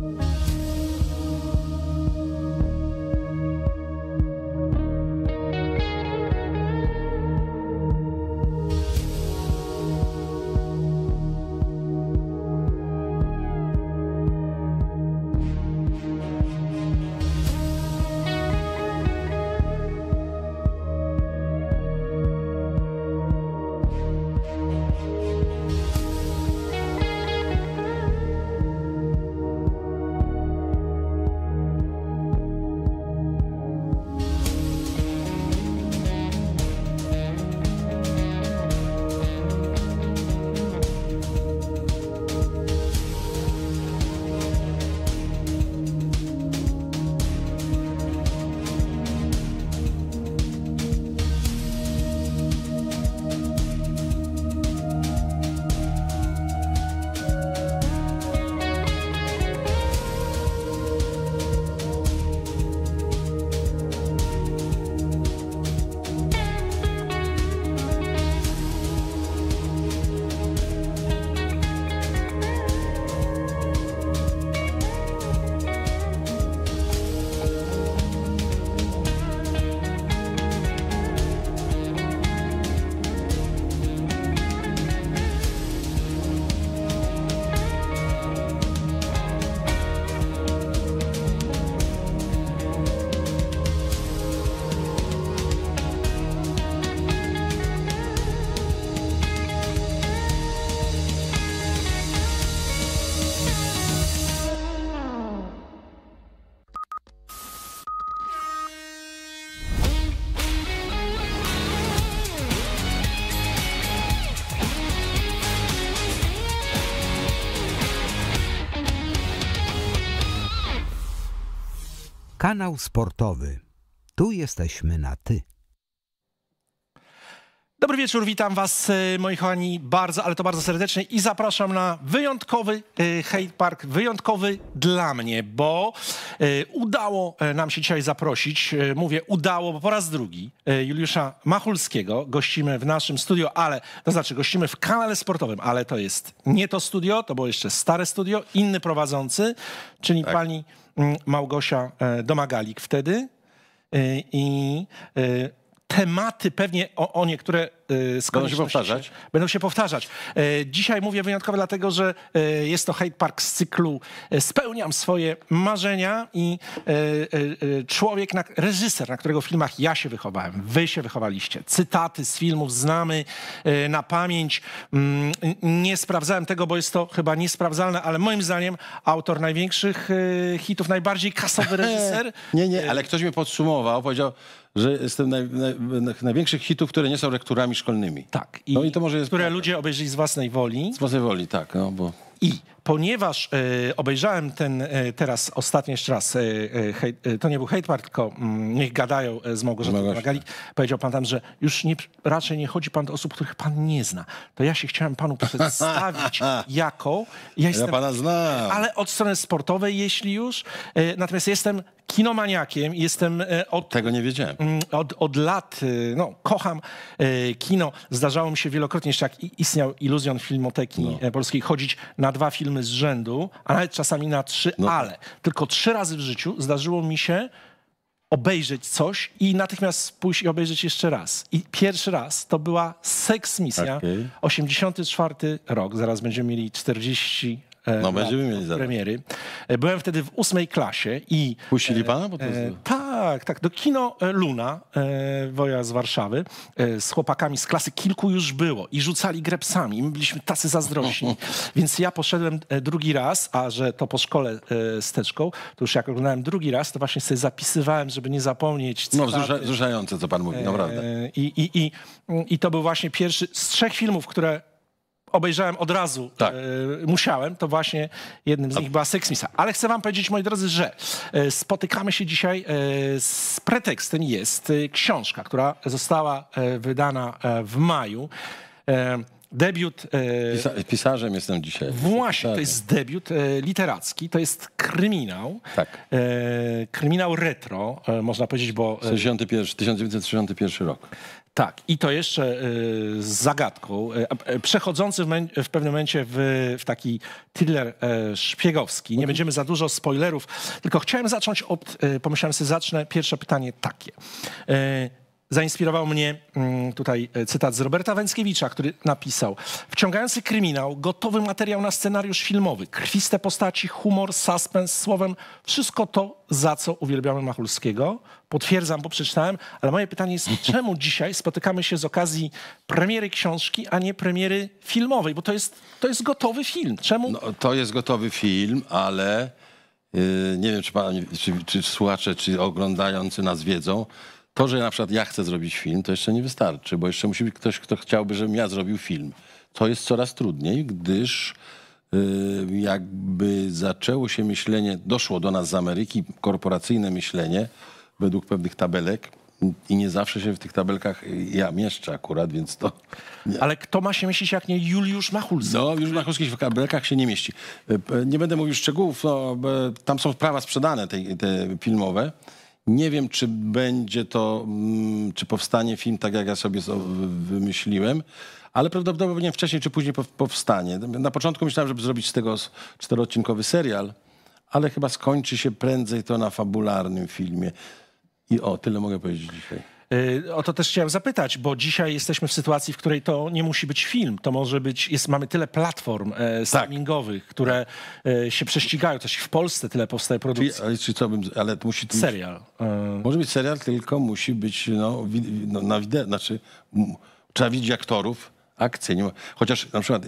Bye. Kanał sportowy. Tu jesteśmy na ty. Dobry wieczór, witam was e, moi kochani bardzo, ale to bardzo serdecznie i zapraszam na wyjątkowy e, Hate Park, wyjątkowy dla mnie, bo e, udało nam się dzisiaj zaprosić, mówię udało, bo po raz drugi, Juliusza Machulskiego. Gościmy w naszym studio, ale, to znaczy gościmy w kanale sportowym, ale to jest nie to studio, to było jeszcze stare studio, inny prowadzący, czyli tak. pani Małgosia Domagalik wtedy i tematy pewnie o, o niektóre z będą się powtarzać. Będą się powtarzać. E, dzisiaj mówię wyjątkowo dlatego, że e, jest to Hyde Park z cyklu Spełniam swoje marzenia i człowiek, na, reżyser, na którego filmach ja się wychowałem, wy się wychowaliście. Cytaty z filmów znamy na pamięć. Mm, nie sprawdzałem tego, bo jest to chyba niesprawdzalne, ale moim zdaniem autor największych hitów, najbardziej kasowy reżyser. nie, nie, ale ktoś mnie podsumował, powiedział, że jestem naj, naj, największych hitów, które nie są lekturami szkolnymi. Tak. I, no i to może jest które prawda. ludzie obejrzeli z własnej woli. Z własnej woli, tak. No, bo... I ponieważ e, obejrzałem ten e, teraz ostatni jeszcze raz, e, e to nie był park, tylko mm, niech gadają z Małgorzatą Magalik, powiedział pan tam, że już nie, raczej nie chodzi pan do osób, których pan nie zna. To ja się chciałem panu przedstawić jako... Ja, jestem, ja pana znam. Ale od strony sportowej, jeśli już. natomiast jestem kinomaniakiem. Jestem od... Tego nie wiedziałem. Mm, od, od lat, no, kocham kino. Zdarzało mi się wielokrotnie, jeszcze jak istniał Iluzjon Filmoteki no. Polskiej, chodzić na dwa filmy filmy z rzędu, a nawet czasami na trzy, no. ale tylko trzy razy w życiu zdarzyło mi się obejrzeć coś i natychmiast pójść i obejrzeć jeszcze raz. I pierwszy raz to była Seks Misja, okay. 84 rok, zaraz będziemy mieli 40 E, no, będziemy mieli premiery. E, byłem wtedy w ósmej klasie i... Puścili pana? Bo to jest... tak, tak. Do kino e, Luna, woja z Warszawy, z chłopakami z klasy kilku już było i rzucali grepsami. My byliśmy tacy zazdrośni. Więc ja poszedłem drugi raz, a że to po szkole steczką, to już jak oglądałem drugi raz, to właśnie sobie zapisywałem, żeby nie zapomnieć. No, wzrusza, wzruszające, co pan mówi, naprawdę. I, i, i, I to był właśnie pierwszy z trzech filmów, które obejrzałem od razu, tak. e, musiałem, to właśnie jednym z nich była Sex Ale chcę wam powiedzieć, moi drodzy, że e, spotykamy się dzisiaj e, z pretekstem jest książka, która została wydana w maju. Debiut. Pisa pisarzem jestem dzisiaj. Właśnie, pisarzem. to jest debiut literacki, to jest kryminał. Tak. kryminał retro, można powiedzieć, bo. 61, 1961 rok. Tak, i to jeszcze y, z zagadką. Y, y, przechodzący w, pewnym momencie w, w taki thriller szpiegowski. Nie będziemy za dużo spoilerów, tylko chciałem zacząć od, pomyślałem sobie, zacznę pierwsze pytanie takie. Y, Zainspirował mnie mm, tutaj e, cytat z Roberta Węckiewicza, który napisał: Wciągający kryminał, gotowy materiał na scenariusz filmowy, krwiste postaci, humor, suspens, słowem, wszystko to, za co uwielbiamy Machulskiego. Potwierdzam, bo przeczytałem, ale moje pytanie jest, czemu dzisiaj spotykamy się z okazji premiery książki, a nie premiery filmowej? Bo to jest, to jest gotowy film. Czemu? No, to jest gotowy film, ale yy, nie wiem, czy, pan, czy, czy słuchacze, czy oglądający nas wiedzą, to, że na przykład ja chcę zrobić film, to jeszcze nie wystarczy, bo jeszcze musi być ktoś, kto chciałby, żebym ja zrobił film. To jest coraz trudniej, gdyż yy, jakby zaczęło się myślenie, doszło do nas z Ameryki, korporacyjne myślenie według pewnych tabelek i nie zawsze się w tych tabelkach ja mieszczę akurat, więc to... Nie. Ale kto ma się myśleć, jak nie Juliusz Machulski? No, już na polskich kabelkach się nie mieści. P- Nie będę mówił szczegółów, no, tam są prawa sprzedane te, te filmowe. Nie wiem, czy będzie to, mm, czy powstanie film tak, jak ja sobie so- wy- wymyśliłem, ale prawdopodobnie wcześniej czy później pow- powstanie. Na początku myślałem, żeby zrobić z tego czteroodcinkowy serial, ale chyba skończy się prędzej to na fabularnym filmie. I o, tyle mogę powiedzieć dzisiaj. Y, O to też chciałem zapytać, bo dzisiaj jesteśmy w sytuacji, w której to nie musi być film. To może być, jest, mamy tyle platform e, streamingowych, które e, się prześcigają. Też w Polsce tyle powstaje Czyli, produkcji. ale, czy co bym, ale to musi... Serial. E, Może być serial, tylko musi być no, no, na wideo, znaczy trzeba widzieć aktorów, akcje. Nie ma, chociaż na przykład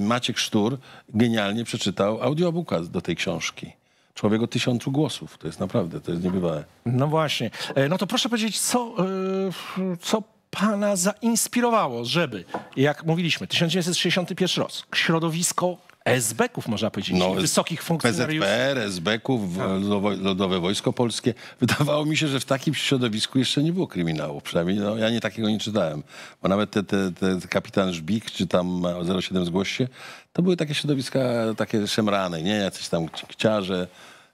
Maciek Sztur genialnie przeczytał audiobooka do tej książki. Człowiek o tysiącu głosów. To jest naprawdę, to jest niebywałe. No właśnie. E, No to proszę powiedzieć, co, e, co pana zainspirowało, żeby, jak mówiliśmy, 1961 rok, środowisko SB-ków, można powiedzieć, No, wysokich funkcjonariuszy. PZPR, SB-ków, Lodowo- Lodowe Wojsko Polskie. Wydawało mi się, że w takim środowisku jeszcze nie było kryminału. Przynajmniej no, ja nie takiego nie czytałem. Bo nawet te, te, te kapitan Żbik, czy tam 07 zgłoś się, to były takie środowiska takie szemrane, nie? Jacyś tam kciarze.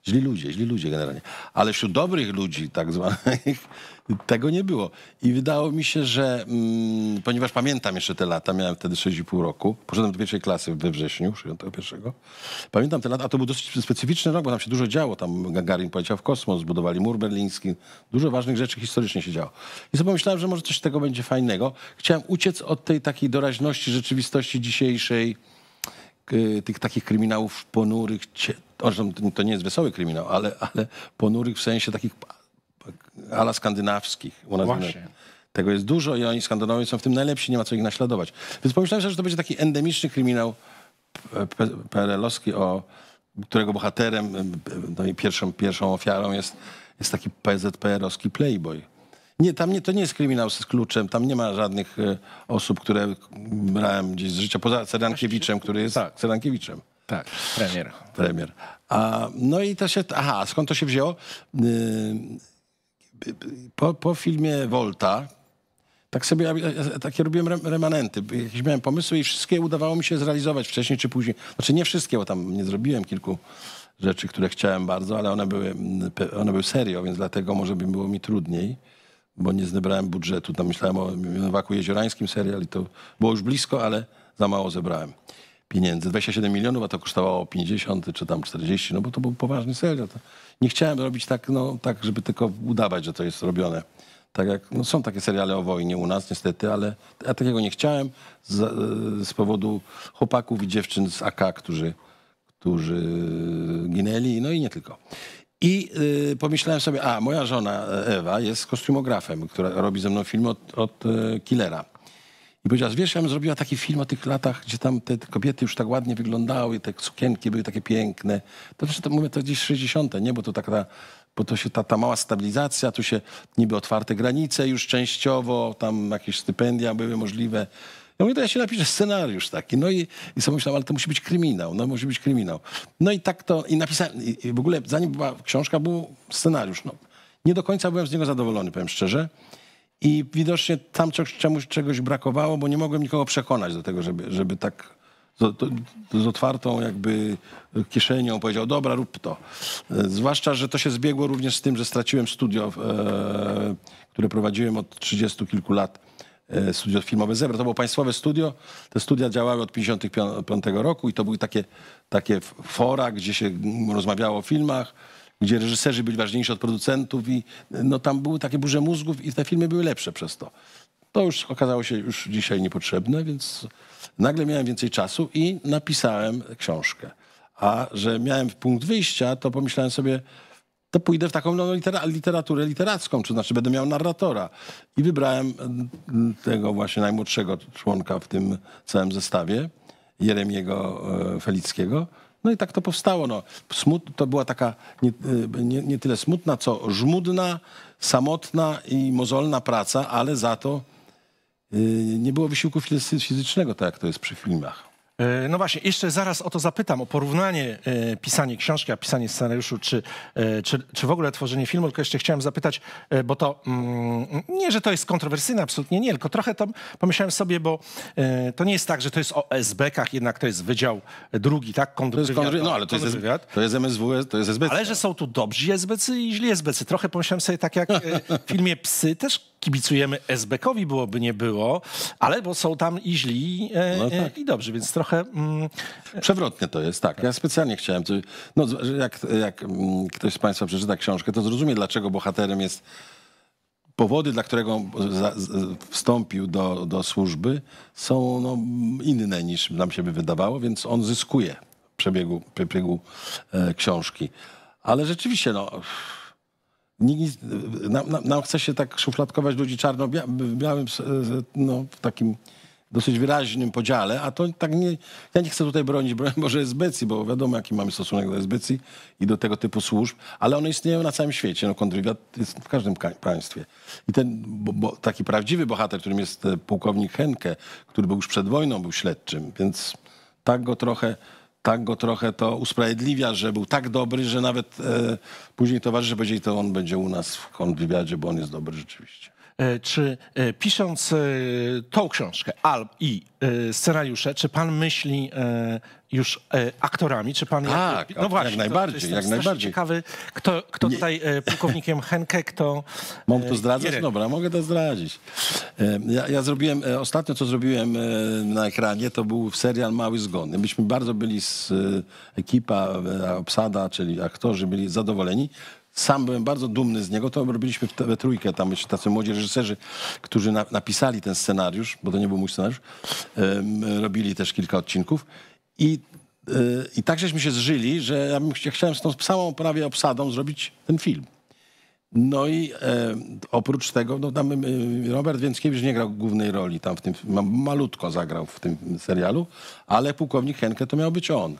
Źli ludzie, źli ludzie generalnie. Ale wśród dobrych ludzi, tak zwanych, tego nie było. I wydało mi się, że mm, ponieważ pamiętam jeszcze te lata, miałem wtedy 6,5 roku, poszedłem do pierwszej klasy we wrześniu, 61. Pamiętam te lata, a to był dosyć specyficzny rok, bo tam się dużo działo. Tam Gagarin poleciał w kosmos, zbudowali mur berliński. Dużo ważnych rzeczy historycznie się działo. I sobie pomyślałem, że może coś tego będzie fajnego. Chciałem uciec od tej takiej doraźności rzeczywistości dzisiejszej, tych takich kryminałów ponurych, to- nie jest wesoły kryminał, ale, ale ponurych w sensie takich ala skandynawskich. u nas Właśnie. Tego jest dużo i oni Skandynawowie są w tym najlepsi, nie ma co ich naśladować. Więc pomyślałem sobie, że to będzie taki endemiczny kryminał PRL-owski, o którego bohaterem, em, no i pierwszą, pierwszą ofiarą jest, jest taki PZPR-owski playboy. Nie, tam nie, to nie jest kryminał z kluczem, tam nie ma żadnych e, osób, które brałem gdzieś z życia, poza Cerankiewiczem, który jest Tak. Cerankiewiczem Tak, premier. premier. A, no i to się, aha, skąd to się wzięło? Yy, Po, po filmie Volta, tak sobie, ja- takie robiłem rem- remanenty, jakieś miałem pomysły i wszystkie udawało mi się zrealizować wcześniej czy później. Znaczy nie wszystkie, bo tam nie zrobiłem kilku rzeczy, które chciałem bardzo, ale one były, one były serio, więc dlatego może by było mi trudniej, bo nie zebrałem budżetu. Tam myślałem o Nowaku Jeziorańskim serial i to było już blisko, ale za mało zebrałem pieniędzy. 27 milionów, a to kosztowało 50 czy tam 40, no bo to był poważny serial. Nie chciałem robić tak, no, tak, żeby tylko udawać, że to jest robione. Tak jak, no są takie seriale o wojnie u nas niestety, ale ja takiego nie chciałem z, z powodu chłopaków i dziewczyn z AK, którzy, którzy ginęli, no i nie tylko. I y, pomyślałem sobie, a moja żona Ewa jest kostiumografem, która robi ze mną film od, od y, Killera. I powiedziała, wiesz, ja bym zrobiła taki film o tych latach, gdzie tam te, kobiety już tak ładnie wyglądały, te sukienki były takie piękne. To też to mówię, to gdzieś 60., nie? Bo to taka, bo to się ta, ta mała stabilizacja, tu się niby otwarte granice już częściowo, tam jakieś stypendia były możliwe. Ja mówię, to ja się napiszę scenariusz taki. No i, i sobie myślałem, ale to musi być kryminał, no musi być kryminał. No i tak to, i napisałem, i, i w ogóle zanim była książka, był scenariusz. No, nie do końca byłem z niego zadowolony, powiem szczerze. I widocznie tam czemuś, czegoś brakowało, bo nie mogłem nikogo przekonać do tego, żeby, żeby tak z, z otwartą jakby kieszenią powiedział, dobra, rób to. E, Zwłaszcza, że to się zbiegło również z tym, że straciłem studio, e, które prowadziłem od trzydziestu kilku lat e, studio filmowe Zebra. To było państwowe studio. Te studia działały od 55 roku i to były takie, takie fora, gdzie się rozmawiało o filmach, gdzie reżyserzy byli ważniejsi od producentów i no, tam były takie burze mózgów i te filmy były lepsze przez to. To już okazało się już dzisiaj niepotrzebne, więc nagle miałem więcej czasu i napisałem książkę. A że miałem punkt wyjścia, to pomyślałem sobie, to pójdę w taką no, litera, literaturę literacką, to znaczy będę miał narratora. I wybrałem mm, tego właśnie najmłodszego członka w tym całym zestawie, Jeremiego e, Felickiego. No i tak to powstało. No. Smut, to była taka nie, e, nie, nie tyle smutna, co żmudna, samotna i mozolna praca, ale za to yy, nie było wysiłku fizycznego, tak jak to jest przy filmach. E, No właśnie, jeszcze zaraz o to zapytam, o porównanie e, pisanie książki, a pisanie scenariuszu, czy, e, czy, czy w ogóle tworzenie filmu, tylko jeszcze chciałem zapytać, bo to mm, nie, że to jest kontrowersyjne, absolutnie nie, tylko trochę to pomyślałem sobie, bo to nie jest tak, że to jest o SB-kach, jednak to jest wydział drugi, tak? Kontrwywiad, kontrwy- no ale to jest, to jest MSW, to jest SB. Ale że są tu dobrzy SBcy i źli SBcy. Trochę pomyślałem sobie tak jak w filmie Psy, też kibicujemy SB-kowi, byłoby nie było, ale bo są tam i źli e, No e, tak. i dobrzy, więc trochę... Mm, Przewrotnie to jest, tak. Ja specjalnie chciałem, no, jak, jak mm, ktoś z Państwa przeczyta książkę, to zrozumie, dlaczego bohaterem jest powody, dla którego wstąpił do, do służby, są no, inne niż nam się by wydawało, więc on zyskuje w przebiegu, przebiegu e, książki. Ale rzeczywiście, no, nikt, nam, nam, nam chce się tak szufladkować ludzi czarno-białym, no, w takim dosyć wyraźnym podziale, a to tak nie, ja nie chcę tutaj bronić, broń Boże SBC, bo wiadomo jaki mamy stosunek do SBC i do tego typu służb, ale one istnieją na całym świecie, no kontrwywiad jest w każdym ka- państwie. I ten bo, bo, taki prawdziwy bohater, którym jest e, pułkownik Henke, który był już przed wojną, był śledczym, więc tak go trochę tak go trochę to usprawiedliwia, że był tak dobry, że nawet e, później towarzysze powiedzieli, to on będzie u nas w kontrwywiadzie, bo on jest dobry rzeczywiście. E, Czy e, pisząc e, tą książkę Alb i scenariusze, czy pan myśli już aktorami? Czy pan Tak, no właśnie, jak najbardziej, to, to jak najbardziej. ciekawy, kto, kto tutaj e, pułkownikiem Henke, kto... Mogę to zdradzać? Jeremy. Dobra, mogę to zdradzić. Ja, ja zrobiłem, ostatnio co zrobiłem na ekranie, to był serial Mały Zgon. Myśmy bardzo byli z ekipa, obsada, czyli aktorzy byli zadowoleni. Sam byłem bardzo dumny z niego. To robiliśmy w trójkę, tam jeszcze tacy młodzi reżyserzy, którzy na, napisali ten scenariusz, bo to nie był mój scenariusz. Em, Robili też kilka odcinków. I e, i tak żeśmy się zżyli, że ja bym chcia- chciałem z tą samą prawie obsadą zrobić ten film. No i e, oprócz tego, no tam Robert Więckiewicz nie grał głównej roli tam w tym, ma, malutko zagrał w tym serialu, ale pułkownik Henke to miał być on.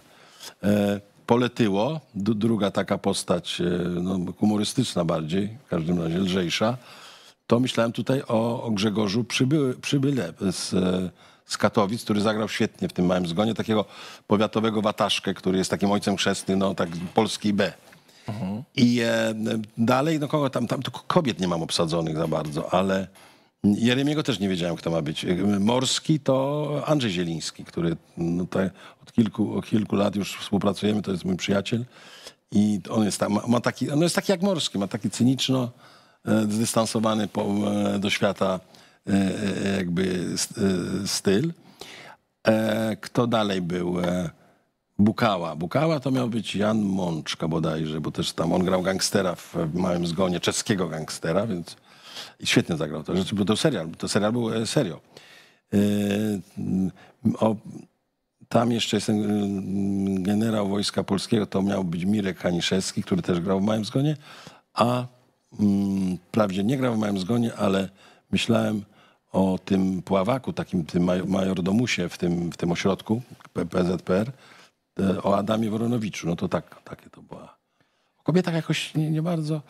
E, poletyło, druga taka postać, e, no, humorystyczna bardziej, w każdym razie lżejsza, to myślałem tutaj o, o Grzegorzu Przyby, Przybyle z, e, z Katowic, który zagrał świetnie w tym małym zgonie, takiego powiatowego wataszkę, który jest takim ojcem chrzestnym, no tak polskiej B. I e, dalej, no kogo tam, tam tylko kobiet nie mam obsadzonych za bardzo, ale Jeremiego też nie wiedziałem, kto ma być. Morski to Andrzej Zieliński, który no, od kilku, od kilku lat już współpracujemy, to jest mój przyjaciel. I on jest, tam, ma, ma taki, on jest taki jak Morski, ma taki cyniczno e, zdystansowany po, e, do świata e, jakby styl. Kto dalej był? Bukała. Bukała to miał być Jan Mączka bodajże, bo też tam on grał gangstera w Małym Zgonie, czeskiego gangstera, więc i świetnie zagrał. To, rzeczy, bo to serial, to serial był e, serio. E, mm, o, tam jeszcze jest ten mm, generał Wojska Polskiego, to miał być Mirek Haniszewski, który też grał w Małym Zgonie, a mm, wprawdzie nie grał w Małym Zgonie, ale myślałem o tym Pławaku, takim tym maj- majordomusie w tym, w tym ośrodku PZPR, e, o Adamie Woronowiczu. No to tak, takie to była. O kobietach jakoś nie, nie bardzo...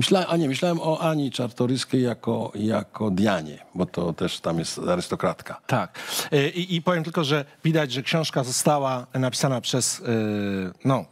Myślałem, a nie, myślałem o Ani Czartoryskiej jako, jako Dianie, bo to też tam jest arystokratka. Tak. E, I, I powiem tylko, że widać, że książka została napisana przez, e, no,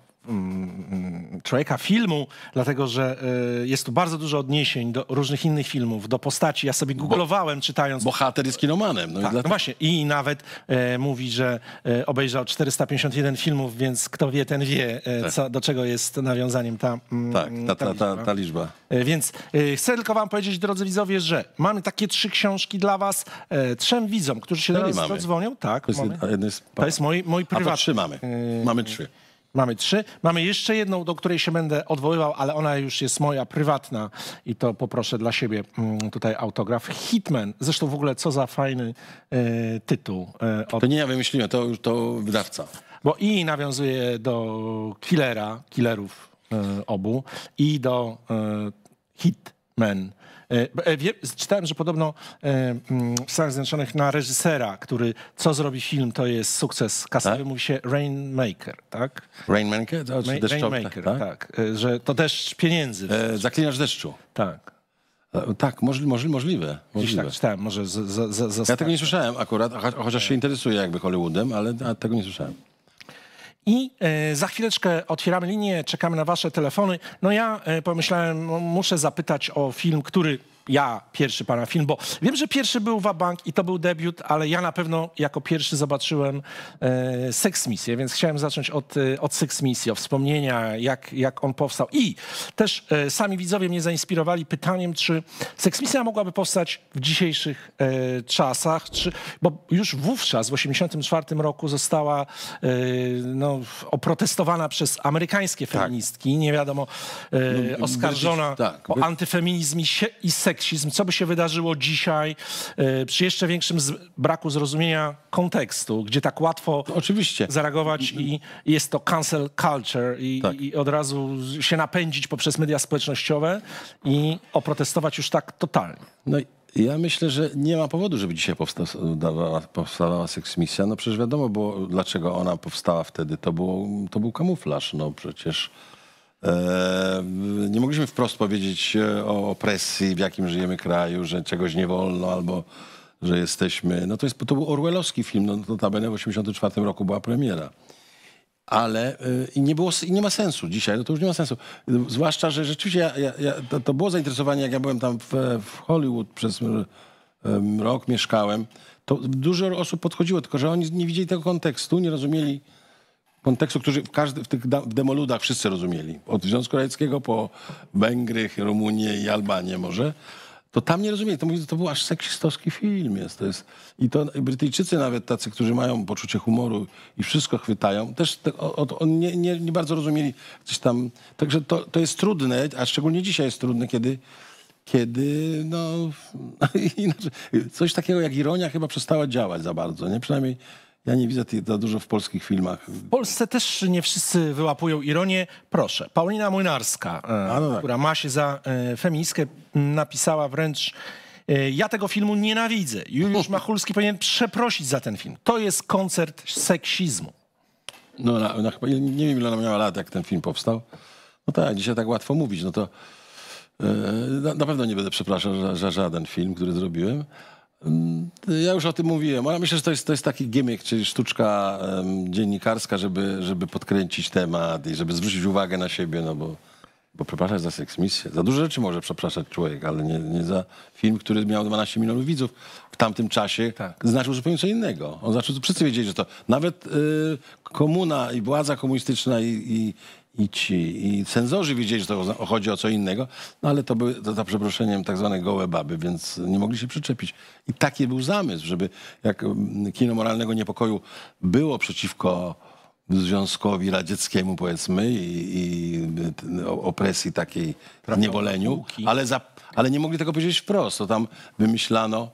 człowieka filmu, dlatego że e, jest tu bardzo dużo odniesień do różnych innych filmów, do postaci. Ja sobie googlowałem czytając. Bohater jest kinomanem. No Tak, no właśnie, i nawet e, mówi, że e, obejrzał 451 filmów, więc kto wie, ten wie, e, co, do czego jest nawiązaniem ta, mm, Tak, ta, ta, ta, liczba. ta liczba. E, Więc e, chcę tylko wam powiedzieć, drodzy widzowie, że mamy takie trzy książki dla was, e, trzem widzom, którzy się do nas mamy. dodzwonią. Tak, To jest, mamy. a jest, To jest mój, mój A prywatny. to trzy mamy. Mamy trzy. Mamy trzy. Mamy jeszcze jedną, do której się będę odwoływał, ale ona już jest moja prywatna i to poproszę dla siebie mm, tutaj autograf. Hitman. Zresztą w ogóle co za fajny e, tytuł. E, od, To nie ja wymyśliłem, to to wydawca. bo i nawiązuje do Killera, killerów e, obu i do Hitman. E, e, czytałem, że podobno e, mm, w Stanach Zjednoczonych na reżysera, który co zrobi film, to jest sukces kasowy, Tak? mówi się Rainmaker, tak? Rainmaker? To, deszczowy, Rainmaker, tak? tak, że to deszcz pieniędzy. E, zaklinacz deszczu. tak. Tak, możli, możli, możliwe. Gdzieś możliwe. tak czytałem, może z, z, z, Ja tego nie słyszałem akurat, cho- chociaż się interesuję jakby Hollywoodem, ale tego nie słyszałem. I e, za chwileczkę otwieramy linię, czekamy na wasze telefony. No ja e, pomyślałem, muszę zapytać o film, który ja pierwszy pana film, bo wiem, że pierwszy był Wabank i to był debiut, ale ja na pewno jako pierwszy zobaczyłem e, Sex Misję, więc chciałem zacząć od, e, od Sex Misji, o wspomnienia, jak, jak on powstał. I też e, sami widzowie mnie zainspirowali pytaniem, czy Sex Misja mogłaby powstać w dzisiejszych e, czasach, czy, bo już wówczas, w 1984 roku została e, no, oprotestowana przez amerykańskie feministki, nie wiadomo, e, oskarżona tak, o antyfeminizm i, i seksizm. Co by się wydarzyło dzisiaj e, przy jeszcze większym braku zrozumienia kontekstu, gdzie tak łatwo Oczywiście. zareagować i jest to cancel culture i, Tak. i od razu się napędzić poprzez media społecznościowe i oprotestować już tak totalnie. No ja myślę, że nie ma powodu, żeby dzisiaj powstawała, powstawała seksmisja. No przecież wiadomo było, dlaczego ona powstała wtedy. To, było, to był kamuflaż. No przecież nie mogliśmy wprost powiedzieć e, o opresji, w jakim żyjemy kraju, że czegoś nie wolno albo że jesteśmy... No to, jest, to był orwellowski film. No notabene w 1984 roku była premiera. Ale y, i nie, było, i nie ma sensu dzisiaj, no to już nie ma sensu. Zwłaszcza, że rzeczywiście ja, ja, ja, to, to było zainteresowanie, jak ja byłem tam w, w Hollywood przez rok, mieszkałem, to dużo osób podchodziło, tylko że oni nie widzieli tego kontekstu, nie rozumieli kontekstu, który w, każdy, w tych demoludach wszyscy rozumieli. Od Związku Radzieckiego po Węgry, Rumunię i Albanię może. To tam nie rozumieli. To, mówię, to był aż seksistowski film jest. To jest. I to i Brytyjczycy nawet tacy, którzy mają poczucie humoru i wszystko chwytają, też te, o, o, nie, nie, nie bardzo rozumieli coś tam. Także to, to jest trudne, a szczególnie dzisiaj jest trudne, kiedy kiedy no, coś takiego jak ironia chyba przestała działać za bardzo, nie? Przynajmniej ja nie widzę tej- za dużo w polskich filmach. W Polsce też nie wszyscy wyłapują ironię. Proszę, Paulina Młynarska, e, no tak. która ma się za e, feministkę, napisała wręcz e, ja tego filmu nienawidzę. Juliusz Machulski powinien przeprosić za ten film. To jest koncert seksizmu. No, chyba, nie wiem, ile ona miała lat, jak ten film powstał. No tak, dzisiaj tak łatwo mówić, no to e, na, na pewno nie będę przepraszał za, za żaden film, który zrobiłem. Ja już o tym mówiłem, ale myślę, że to jest, to jest taki gimmick, czyli sztuczka dziennikarska, żeby, żeby podkręcić temat i żeby zwrócić uwagę na siebie, no bo, bo przepraszać za seksmisję. Za dużo rzeczy może przepraszać człowiek, ale nie, nie za film, który miał 12 milionów widzów w tamtym czasie. Tak. Znaczył zupełnie co innego. On znaczył, wszyscy wiedzieli, że to nawet y, komuna i władza komunistyczna i, i, i ci i cenzorzy wiedzieli, że to chodzi o co innego, no ale to były, to za przeproszeniem, tak zwane gołe baby, więc nie mogli się przyczepić. I taki był zamysł, żeby jak mm, kino moralnego niepokoju było przeciwko Związkowi Radzieckiemu, powiedzmy, i, i o- opresji takiej, niewoleniu, spółki. ale, za, ale nie mogli tego powiedzieć wprost. To tam wymyślano,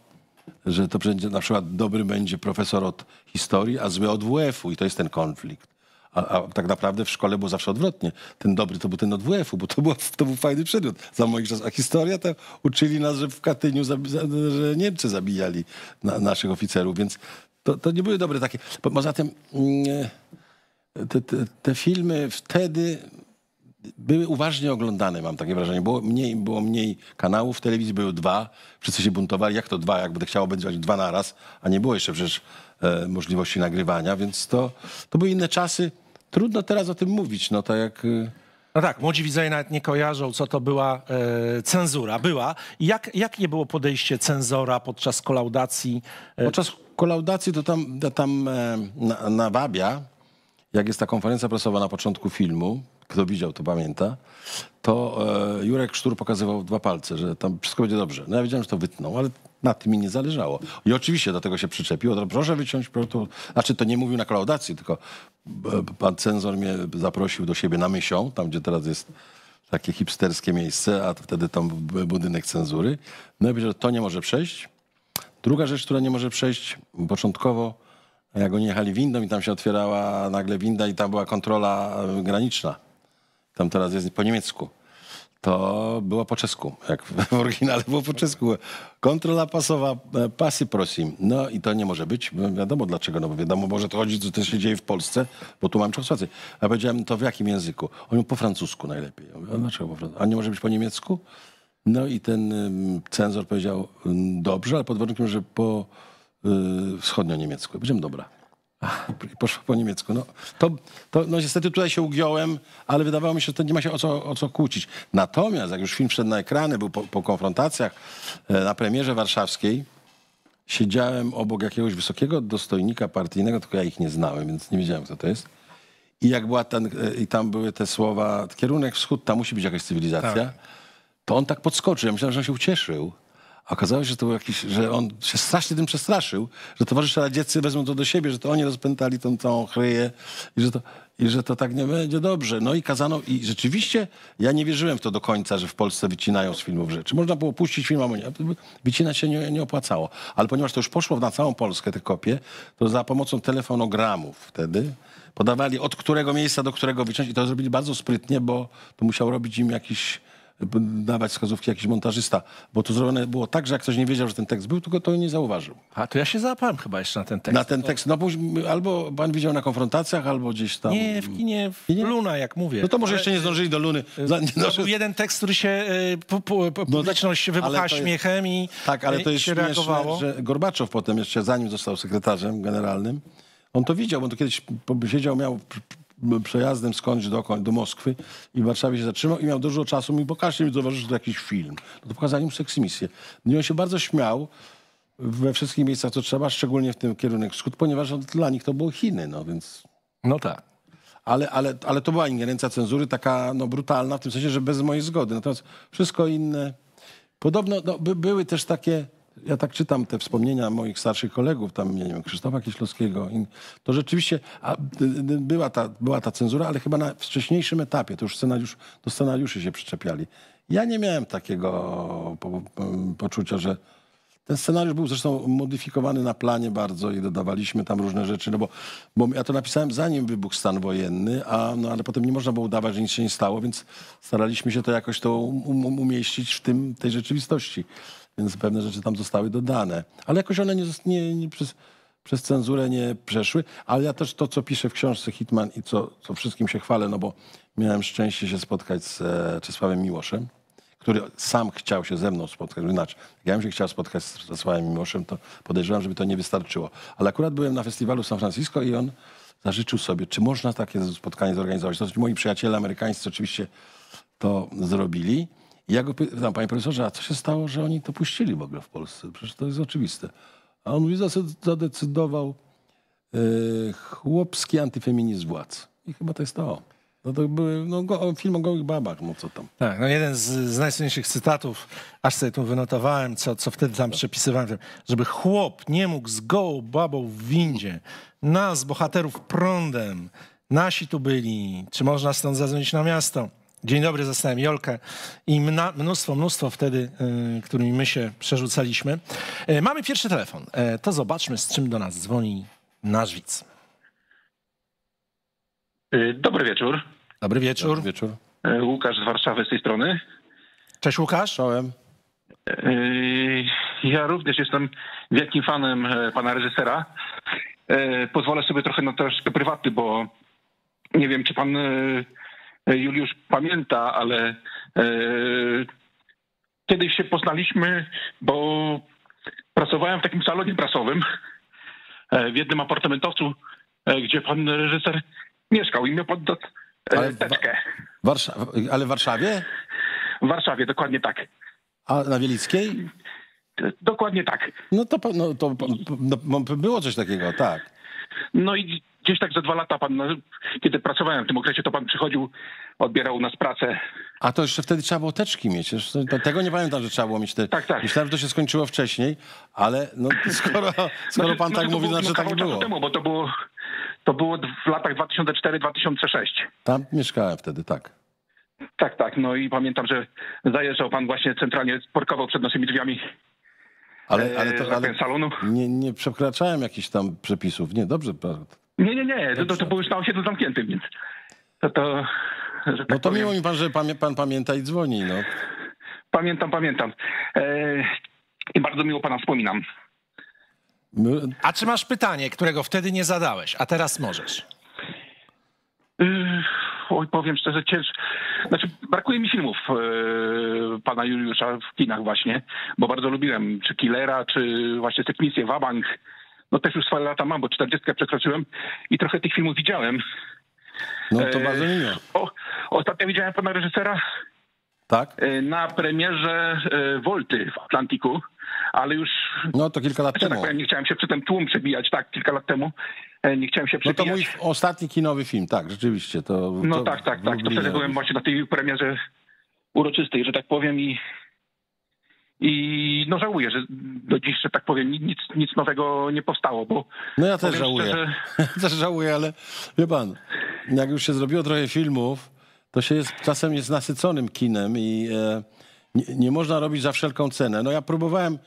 że to będzie na przykład dobry będzie profesor od historii, a zły od WF-u i to jest ten konflikt. A, a tak naprawdę w szkole było zawsze odwrotnie. Ten dobry to był ten od WF-u, bo to, było, to był fajny przedmiot. Za moich czasów. A historia to uczyli nas, że w Katyniu zabi- za, że Niemcy zabijali na, naszych oficerów, więc to, to nie były dobre takie. Po- Poza tym mm, te, te, te filmy wtedy były uważnie oglądane, mam takie wrażenie. Było mniej, było mniej kanałów w telewizji, były dwa. Wszyscy się buntowali. Jak to dwa? Jakby chciało być dwa naraz, a nie było jeszcze przecież e, możliwości nagrywania, więc to, to były inne czasy. Trudno teraz o tym mówić. No tak jak... e, No tak, młodzi widzowie nawet nie kojarzą, co to była e, cenzura. Była. Jak, jakie było podejście cenzora podczas kolaudacji? E, Podczas kolaudacji to tam, tam e, na, na Babia, jak jest ta konferencja prasowa na początku filmu, kto widział, to pamięta, to e, Jurek Sztur pokazywał dwa palce, że tam wszystko będzie dobrze. No ja wiedziałem, że to wytną, ale na tym mi nie zależało. I oczywiście do tego się przyczepił. To proszę wyciąć, to, znaczy to nie mówił na kolaudacji, tylko e, pan cenzor mnie zaprosił do siebie na Mysią, tam gdzie teraz jest takie hipsterskie miejsce, a wtedy tam był budynek cenzury. No i powiedział, że to nie może przejść. Druga rzecz, która nie może przejść początkowo, jak oni jechali windą i tam się otwierała nagle winda i tam była kontrola e, graniczna. Tam teraz jest po niemiecku. To było po czesku, jak w oryginale było po czesku. Kontrola pasowa, e, pasy prosim. No i to nie może być. Wiadomo dlaczego, no bo wiadomo, może to chodzić, co to się dzieje w Polsce, bo tu mam Czechosłowację. A powiedziałem, to w jakim języku? On mówił, po francusku najlepiej. Ja mówię, a dlaczego po francusku? A nie może być po niemiecku? No i ten cenzor powiedział, ym, dobrze, ale pod warunkiem, że po y, wschodnio-niemiecku. Powiedziałem, dobra. Poszło po niemiecku. No, to, to, no niestety tutaj się ugiąłem, ale wydawało mi się, że to nie ma się o co, o co kłócić. Natomiast jak już film wszedł na ekrany, był po, po konfrontacjach e, na premierze warszawskiej, siedziałem obok jakiegoś wysokiego dostojnika partyjnego, tylko ja ich nie znałem, więc nie wiedziałem, kto to jest. I jak była ten, e, i tam były te słowa, kierunek wschód, tam musi być jakaś cywilizacja, to on tak podskoczył. Ja myślałem, że on się ucieszył. A okazało się, że to był jakiś, że on się strasznie tym przestraszył, że towarzysze radzieccy wezmą to do siebie, że to oni rozpętali tą całą chryję i że to, i że to tak nie będzie dobrze. No i kazano, i rzeczywiście ja nie wierzyłem w to do końca, że w Polsce wycinają z filmów rzeczy. Można było puścić film, nie. Wycinać się nie, nie opłacało. Ale ponieważ to już poszło na całą Polskę, te kopie, to za pomocą telefonogramów wtedy podawali od którego miejsca do którego wyciąć i to zrobili bardzo sprytnie, bo to musiał robić im jakiś dawać wskazówki jakiś montażysta, bo to zrobione było tak, że jak ktoś nie wiedział, że ten tekst był, tylko to nie zauważył. A to ja się załapałem chyba jeszcze na ten tekst. Na ten tekst, no później albo pan widział na konfrontacjach, albo gdzieś tam. Nie, w kinie, w kinie? Luna, jak mówię. No to może jeszcze nie zdążyli do Luny. Za- nie, no, To był jeden tekst, który się e, pu, pu, pu, publiczność ale wybuchała to jest- śmiechem i Tak, ale e, to jest się śmieszne, reagowało. że Gorbaczow potem jeszcze, zanim został sekretarzem generalnym, on to widział, bo on to kiedyś po- siedział, miał przejazdem skądś do, do Moskwy i w Warszawie się zatrzymał i miał dużo czasu. Mi pokażcie mi towarzyszy to jakiś film. No to pokazali mu seksmisję. I on się bardzo śmiał we wszystkich miejscach, co trzeba, szczególnie w tym kierunek wschód, ponieważ on- dla nich to było Chiny, no więc... No tak. Ale, ale, ale to była ingerencja cenzury taka no, brutalna, w tym sensie, że bez mojej zgody. Natomiast wszystko inne. Podobno no, by, były też takie. Ja tak czytam te wspomnienia moich starszych kolegów, tam nie wiem, Krzysztofa Kieślowskiego. To rzeczywiście a, była, ta, była ta cenzura, ale chyba na wcześniejszym etapie, to już scenariusz, do scenariuszy się przyczepiali. Ja nie miałem takiego po, po, poczucia, że ten scenariusz był zresztą modyfikowany na planie bardzo i dodawaliśmy tam różne rzeczy, no bo, bo ja to napisałem zanim wybuchł stan wojenny, a, no, ale potem nie można było udawać, że nic się nie stało, więc staraliśmy się to jakoś to um, um, umieścić w tym, tej rzeczywistości. Więc pewne rzeczy tam zostały dodane. Ale jakoś one nie, nie, nie przez, przez cenzurę nie przeszły. Ale ja też to, co piszę w książce Hitman i co, co wszystkim się chwalę, no bo miałem szczęście się spotkać z e, Czesławem Miłoszem, który sam chciał się ze mną spotkać. Inaczej, jak ja bym się chciał spotkać z Czesławem Miłoszem, to podejrzewam, żeby to nie wystarczyło. Ale akurat byłem na festiwalu w San Francisco i on zażyczył sobie, czy można takie spotkanie zorganizować. To moi przyjaciele amerykańscy oczywiście to zrobili. I ja go pytam, panie profesorze, a co się stało, że oni to puścili w ogóle w Polsce? Przecież to jest oczywiste. A on mówi, zadecydował e, chłopski antyfeminizm władz. I chyba to jest to. No to były no, go, film o gołych babach, no co tam. Tak, no jeden z, z najsłynniejszych cytatów, aż sobie tu wynotowałem, co, co wtedy tam przepisywałem, żeby chłop nie mógł z gołą babą w windzie, nas, bohaterów, prądem, nasi tu byli, czy można stąd zadzwonić na miasto? Dzień dobry, zastałem Jolkę i mna, mnóstwo, mnóstwo wtedy, y, którymi my się przerzucaliśmy. Y, mamy pierwszy telefon, y, to zobaczmy, z czym do nas dzwoni nasz widz. Y, Dobry wieczór. Dobry wieczór. Wieczór. Y, Łukasz z Warszawy z tej strony. Cześć Łukasz. Czołem. Ja również jestem wielkim fanem e, pana reżysera. E, Pozwolę sobie trochę na troszkę prywatny, bo nie wiem, czy pan e, Juliusz pamięta, ale e, kiedyś się poznaliśmy, bo pracowałem w takim salonie prasowym e, w jednym apartamentowcu, e, gdzie pan reżyser mieszkał i miał do- Ale w- teczkę. Warsza ale w Warszawie? W Warszawie, dokładnie tak. A na Wielickiej? Dokładnie tak. No to, no, to no, było coś takiego, tak. No i gdzieś tak za dwa lata pan, no, kiedy pracowałem w tym okresie, to pan przychodził, odbierał u nas pracę. A to jeszcze wtedy trzeba było teczki mieć. To- Tego nie pamiętam, że trzeba było mieć te. Tak, tak. Myślałem, że to się skończyło wcześniej, ale no, skoro, skoro Znaczy, pan no tak to mówi, było, znaczy no, tak było. Temu, bo to było, to było w latach 2004-2006. Tam mieszkałem wtedy, tak. Tak, tak. No i pamiętam, że zajeżdżał pan właśnie centralnie, parkował przed naszymi drzwiami Ale, e, ale, że to, ale nie, nie przekraczałem jakichś tam przepisów. Nie, dobrze. Nie, nie, nie. To, to, to było już na osiedlu zamkniętym, więc to, to tak No to powiem, miło mi pan, że pan, pan pamięta i dzwoni. No. Pamiętam, pamiętam. E, I bardzo miło pana wspominam. My, A czy masz pytanie, którego wtedy nie zadałeś, a teraz możesz? Yy, Oj, powiem szczerze, cięż... Znaczy, brakuje mi filmów yy, pana Juliusza w kinach właśnie, bo bardzo lubiłem czy Killera, czy właśnie Sekmisję, Wabank. No też już swoje lata mam, bo 40 przekroczyłem i trochę tych filmów widziałem. no to E, bardzo miło. O, ostatnio widziałem pana reżysera Tak? yy, na premierze yy, Volty w Atlantiku, ale już, No to kilka lat tak temu. powiem, nie chciałem się przy tym tłum przebijać, tak, kilka lat temu. E, Nie chciałem się No przebijać. to mój ostatni kinowy film, tak, rzeczywiście. To, No to tak, tak, tak. To wtedy byłem właśnie na tej premierze uroczystej, że tak powiem i i no żałuję, że do dziś, że tak powiem, nic, nic nowego nie powstało, bo No ja też żałuję. szczerze- też żałuję, ale wie pan, jak już się zrobiło trochę filmów, to się jest, czasem jest nasyconym kinem i e, nie, nie można robić za wszelką cenę. No ja próbowałem,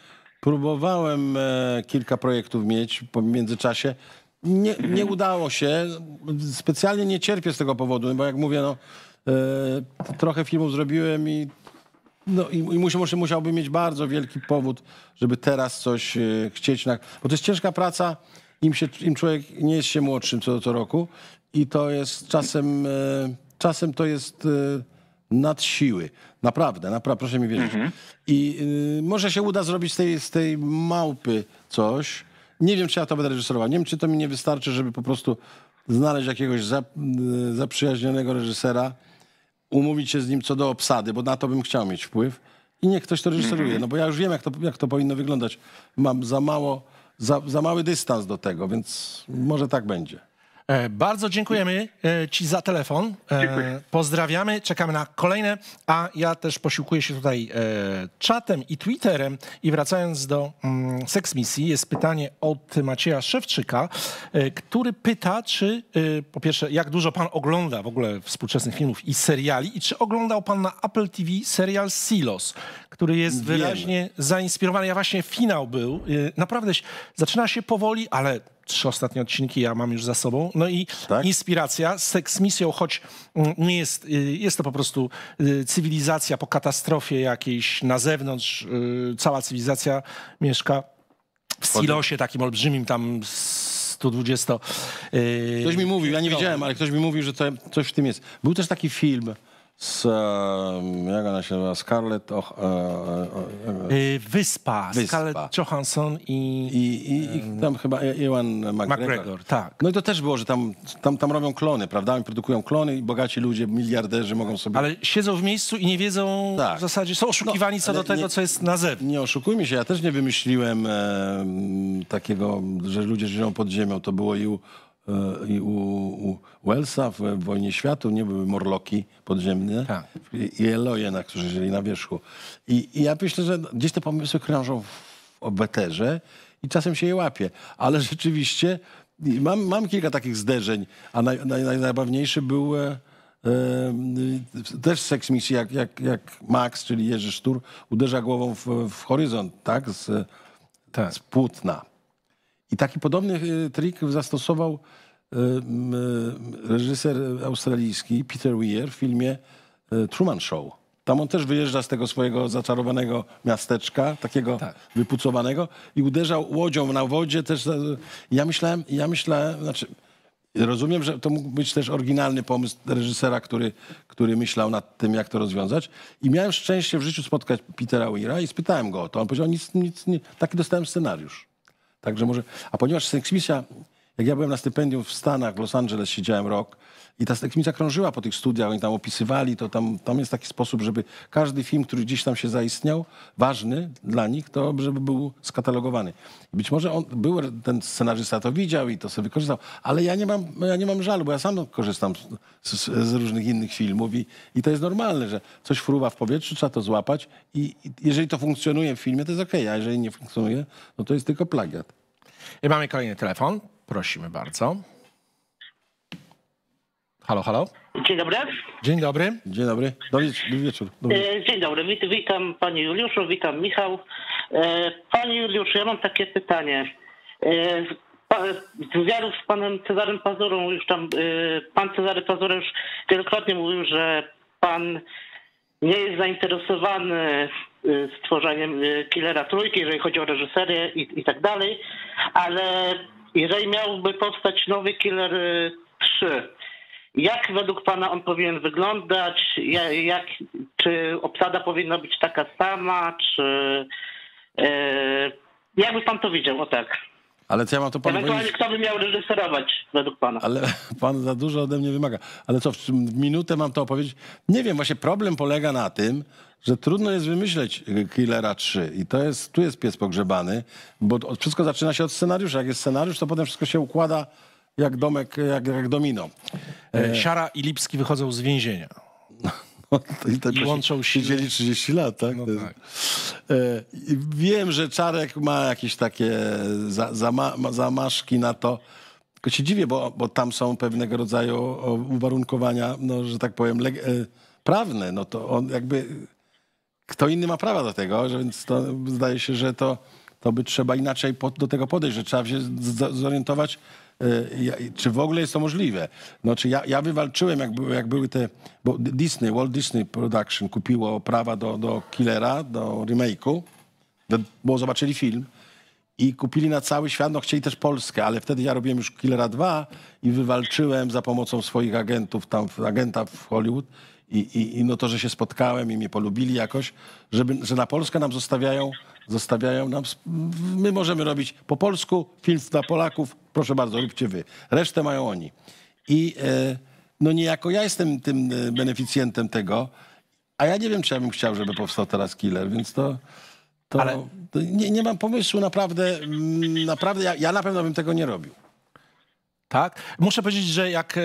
próbowałem e, kilka projektów mieć po międzyczasie. Nie, nie udało się. Specjalnie nie cierpię z tego powodu, bo jak mówię, no, e, trochę filmów zrobiłem i no i, i musi, musi, musiałby mieć bardzo wielki powód, żeby teraz coś e, chcieć. Na, bo to jest ciężka praca, im, się, im człowiek nie jest się młodszym co, co roku i to jest czasem, e, czasem to jest e, nad siły. Naprawdę, naprawdę, proszę mi wierzyć. I y, może się uda zrobić z tej, z tej małpy coś. Nie wiem, czy ja to będę reżyserował. Nie wiem, czy to mi nie wystarczy, żeby po prostu znaleźć jakiegoś y, zaprzyjaźnionego reżysera, umówić się z nim co do obsady, bo na to bym chciał mieć wpływ. I niech ktoś to reżyseruje, no bo ja już wiem, jak to, jak to powinno wyglądać. Mam za mało, za, za mały dystans do tego, więc może tak będzie. E, Bardzo dziękujemy e, Ci za telefon. E, Dziękuję. Pozdrawiamy, czekamy na kolejne. A ja też posiłkuję się tutaj czatem i Twitterem. I wracając do mm, seksmisji, jest pytanie od Macieja Szewczyka, który pyta, czy po pierwsze, jak dużo Pan ogląda w ogóle współczesnych filmów i seriali, i czy oglądał Pan na Apple TV serial Silos, który jest wyraźnie zainspirowany. Ja właśnie finał był. Naprawdę zaczyna się powoli, ale trzy ostatnie odcinki ja mam już za sobą. No i Tak? inspiracja z seksmisją, choć mm, nie jest, y, jest to po prostu y, cywilizacja po katastrofie jakiejś na zewnątrz. y, Cała cywilizacja mieszka w silosie takim olbrzymim tam 120. y, Ktoś mi mówił, ja nie wiedziałem, ale ktoś mi mówił, że to, coś w tym jest. Był też taki film z, e, jak ona się nazywa, Scarlett Och, e, e, e, y, Wyspa, Wyspa. Scarlett Johansson i, i, i, i tam chyba Ewan McGregor. McGregor. Tak. No i to też było, że tam, tam, tam robią klony, prawda? Oni produkują klony i bogaci ludzie, miliarderzy mogą sobie... Ale siedzą w miejscu i nie wiedzą Tak. w zasadzie, są oszukiwani No, co do tego, nie- co jest na zewnątrz. Nie oszukujmy się, ja też nie wymyśliłem e, takiego, że ludzie żyją pod ziemią. To było i u, e, i u, u Wellsa w, Wojnie Światów, nie były morloki podziemne Tak. i Eloje, na, którzy żyli na wierzchu. I, I ja myślę, że gdzieś te pomysły krążą w obeterze i czasem się je łapie. Ale rzeczywiście mam, mam kilka takich zderzeń, a naj, naj, naj, najbawniejszy był... E, E, też seks misji, jak, jak, jak Max, czyli Jerzy Sztur, uderza głową w, w horyzont, tak? Z, Tak. z płótna. I taki podobny e, trik zastosował m, e, reżyser australijski Peter Weir w filmie Truman Show. Tam on też wyjeżdża z tego swojego zaczarowanego miasteczka, takiego Tak. wypucowanego i uderzał łodzią na wodzie też. Ja myślałem, ja myślałem, znaczy Rozumiem, że to mógł być też oryginalny pomysł reżysera, który, który myślał nad tym, jak to rozwiązać. I miałem szczęście w życiu spotkać Petera Weira i spytałem go o to. On powiedział, nic, nic nie, taki dostałem scenariusz. Także może, a ponieważ Seksmisja jak ja byłem na stypendium w Stanach, w Los Angeles siedziałem rok i ta tekmica krążyła po tych studiach, oni tam opisywali, to tam, tam jest taki sposób, żeby każdy film, który gdzieś tam się zaistniał, ważny dla nich, to żeby był skatalogowany. Być może on, był, ten scenarzysta to widział i to sobie wykorzystał, ale ja nie mam, ja nie mam żalu, bo ja sam korzystam z, z, z różnych innych filmów i, i to jest normalne, że coś fruwa w powietrzu, trzeba to złapać i, i jeżeli to funkcjonuje w filmie, to jest okej, a jeżeli nie funkcjonuje, no to jest tylko plagiat. I mamy kolejny telefon. Prosimy bardzo. Halo, halo. Dzień dobry. Dzień dobry. Dzień dobry, dobry wieczór. Dobry. E, Dzień dobry, Wit, witam Panie Juliuszu, witam Michał. E, Panie Juliuszu, ja mam takie pytanie. E, Z wywiadów z Panem Cezarym Pazurą, już tam, Pan Cezary Pazura już wielokrotnie mówił, że Pan nie jest zainteresowany stworzeniem Killera Trójki, jeżeli chodzi o reżyserię i, i tak dalej, ale jeżeli miałby powstać nowy Killer e, 3, jak według Pana on powinien wyglądać? Ja- Jak, czy obsada powinna być taka sama? Czy e, jakby Pan to widział? O tak. Ale co ja mam to panu Ewentualnie powiedzieć? kto by miał reżyserować według Pana? Ale pan za dużo ode mnie wymaga. Ale co, w minutę mam to opowiedzieć? Nie wiem, właśnie problem polega na tym, że trudno jest wymyśleć Killera 3 i to jest, tu jest pies pogrzebany, bo wszystko zaczyna się od scenariusza. Jak jest scenariusz, to potem wszystko się układa jak domek, jak, jak domino. E, Siara i Lipski wychodzą z więzienia. No, i, to I łączą siły. Siedzieli 30 lat, tak? No tak. E, Wiem, że Czarek ma jakieś takie za, zama, ma- zamaszki na to. Tylko się dziwię, bo, bo tam są pewnego rodzaju uwarunkowania, no, że tak powiem, e, prawne. No to on jakby... Kto inny ma prawa do tego, więc to zdaje się, że to, to by trzeba inaczej do tego podejść, że trzeba się zorientować, czy w ogóle jest to możliwe. No, czy ja, ja wywalczyłem, jak były, jak były te, bo Disney, Walt Disney Production kupiło prawa do, do Killera, do remake'u, bo zobaczyli film i kupili na cały świat, no chcieli też Polskę, ale wtedy ja robiłem już Killera 2 i wywalczyłem za pomocą swoich agentów, tam agenta w Hollywood i, i, i no to, że się spotkałem i mnie polubili jakoś, żeby, że na Polskę nam zostawiają, zostawiają nam, my możemy robić po polsku, film dla Polaków, proszę bardzo, róbcie wy. Resztę mają oni. I e, no niejako ja jestem tym e, beneficjentem tego, a ja nie wiem, czy ja bym chciał, żeby powstał teraz Killer, więc to... To, Ale- to nie, nie mam pomysłu, naprawdę, mm, naprawdę ja, ja na pewno bym tego nie robił. Tak? Muszę powiedzieć, że jak e,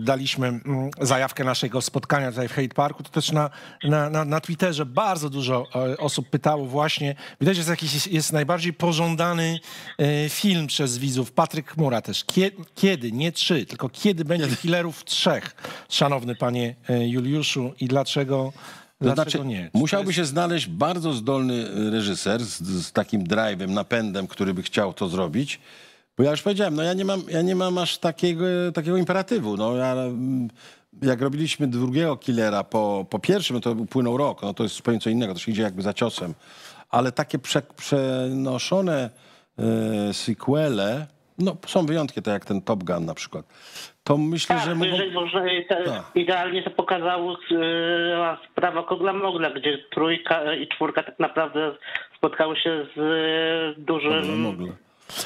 daliśmy mm, zajawkę naszego spotkania tutaj w Hate Parku, to też na, na, na, na Twitterze bardzo dużo e, osób pytało właśnie. Widać, że jest jakiś jest najbardziej pożądany e, film przez widzów. Patryk Chmura też. Kie, kiedy, nie trzy, tylko kiedy będzie killerów trzech, szanowny panie Juliuszu i dlaczego, To dlaczego znaczy, nie? Czy musiałby się znaleźć bardzo zdolny reżyser z, z takim drive'em, napędem, który by chciał to zrobić. Bo ja już powiedziałem, no ja nie mam, ja nie mam aż takiego, takiego imperatywu. No ja, jak robiliśmy drugiego killera po, po pierwszym, no to upłynął rok, no to jest zupełnie co innego, to się idzie jakby za ciosem. Ale takie prze, przenoszone e, sequele, no są wyjątki, tak jak ten Top Gun na przykład. To myślę, Tak, że mogą... można, Tak. idealnie to pokazało e, sprawa Kogla Mogla, gdzie trójka i czwórka tak naprawdę spotkały się z e, dużym...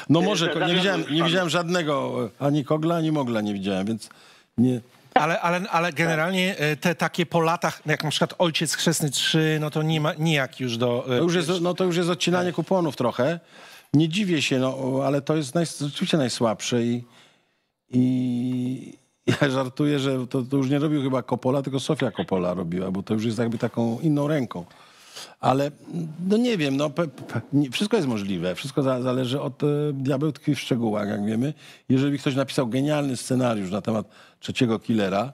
No może, nie widziałem, nie widziałem żadnego, e, ani Kogla, ani Mogla nie widziałem, więc nie... Ale, ale, ale generalnie e, te takie po latach, jak na przykład Ojciec Chrzestny 3, no to nie ma nijak już do... e, To już jest, no to już jest odcinanie kuponów trochę. Nie dziwię się, no, ale to jest naj, rzeczywiście najsłabsze i, i ja żartuję, że to, to już nie robił chyba Coppola, tylko Sofia Coppola robiła, bo to już jest jakby taką inną ręką. Ale no nie wiem, no, pe, pe, wszystko jest możliwe. Wszystko za, zależy od e, diabeł tkwi w szczegółach, jak wiemy. Jeżeli ktoś napisał genialny scenariusz na temat trzeciego killera,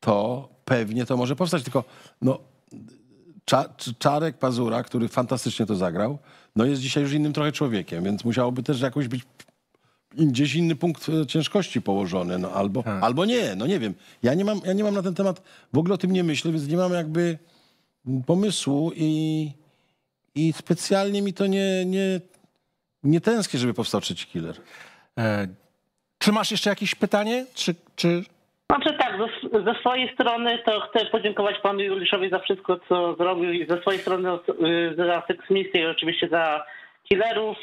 to pewnie to może powstać. Tylko no, Cza, Cz- Czarek Pazura, który fantastycznie to zagrał, no jest dzisiaj już innym trochę człowiekiem, więc musiałoby też jakoś być gdzieś inny punkt e, ciężkości położony, no albo, albo nie, no nie wiem. Ja nie, mam, ja nie mam na ten temat, w ogóle o tym nie myślę, więc nie mam jakby pomysłu i, i specjalnie mi to nie, nie, nie tęsknię, żeby powstał trzeci killer. E, Czy masz jeszcze jakieś pytanie? Czy, czy... Znaczy tak, ze, ze swojej strony to chcę podziękować panu Juliuszowi za wszystko, co zrobił i ze swojej strony y, za Sex i oczywiście za killerów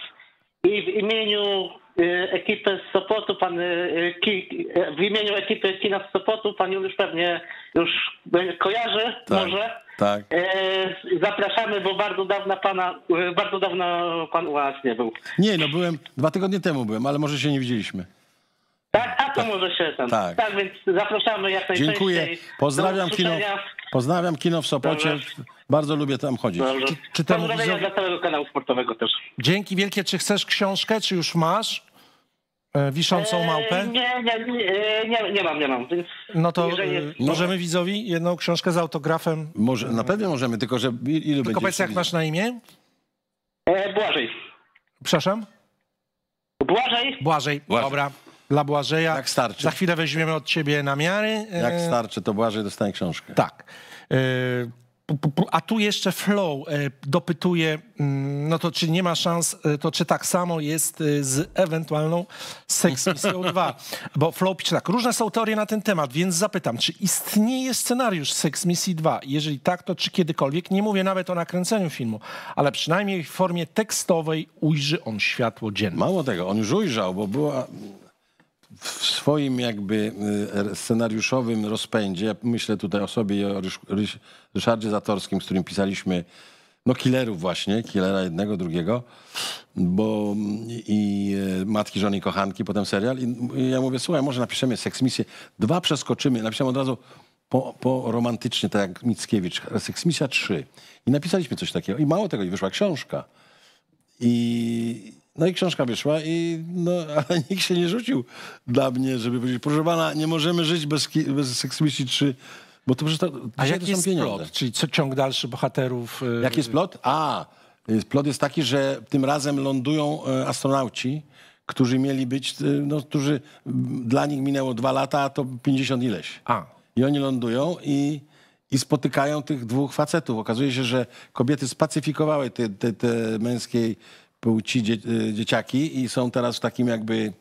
i w imieniu y, ekipę z Sopotu, pan y, ki, w imieniu ekipy Kina z Sopotu, pan Juliusz pewnie już kojarzy Tak. może. Tak. Y, Zapraszamy, bo bardzo dawno pana, y, bardzo dawno pan u nas nie był. Nie, no byłem, dwa tygodnie temu byłem, ale może się nie widzieliśmy. Tak, a to może się tam. Tak. Tak. więc zapraszamy jak najczęściej. Dziękuję. Pozdrawiam kino, pozdrawiam kino w Sopocie. Dobrze. Bardzo lubię tam chodzić. Dobrze. Czy- czy Pozdrowienia widzowi- dla całego kanału sportowego też. Dzięki wielkie. Czy chcesz książkę, czy już masz? E, Wiszącą małpę? E, Nie, nie, nie, nie, nie mam, nie mam. Więc No to e, jest- możemy widzowi jedną książkę z autografem. Może, na pewno możemy, tylko że il- ilu Tylko powiedz, jak masz na imię? Błażej. Przepraszam? Błażej? Błażej. Błażej. Dobra. Dla Błażeja. Jak starczy. Za chwilę weźmiemy od ciebie namiary. Jak starczy, to Błażej dostanie książkę. Tak. A tu jeszcze Flow e, dopytuje, mm, no to czy nie ma szans, e, to czy tak samo jest e, z ewentualną Sex Misją 2? Bo Flow pisze tak, różne są teorie na ten temat, więc zapytam, czy istnieje scenariusz Sex Misji 2? Jeżeli tak, to czy kiedykolwiek, nie mówię nawet o nakręceniu filmu, ale przynajmniej w formie tekstowej ujrzy on światło dzienne. Mało tego, on już ujrzał, bo była w swoim jakby y, scenariuszowym rozpędzie, myślę tutaj o sobie i o Rysz- Rysz- Ryszardzie Zatorskim, z którym pisaliśmy no killerów właśnie, killera jednego, drugiego, bo i e, Matki, Żony i Kochanki, potem serial i ja mówię, słuchaj, może napiszemy seksmisję, dwa przeskoczymy, napisałem od razu po, po romantycznie, tak jak Mickiewicz, seksmisja 3 i napisaliśmy coś takiego. I mało tego, i wyszła książka. I, no i książka wyszła, i, no, ale nikt się nie rzucił dla mnie, żeby powiedzieć, proszę pana, nie możemy żyć bez, bez Sex Misji 3, bo to przecież to, A jaki to jest pieniądze. plot? Czyli co, ciąg dalszy bohaterów? e, Jaki jest plot? A, y, plot jest taki, że tym razem lądują e, astronauci, którzy mieli być, e, no, którzy m, dla nich minęło dwa lata, a to 50 ileś. A, I oni lądują i, i spotykają tych dwóch facetów. Okazuje się, że kobiety spacyfikowały te, te, te męskiej płci dzie, y, dzieciaki i są teraz w takim jakby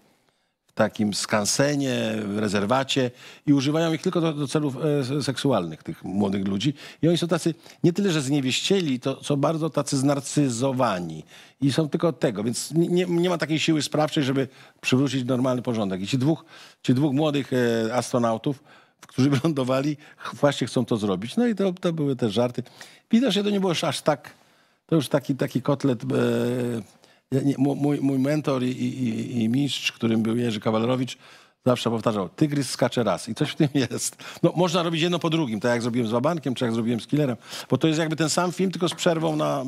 w takim skansenie, w rezerwacie i używają ich tylko do, do celów e, seksualnych, tych młodych ludzi. I oni są tacy nie tyle, że zniewieścieli, to co bardzo tacy znarcyzowani. I są tylko od tego, więc nie, nie, ma takiej siły sprawczej, żeby przywrócić normalny porządek. I ci dwóch, ci dwóch młodych e, astronautów, którzy wylądowali, właśnie chcą to zrobić. No i to, to były te żarty. Widocznie to nie było aż tak, to już taki, taki kotlet... E, mój, mój mentor i, i, i mistrz, którym był Jerzy Kawalerowicz, zawsze powtarzał, tygrys skacze raz i coś w tym jest. No, można robić jedno po drugim, tak jak zrobiłem z Wabankiem, czy jak zrobiłem z Killerem, bo to jest jakby ten sam film, tylko z przerwą na,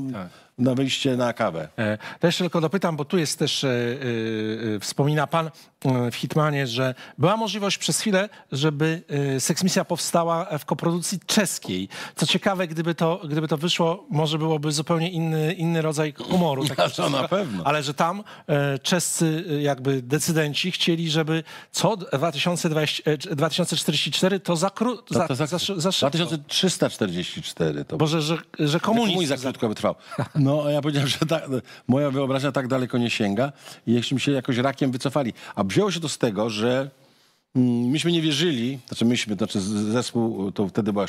na wyjście na kawę. E, To jeszcze tylko dopytam, bo tu jest też, e, e, wspomina pan w Hitmanie, że była możliwość przez chwilę, żeby seksmisja powstała w koprodukcji czeskiej. Co ciekawe, gdyby to, gdyby to wyszło, może byłoby zupełnie inny, inny rodzaj humoru. takiego to na pewno. Ale że tam czescy jakby decydenci chcieli, żeby co 2020, e, 2044 to za, za, to za, za, za szybko. 2344 to Bo że, że, komunizm... Komunizm za krótko by trwał. No, ja powiedziałem, że tak, moja wyobraźnia tak daleko nie sięga i jeśliśmy się jakoś rakiem wycofali. A wzięło się to z tego, że mm, myśmy nie wierzyli, znaczy myśmy, znaczy zespół, to wtedy był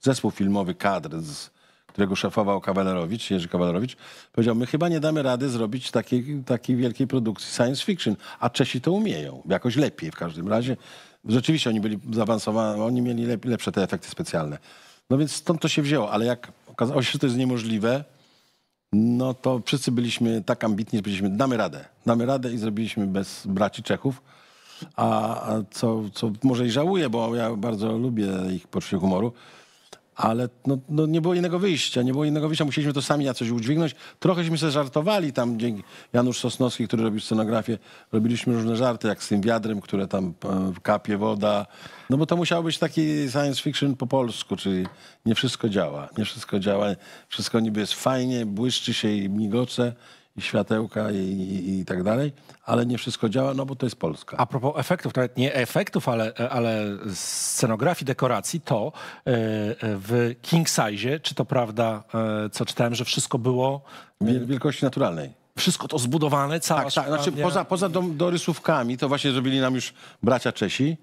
zespół filmowy kadr, z którego szefował Kawalerowicz, Jerzy Kawalerowicz, powiedział, my chyba nie damy rady zrobić takiej, takiej wielkiej produkcji science fiction, a Czesi to umieją, jakoś lepiej w każdym razie. Rzeczywiście oni byli zaawansowani, oni mieli lep, lepsze te efekty specjalne. No więc stąd to się wzięło, ale jak okazało się, że to jest niemożliwe, no to wszyscy byliśmy tak ambitni, że powiedzieliśmy, damy radę. Damy radę i zrobiliśmy bez braci Czechów. A, a co, co może i żałuję, bo ja bardzo lubię ich poczucie humoru, ale no, no nie było innego wyjścia, nie było innego wyjścia, musieliśmy to sami na coś udźwignąć. Trochęśmy sobie żartowali tam, dzięki Janusz Sosnowski, który robił scenografię, robiliśmy różne żarty, jak z tym wiadrem, które tam e, kapie woda. No bo to musiało być taki science fiction po polsku, czyli nie wszystko działa, nie wszystko działa, wszystko niby jest fajnie, błyszczy się i migocze, i światełka i, i, i tak dalej, ale nie wszystko działa, no bo to jest Polska. A propos efektów, nawet nie efektów, ale, ale scenografii, dekoracji, to e, w King Size, czy to prawda, e, co czytałem, że wszystko było, Wiel- Wielkości naturalnej. wszystko to zbudowane, cała Tak, tak. Znaczy, poza, poza dorysówkami, to właśnie zrobili nam już bracia Czesi.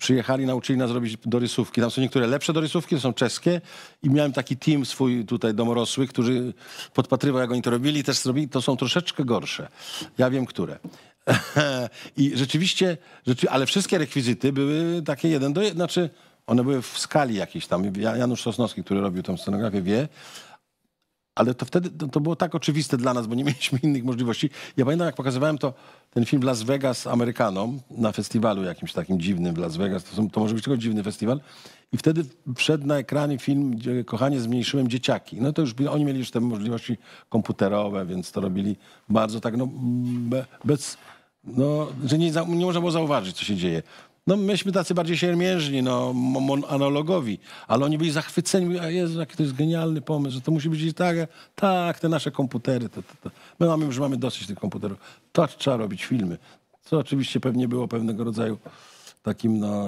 Przyjechali, nauczyli nas robić dorysówki. Tam są niektóre lepsze dorysówki, to są czeskie. I miałem taki team swój tutaj domorosły, który podpatrywał, jak oni to robili. Też zrobili, to są troszeczkę gorsze. Ja wiem, które. I rzeczywiście, rzeczy, ale wszystkie rekwizyty były takie jeden do jednego, znaczy one były w skali jakiejś tam. Ja- Janusz Sosnowski, który robił tą scenografię, wie, ale to wtedy to, to było tak oczywiste dla nas, bo nie mieliśmy innych możliwości. Ja pamiętam, jak pokazywałem to, ten film w Las Vegas Amerykanom na festiwalu jakimś takim dziwnym w Las Vegas. To, są, to może być tylko dziwny festiwal. I wtedy wszedł na ekranie film gdzie, Kochanie, zmniejszyłem dzieciaki. No to już oni mieli już te możliwości komputerowe, więc to robili bardzo tak, no be, bez, no, że nie, nie można było zauważyć, co się dzieje. No myśmy tacy bardziej siermiężni, no, analogowi, ale oni byli zachwyceni. A Jezu, jaki to jest genialny pomysł, że to musi być tak, tak, te nasze komputery. To, to, to. My mamy, już mamy dosyć tych komputerów. To trzeba robić filmy. Co oczywiście pewnie było pewnego rodzaju takim no,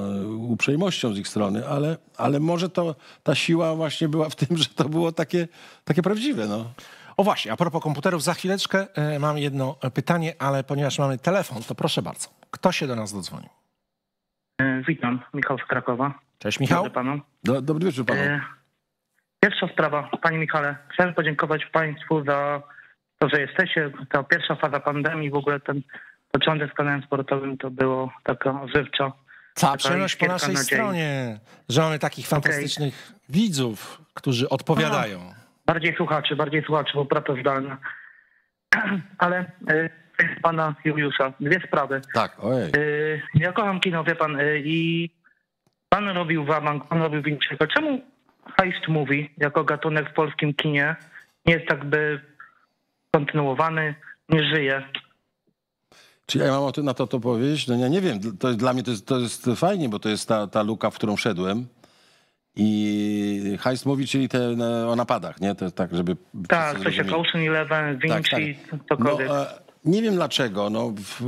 uprzejmością z ich strony, ale, ale może to ta siła właśnie była w tym, że to było takie, takie prawdziwe. No. O właśnie, a propos komputerów, za chwileczkę e, mam jedno e, pytanie, ale ponieważ mamy telefon, to proszę bardzo. Kto się do nas dodzwonił? E, Witam, Michał z Krakowa. Cześć Michał. Dobry panu. Do, dobry wieczór panu. E, Pierwsza sprawa, panie Michale, chciałem podziękować państwu za to, że jesteście. Ta pierwsza faza pandemii, w ogóle ten początek z kanałem sportowym to było taka żywczo. Cała przyjemność po naszej nadzieja. stronie, że mamy takich fantastycznych widzów, którzy odpowiadają. Bardziej słuchaczy, bardziej słuchaczy, bo praca zdalna. Ale e, pana Juliusza, dwie sprawy. Tak, ojej. Y, Ja kocham kino, wie pan, y, i pan robił Wabank, pan robił Winczego. Czemu heist movie jako gatunek w polskim kinie nie jest tak by kontynuowany, nie żyje? Czy ja mam o tym- na to, to powiedzieć? No ja nie wiem. To jest, dla mnie to jest, to jest fajnie, bo to jest ta, ta luka, w którą wszedłem. I heist mówi, czyli te o napadach, nie? To tak, żeby... Tak, coś jak. Ocean Eleven, Vinci, cokolwiek. No, e, nie wiem dlaczego. No, w,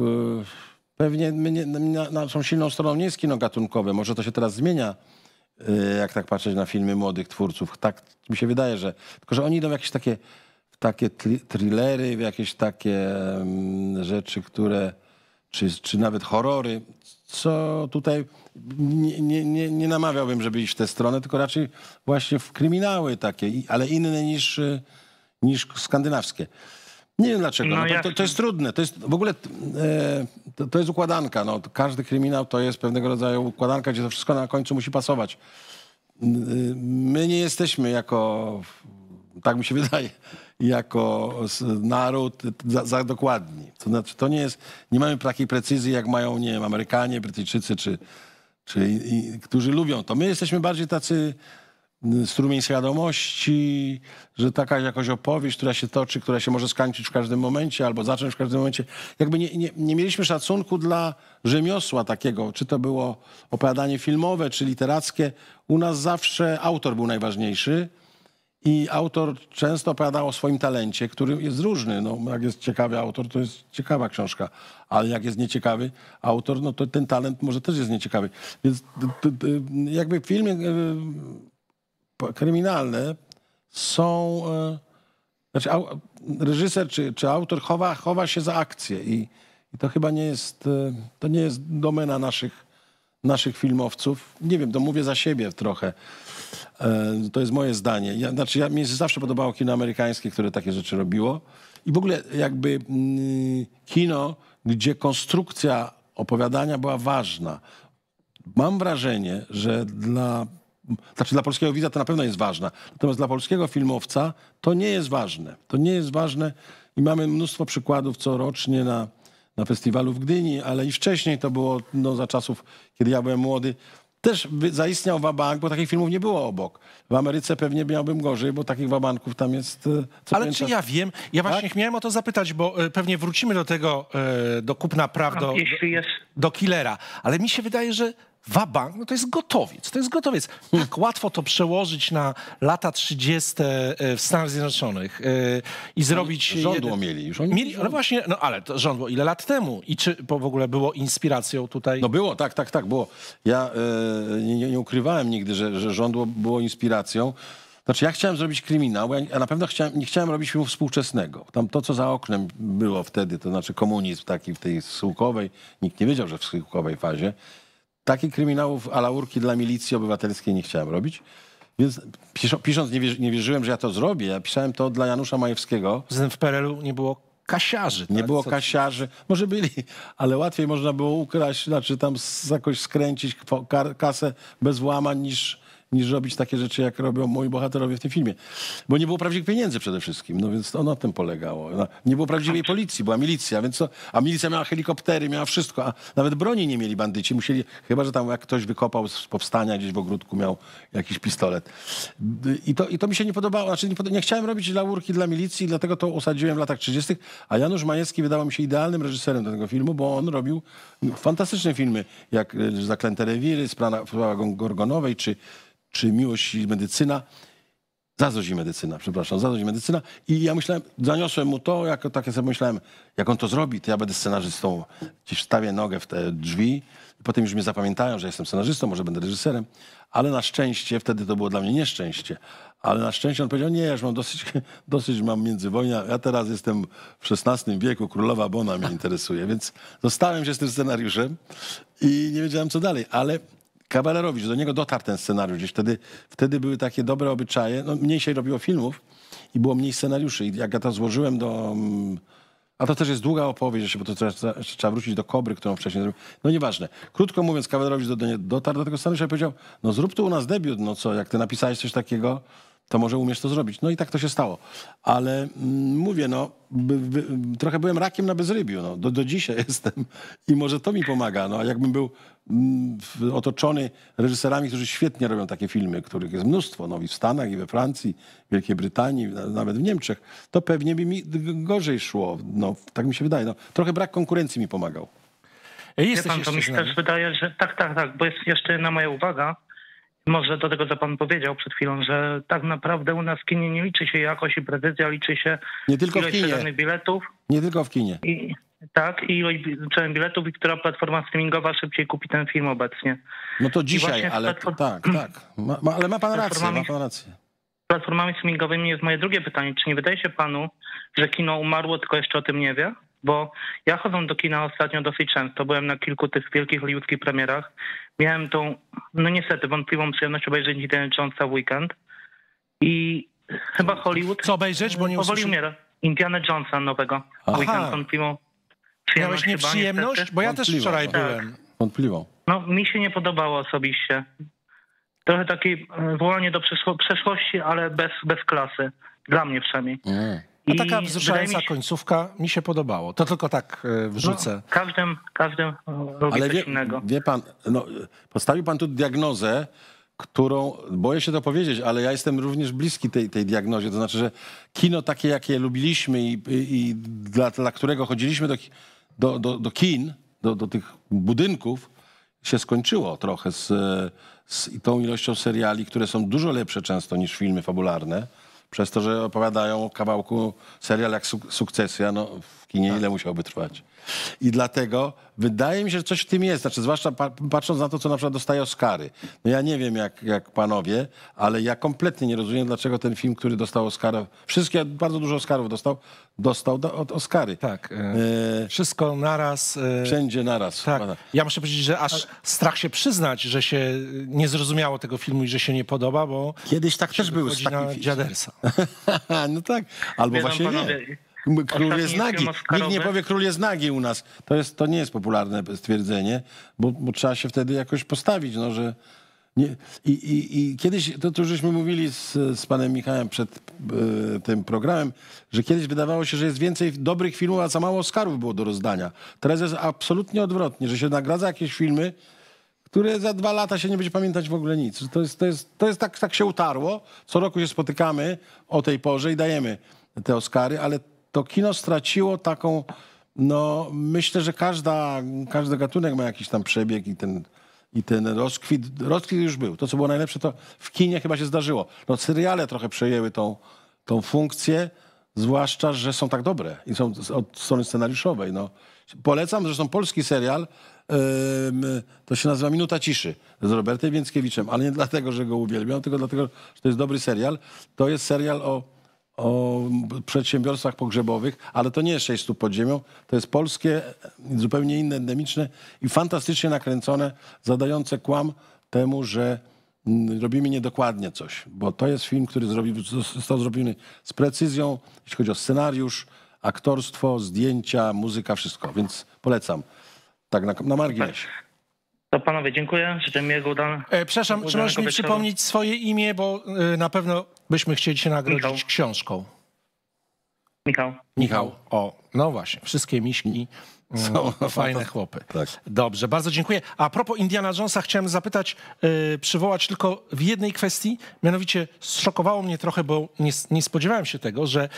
pewnie my naszą silną stroną nie jest kino gatunkowe. Może to się teraz zmienia, e, jak tak patrzeć na filmy młodych twórców. Tak mi się wydaje, że... Tylko, że oni idą w jakieś takie, w takie thrillery, w jakieś takie mm, rzeczy, które... Czy, czy nawet horrory, co tutaj nie, nie, nie, nie namawiałbym, żeby iść w tę stronę, tylko raczej właśnie w kryminały takie, ale inne niż, e, niż skandynawskie. Nie wiem dlaczego. No No, to, to, jest trudne. To jest w ogóle e, to, to jest układanka. No. Każdy kryminał to jest pewnego rodzaju układanka, gdzie to wszystko na końcu musi pasować. Y, My nie jesteśmy jako, tak mi się wydaje, jako naród za, za dokładni. To znaczy, to nie jest, nie mamy takiej precyzji, jak mają, nie wiem, Amerykanie, Brytyjczycy, czy, czy i, którzy lubią to. My jesteśmy bardziej tacy strumień świadomości, że taka jakaś opowieść, która się toczy, która się może skończyć w każdym momencie albo zacząć w każdym momencie. Jakby nie, nie, nie mieliśmy szacunku dla rzemiosła takiego, czy to było opowiadanie filmowe, czy literackie. U nas zawsze autor był najważniejszy. I autor często opowiadał o swoim talencie, który jest różny. No, jak jest ciekawy autor, to jest ciekawa książka, ale jak jest nieciekawy autor, no to ten talent może też jest nieciekawy. Więc jakby filmy e, po- kryminalne są... e, Znaczy, reżyser czy, czy autor chowa, chowa się za akcję i, i to chyba nie jest, e, to nie jest domena naszych, naszych filmowców. Nie wiem, to mówię za siebie trochę. E, To jest moje zdanie. Ja, znaczy, ja, mnie się zawsze podobało kino amerykańskie, które takie rzeczy robiło. I w ogóle jakby mm, kino, gdzie konstrukcja opowiadania była ważna. Mam wrażenie, że dla, znaczy dla polskiego widza to na pewno jest ważna. Natomiast dla polskiego filmowca to nie jest ważne. To nie jest ważne i mamy mnóstwo przykładów corocznie na, na festiwalu w Gdyni, ale i wcześniej to było no, za czasów, kiedy ja byłem młody. Też zaistniał wabank, bo takich filmów nie było obok. W Ameryce pewnie miałbym gorzej, bo takich wabanków tam jest... e, Co Ale czy ja wiem? Ja właśnie miałem o to zapytać, bo e, pewnie wrócimy do tego, e, do kupna praw, do, Jeśli jest do killera. Ale mi się wydaje, że Wabank, no to jest gotowiec, to jest gotowiec. Tak łatwo to przełożyć na lata 30. w Stanach Zjednoczonych e, i zrobić... Żądło jeden- mieli już. Oni Mieli, ale właśnie, no ale to żądło ile lat temu? I czy w ogóle było inspiracją tutaj? No było, tak, tak, tak, było. Ja e, nie, nie ukrywałem nigdy, że, że żądło było inspiracją. Znaczy ja chciałem zrobić kryminał, ja na pewno chciałem, nie chciałem robić filmu współczesnego. Tam to, co za oknem było wtedy, to znaczy komunizm taki w tej schyłkowej, nikt nie wiedział, że w schyłkowej fazie. Takich kryminałów a la urki dla milicji obywatelskiej nie chciałem robić. Więc pisz- pisząc nie, wierzy, nie wierzyłem, że ja to zrobię. Ja pisałem to dla Janusza Majewskiego. Zatem w PRL-u nie było kasiarzy. Nie tak? było Co- kasiarzy, może byli, ale łatwiej można było ukraść, znaczy tam jakoś skręcić kasę bez włamań niż, niż robić takie rzeczy, jak robią moi bohaterowie w tym filmie. Bo nie było prawdziwych pieniędzy przede wszystkim, no więc to na tym polegało. No, nie było prawdziwej policji, była milicja, więc to, a milicja miała helikoptery, miała wszystko, a nawet broni nie mieli bandyci, musieli, chyba, że tam jak ktoś wykopał z powstania gdzieś w ogródku, miał jakiś pistolet. I to, i to mi się nie podobało, znaczy nie, nie chciałem robić laurki dla milicji, dlatego to usadziłem w latach 30., a Janusz Majewski wydawał mi się idealnym reżyserem do tego filmu, bo on robił fantastyczne filmy, jak e, Zaklęte rewiry, Sprawa Gorgonowej, czy, czy Miłość i medycyna. Zazdrość i medycyna, przepraszam, zazdrość i medycyna. I ja myślałem, zaniosłem mu to, jako, tak sobie myślałem, jak on to zrobi, to ja będę scenarzystą, gdzieś wstawię nogę w te drzwi. Potem już mnie zapamiętają, że jestem scenarzystą, może będę reżyserem, ale na szczęście, wtedy to było dla mnie nieszczęście, ale na szczęście on powiedział, nie, ja już mam dosyć, dosyć mam międzywojnia, ja teraz jestem w XVI wieku, królowa Bona mnie interesuje, więc zostałem się z tym scenariuszem i nie wiedziałem co dalej, ale Kawalerowicz, do niego dotarł ten scenariusz. Gdzieś wtedy, wtedy były takie dobre obyczaje. No, mniej się robiło filmów i było mniej scenariuszy. I jak ja to złożyłem do... mm, A to też jest długa opowieść, bo to trzeba, trzeba wrócić do Kobry, którą wcześniej zrobił. No nieważne. Krótko mówiąc, Kawalerowicz do, do, dotarł do tego scenariusza i powiedział, no zrób tu u nas debiut, no co, jak ty napisałeś coś takiego, to może umiesz to zrobić. No i tak to się stało. Ale mm, mówię, no, by, by, trochę byłem rakiem na bezrybiu. No. Do, do dzisiaj jestem i może to mi pomaga. No, jakbym był otoczony reżyserami, którzy świetnie robią takie filmy, których jest mnóstwo, no i w Stanach, i we Francji, w Wielkiej Brytanii, na- nawet w Niemczech, to pewnie by mi gorzej szło. No, tak mi się wydaje. No, trochę brak konkurencji mi pomagał. Wie Jesteś pan, to mi się też wydaje, że tak, tak, tak, bo jest jeszcze jedna moja uwaga. Może do tego, co pan powiedział przed chwilą, że tak naprawdę u nas w kinie nie liczy się jakość i precyzja, liczy się Nie tylko w ilość kinie. sprzedanych biletów Nie tylko w kinie. i tak, i ilość cen biletów i która platforma streamingowa szybciej kupi ten film obecnie. No to dzisiaj, ale platform- tak, tak. Ma, ma, ale ma pan rację, ma Platformami- pan rację. platformami streamingowymi jest moje drugie pytanie. Czy nie wydaje się panu, że kino umarło, tylko jeszcze o tym nie wie? Bo ja chodzę do kina ostatnio dosyć często. Byłem na kilku tych wielkich hollywoodzkich premierach. Miałem tą, no niestety, wątpliwą przyjemność obejrzeć Indiana Jonesa w weekend. I chyba Hollywood Co obejrzeć, bo nie powoli usłyszy... umiera. Indiana Jonesa nowego. Aha. Weekend wątpliwą Miałeś nieprzyjemność? niestety. Bo ja też wczoraj tak. byłem. Wątpliwą. No, mi się nie podobało osobiście. Trochę takie wołanie do przeszło- przeszłości, ale bez, bez klasy. Dla mnie przynajmniej. Mm. A I taka wzruszająca mi się- końcówka mi się podobało. To tylko tak e, wrzucę. No, każdym, każdym e, robi Ale coś wie, innego. wie pan, no, postawił pan tu diagnozę, którą, boję się to powiedzieć, ale ja jestem również bliski tej, tej diagnozie. To znaczy, że kino takie, jakie lubiliśmy i, i, i dla, dla którego chodziliśmy do, do, do, do kin, do, do tych budynków, się skończyło trochę z, z tą ilością seriali, które są dużo lepsze często niż filmy fabularne. Przez to, że opowiadają o kawałku serial jak suk- Sukcesja, no w kinie ile musiałby trwać. I dlatego wydaje mi się, że coś w tym jest. Znaczy, zwłaszcza pa- patrząc na to, co na przykład dostaje Oscary. No ja nie wiem, jak, jak panowie, ale ja kompletnie nie rozumiem, dlaczego ten film, który dostał Oscara, wszystkie, bardzo dużo Oscarów dostał, dostał do, od Oscary. Tak. E, E, wszystko naraz. E, wszędzie naraz. tak. Pada. Ja muszę powiedzieć, że aż strach się przyznać, że się nie zrozumiało tego filmu i że się nie podoba, bo Kiedyś tak też był z chodzi na takim filmem. dziadersa. no tak, albo Wiedzą właśnie panowie, nie. Król jest nagi. Nikt nie powie król jest nagi u nas. To, jest, to nie jest popularne stwierdzenie, bo, bo trzeba się wtedy jakoś postawić, no, że nie, i, i, I kiedyś, to, już żeśmy mówili z, z panem Michałem przed e, tym programem, że kiedyś wydawało się, że jest więcej dobrych filmów, a za mało Oscarów było do rozdania. Teraz jest absolutnie odwrotnie, że się nagradza jakieś filmy, które za dwa lata się nie będzie pamiętać w ogóle nic. To jest, to jest, to jest tak, tak się utarło. Co roku się spotykamy o tej porze i dajemy te Oscary, ale to kino straciło taką, no myślę, że każda, każdy gatunek ma jakiś tam przebieg i ten, i ten rozkwit, rozkwit już był. To, co było najlepsze, to w kinie chyba się zdarzyło. No seriale trochę przejęły tą, tą funkcję, zwłaszcza, że są tak dobre i są od strony scenariuszowej. No. Polecam, zresztą polski serial, to się nazywa Minuta Ciszy z Robertem Więckiewiczem, ale nie dlatego, że go uwielbiam, tylko dlatego, że to jest dobry serial. To jest serial o, o przedsiębiorstwach pogrzebowych, ale to nie jest sześć stóp pod ziemią, to jest polskie, zupełnie inne, endemiczne i fantastycznie nakręcone, zadające kłam temu, że mm, robimy niedokładnie coś, bo to jest film, który został zrobiony z precyzją, jeśli chodzi o scenariusz, aktorstwo, zdjęcia, muzyka, wszystko. Więc polecam. Tak na, na marginesie. To panowie, dziękuję. Życzę miłego udanego. E, przepraszam, czy Udanego możesz mi wieczoru. przypomnieć swoje imię, bo e, na pewno byśmy chcieli cię nagrodzić Michał. książką. Michał. Michał. O, no właśnie, wszystkie miśki. Są Są fajne chłopy. Tak. Dobrze, bardzo dziękuję. A propos Indiana Jonesa chciałem zapytać, e, przywołać tylko w jednej kwestii, mianowicie zszokowało mnie trochę, bo nie, nie spodziewałem się tego, że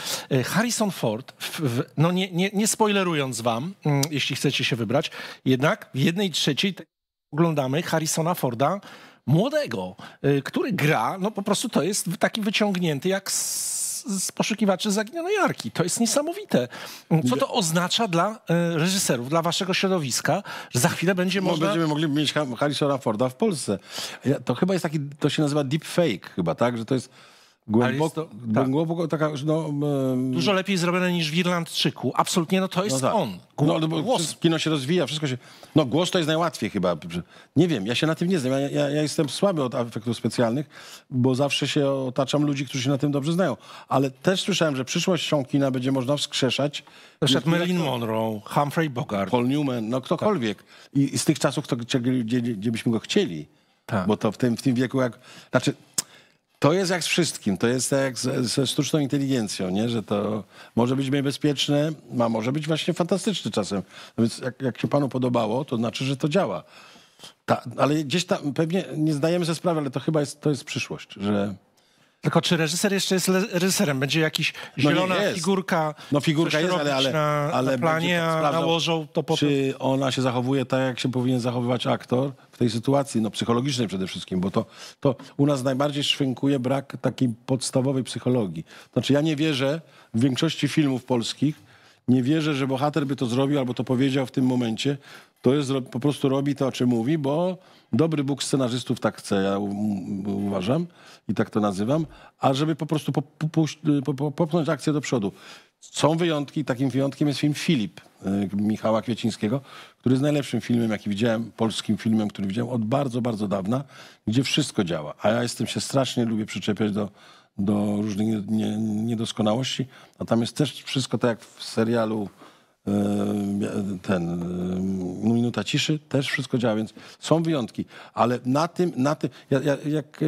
Harrison Ford, w, w, no nie, nie, nie spoilerując wam, mm, jeśli chcecie się wybrać, jednak w jednej trzeciej te- oglądamy Harrisona Forda młodego, y, który gra, no po prostu to jest taki wyciągnięty jak z, z poszukiwaczy zaginionej arki. To jest niesamowite. Co to oznacza dla y, reżyserów, dla waszego środowiska, że za chwilę będzie No, można... Będziemy mogli mieć Ha- Harrisona Forda w Polsce. To chyba jest taki, to się nazywa deepfake chyba, tak? Że to jest głęboko, to- tak. głęboko taka, no... em, Dużo lepiej zrobione niż w Irlandczyku. Absolutnie, no to jest tak. on. No, no, bo głos. wszystko- kino się rozwija, wszystko się... No głos to jest najłatwiej chyba. Nie wiem, ja się na tym nie znam. Ja, ja, ja jestem słaby od efektów specjalnych, bo zawsze się otaczam ludzi, którzy się na tym dobrze znają. Ale też słyszałem, że przyszłością kina będzie można wskrzeszać... Przykład Marilyn Monroe, Humphrey Bogart. Paul Newman, no ktokolwiek. I, I z tych czasów, kto, gdzie, gdzie, gdzie byśmy go chcieli. Tak. Bo to w tym, w tym wieku jak... Znaczy, to jest jak z wszystkim. To jest jak z- ze sztuczną inteligencją, nie? Że to może być niebezpieczne, a może być właśnie fantastyczne czasem. No więc jak, jak się panu podobało, to znaczy, że to działa. Ta, ale gdzieś tam pewnie nie zdajemy sobie sprawy, ale to chyba jest, to jest przyszłość, że... Tylko czy reżyser jeszcze jest reżyserem? Będzie jakiś No zielona jest. figurka, No figurka jest, ale, ale, na, ale na planie, a nałożą to po Czy ona się zachowuje tak, jak się powinien zachowywać aktor w tej sytuacji, no psychologicznej przede wszystkim, bo to, to u nas najbardziej szwankuje brak takiej podstawowej psychologii. Znaczy ja nie wierzę w większości filmów polskich, nie wierzę, że bohater by to zrobił albo to powiedział w tym momencie. To jest, po prostu robi to, o czym mówi, bo dobry Bóg scenarzystów tak chce, ja uważam i tak to nazywam, a żeby po prostu popchnąć akcję do przodu. Są wyjątki, takim wyjątkiem jest film Filip y, Michała Kwiecińskiego, który jest najlepszym filmem, jaki widziałem, polskim filmem, który widziałem od bardzo, bardzo dawna, gdzie wszystko działa. A ja jestem się strasznie, lubię przyczepiać do, do różnych nie, nie, niedoskonałości, a tam jest też wszystko tak jak w serialu ten e, Minuta Ciszy, też wszystko działa, więc są wyjątki, ale na tym, na tym ja, ja, jak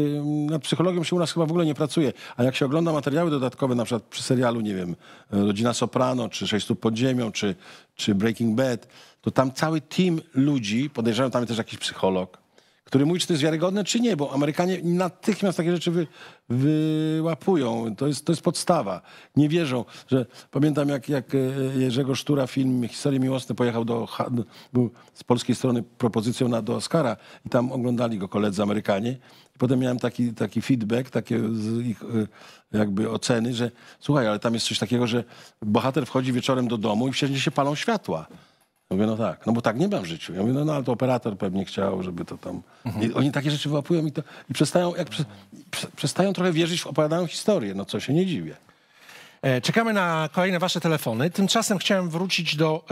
nad psychologią się u nas chyba w ogóle nie pracuje, a jak się ogląda materiały dodatkowe, na przykład przy serialu, nie wiem, Rodzina Soprano, czy Sześć stóp pod ziemią, czy, czy Breaking Bad, to tam cały team ludzi, podejrzewam tam też jakiś psycholog, który mówi, czy to jest wiarygodne, czy nie, bo Amerykanie natychmiast takie rzeczy wy, wyłapują. To jest, to jest podstawa. Nie wierzą, że... Pamiętam, jak, jak e, Jerzego Sztura film Historie Miłosne pojechał do... Był z polskiej strony propozycją na, do Oscara i tam oglądali go koledzy Amerykanie. Potem miałem taki, taki feedback, takie z ich e, jakby oceny, że słuchaj, ale tam jest coś takiego, że bohater wchodzi wieczorem do domu i wszędzie się palą światła. Ja Mówię, no tak, no bo tak nie ma w życiu. Ja mówię, no, no ale to operator pewnie chciał, żeby to tam... I oni takie rzeczy wyłapują i, to, i przestają, jak prze, prze, przestają trochę wierzyć w opowiadaną historię, no co się nie dziwię. E, Czekamy na kolejne wasze telefony. Tymczasem chciałem wrócić do,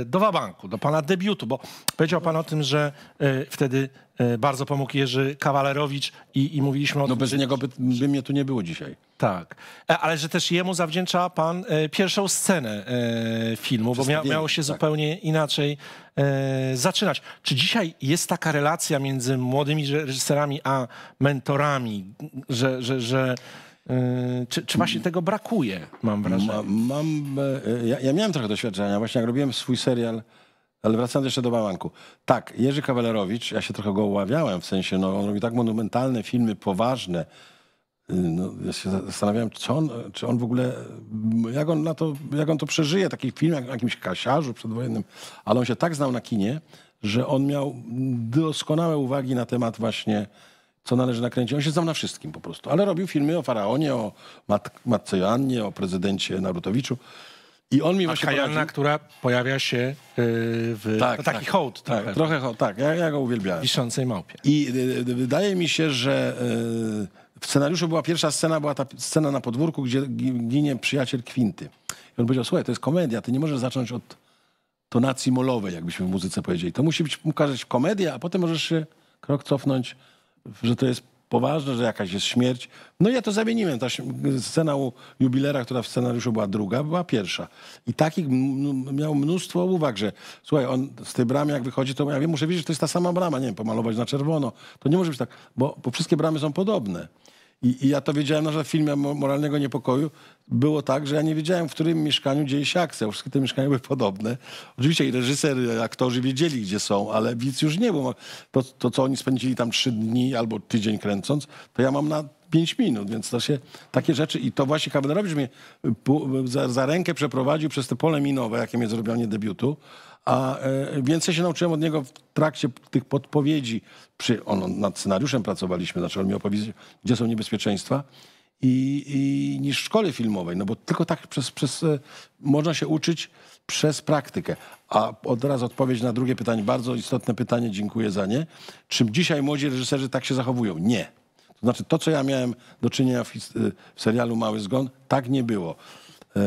e, do Wabanku, do pana debiutu, bo powiedział pan o tym, że e, wtedy bardzo pomógł Jerzy Kawalerowicz i, i mówiliśmy o No tym, bez że... niego by, by mnie tu nie było dzisiaj. Tak, ale że też jemu zawdzięcza pan pierwszą scenę filmu, bo mia, miało się tak. zupełnie inaczej zaczynać. Czy dzisiaj jest taka relacja między młodymi reż- reżyserami a mentorami, że, że, że czy, czy właśnie tego brakuje, mam wrażenie? Ma, mam, e, ja, ja miałem trochę doświadczenia, właśnie jak robiłem swój serial, ale wracając jeszcze do Bawanku. Tak, Jerzy Kawalerowicz, ja się trochę go uławiałem, w sensie, no on robi tak monumentalne filmy, poważne. Y, No, ja się zastanawiałem, co on, czy on w ogóle, jak on, na to, jak on to przeżyje, taki film jak jakimś kasiarzu przedwojennym, ale on się tak znał na kinie, że on miał doskonałe uwagi na temat właśnie, co należy nakręcić. On się znał na wszystkim po prostu, ale robił filmy o Faraonie, o Mat Matce Joannie, o prezydencie Narutowiczu. I on mi właśnie Matka poradził- która pojawia się y, w to taki hołd tak, trochę, trochę ho- tak, ja, ja go uwielbiałem. wiszącej małpie. I y, y, wydaje mi się, że y, w scenariuszu była pierwsza scena, była ta scena na podwórku, gdzie gi- ginie przyjaciel Kwinty. I on powiedział, słuchaj, to jest komedia, ty nie możesz zacząć od tonacji molowej, jakbyśmy w muzyce powiedzieli. To musi być, ukazać komedia, a potem możesz się krok cofnąć, że to jest poważne, że jakaś jest śmierć. No ja to zamieniłem. Ta scena u jubilera, która w scenariuszu była druga, była pierwsza. I takich miał mnóstwo uwag, że słuchaj, on z tej bramy jak wychodzi, to ja wiem, muszę wiedzieć, że to jest ta sama brama, nie wiem, pomalować na czerwono. To nie może być tak, bo, bo wszystkie bramy są podobne. I, I ja to wiedziałem, no, że w filmie Mo- Moralnego Niepokoju było tak, że ja nie wiedziałem, w którym mieszkaniu dzieje się akcja. Wszystkie te mieszkania były podobne. Oczywiście i reżyser, i aktorzy wiedzieli, gdzie są, ale widz już nie, bo to, to co oni spędzili tam trzy dni albo tydzień kręcąc, to ja mam na pięć minut, więc to się takie rzeczy i to właśnie Kawalerowicz mnie za, za rękę przeprowadził przez te pole minowe, jakie mnie zrobienie debiutu, a e, więcej się nauczyłem od niego w trakcie tych podpowiedzi. Przy, on, nad scenariuszem pracowaliśmy, on mi opowiedział, gdzie są niebezpieczeństwa i, i niż w szkole filmowej, no bo tylko tak przez, przez, e, można się uczyć przez praktykę. A od razu odpowiedź na drugie pytanie, bardzo istotne pytanie, dziękuję za nie. Czy dzisiaj młodzi reżyserzy tak się zachowują? Nie. To znaczy to, co ja miałem do czynienia w, y, w serialu Mały Zgon, tak nie było. E,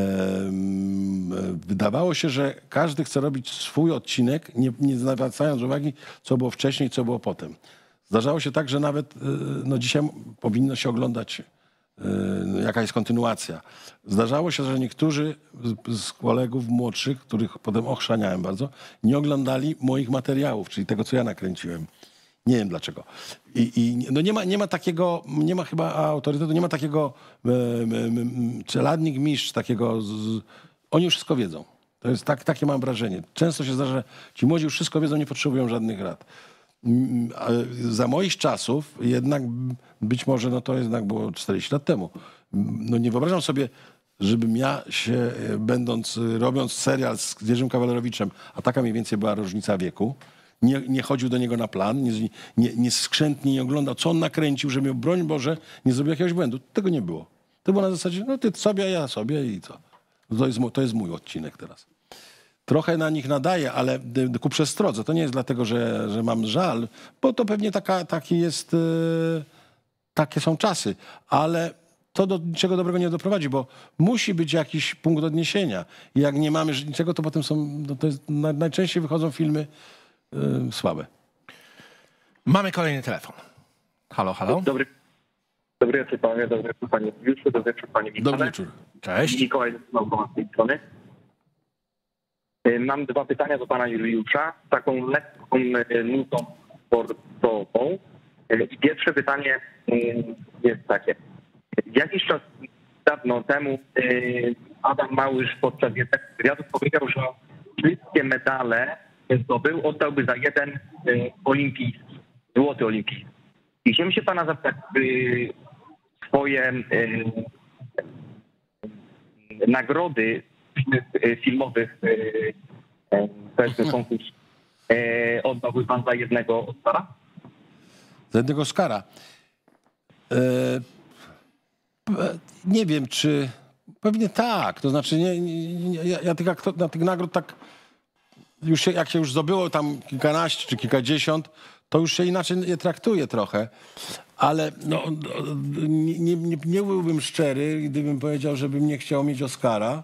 Wydawało się, że każdy chce robić swój odcinek, nie, nie zwracając uwagi, co było wcześniej, co było potem. Zdarzało się tak, że nawet y, no dzisiaj powinno się oglądać, y, jaka jest kontynuacja. Zdarzało się, że niektórzy z kolegów młodszych, których potem ochrzaniałem bardzo, nie oglądali moich materiałów, czyli tego, co ja nakręciłem. Nie wiem dlaczego. I, i no nie, ma, nie ma takiego, nie ma chyba autorytetu, nie ma takiego m, m, czeladnik mistrz, takiego, z, oni już wszystko wiedzą. To jest tak, takie mam wrażenie. Często się zdarza, że ci młodzi już wszystko wiedzą, nie potrzebują żadnych rad. Mm, a Za moich czasów jednak być może, no to jednak było 40 lat temu. No nie wyobrażam sobie, żebym ja się, e, będąc, robiąc serial z Jerzym Kawalerowiczem, a taka mniej więcej była różnica wieku, nie, nie chodził do niego na plan, nie, nie, nie skrzętnie nie oglądał, co on nakręcił, żeby, broń Boże, nie zrobił jakiegoś błędu. Tego nie było. To było na zasadzie, no ty sobie, ja sobie i co. To jest, to jest mój odcinek teraz. Trochę na nich nadaję, ale ku przestrodze. To nie jest dlatego, że, że mam żal, bo to pewnie taka, taki jest, e, takie są czasy, ale to do niczego dobrego nie doprowadzi, bo musi być jakiś punkt odniesienia. I jak nie mamy niczego, to potem są, no to jest, na, najczęściej wychodzą filmy e, słabe. Mamy kolejny telefon. Halo, halo. Dobry, dobry wieczór panie, dobry wieczór panie Juliuszu, dobry wieczór panie Michale. Dobry wieczór. Cześć. Mikołaj z tej strony. Mam dwa pytania do pana Juliusza, taką lekką nutą sportową. I pierwsze pytanie jest takie. Jakiś czas dawno temu Adam Małysz podczas jednego z wywiadów powiedział, że wszystkie medale zdobył, oddałby za jeden y, olimpijski, złoty olimpijski. I chciałem się pana zapytać, y, swoje y, nagrody filmowych, y, powiedzmy konkurs, oddałby pan za jednego Oscara? Za jednego Oscara. E, nie wiem, czy... Pewnie tak. To znaczy, nie, nie, ja, ja tych, na tych nagród tak... Już się, jak się już zdobyło tam kilkanaście czy kilkadziesiąt, to już się inaczej je traktuje trochę. Ale no, nie, nie, nie, byłbym szczery, gdybym powiedział, żebym nie chciał mieć Oscara.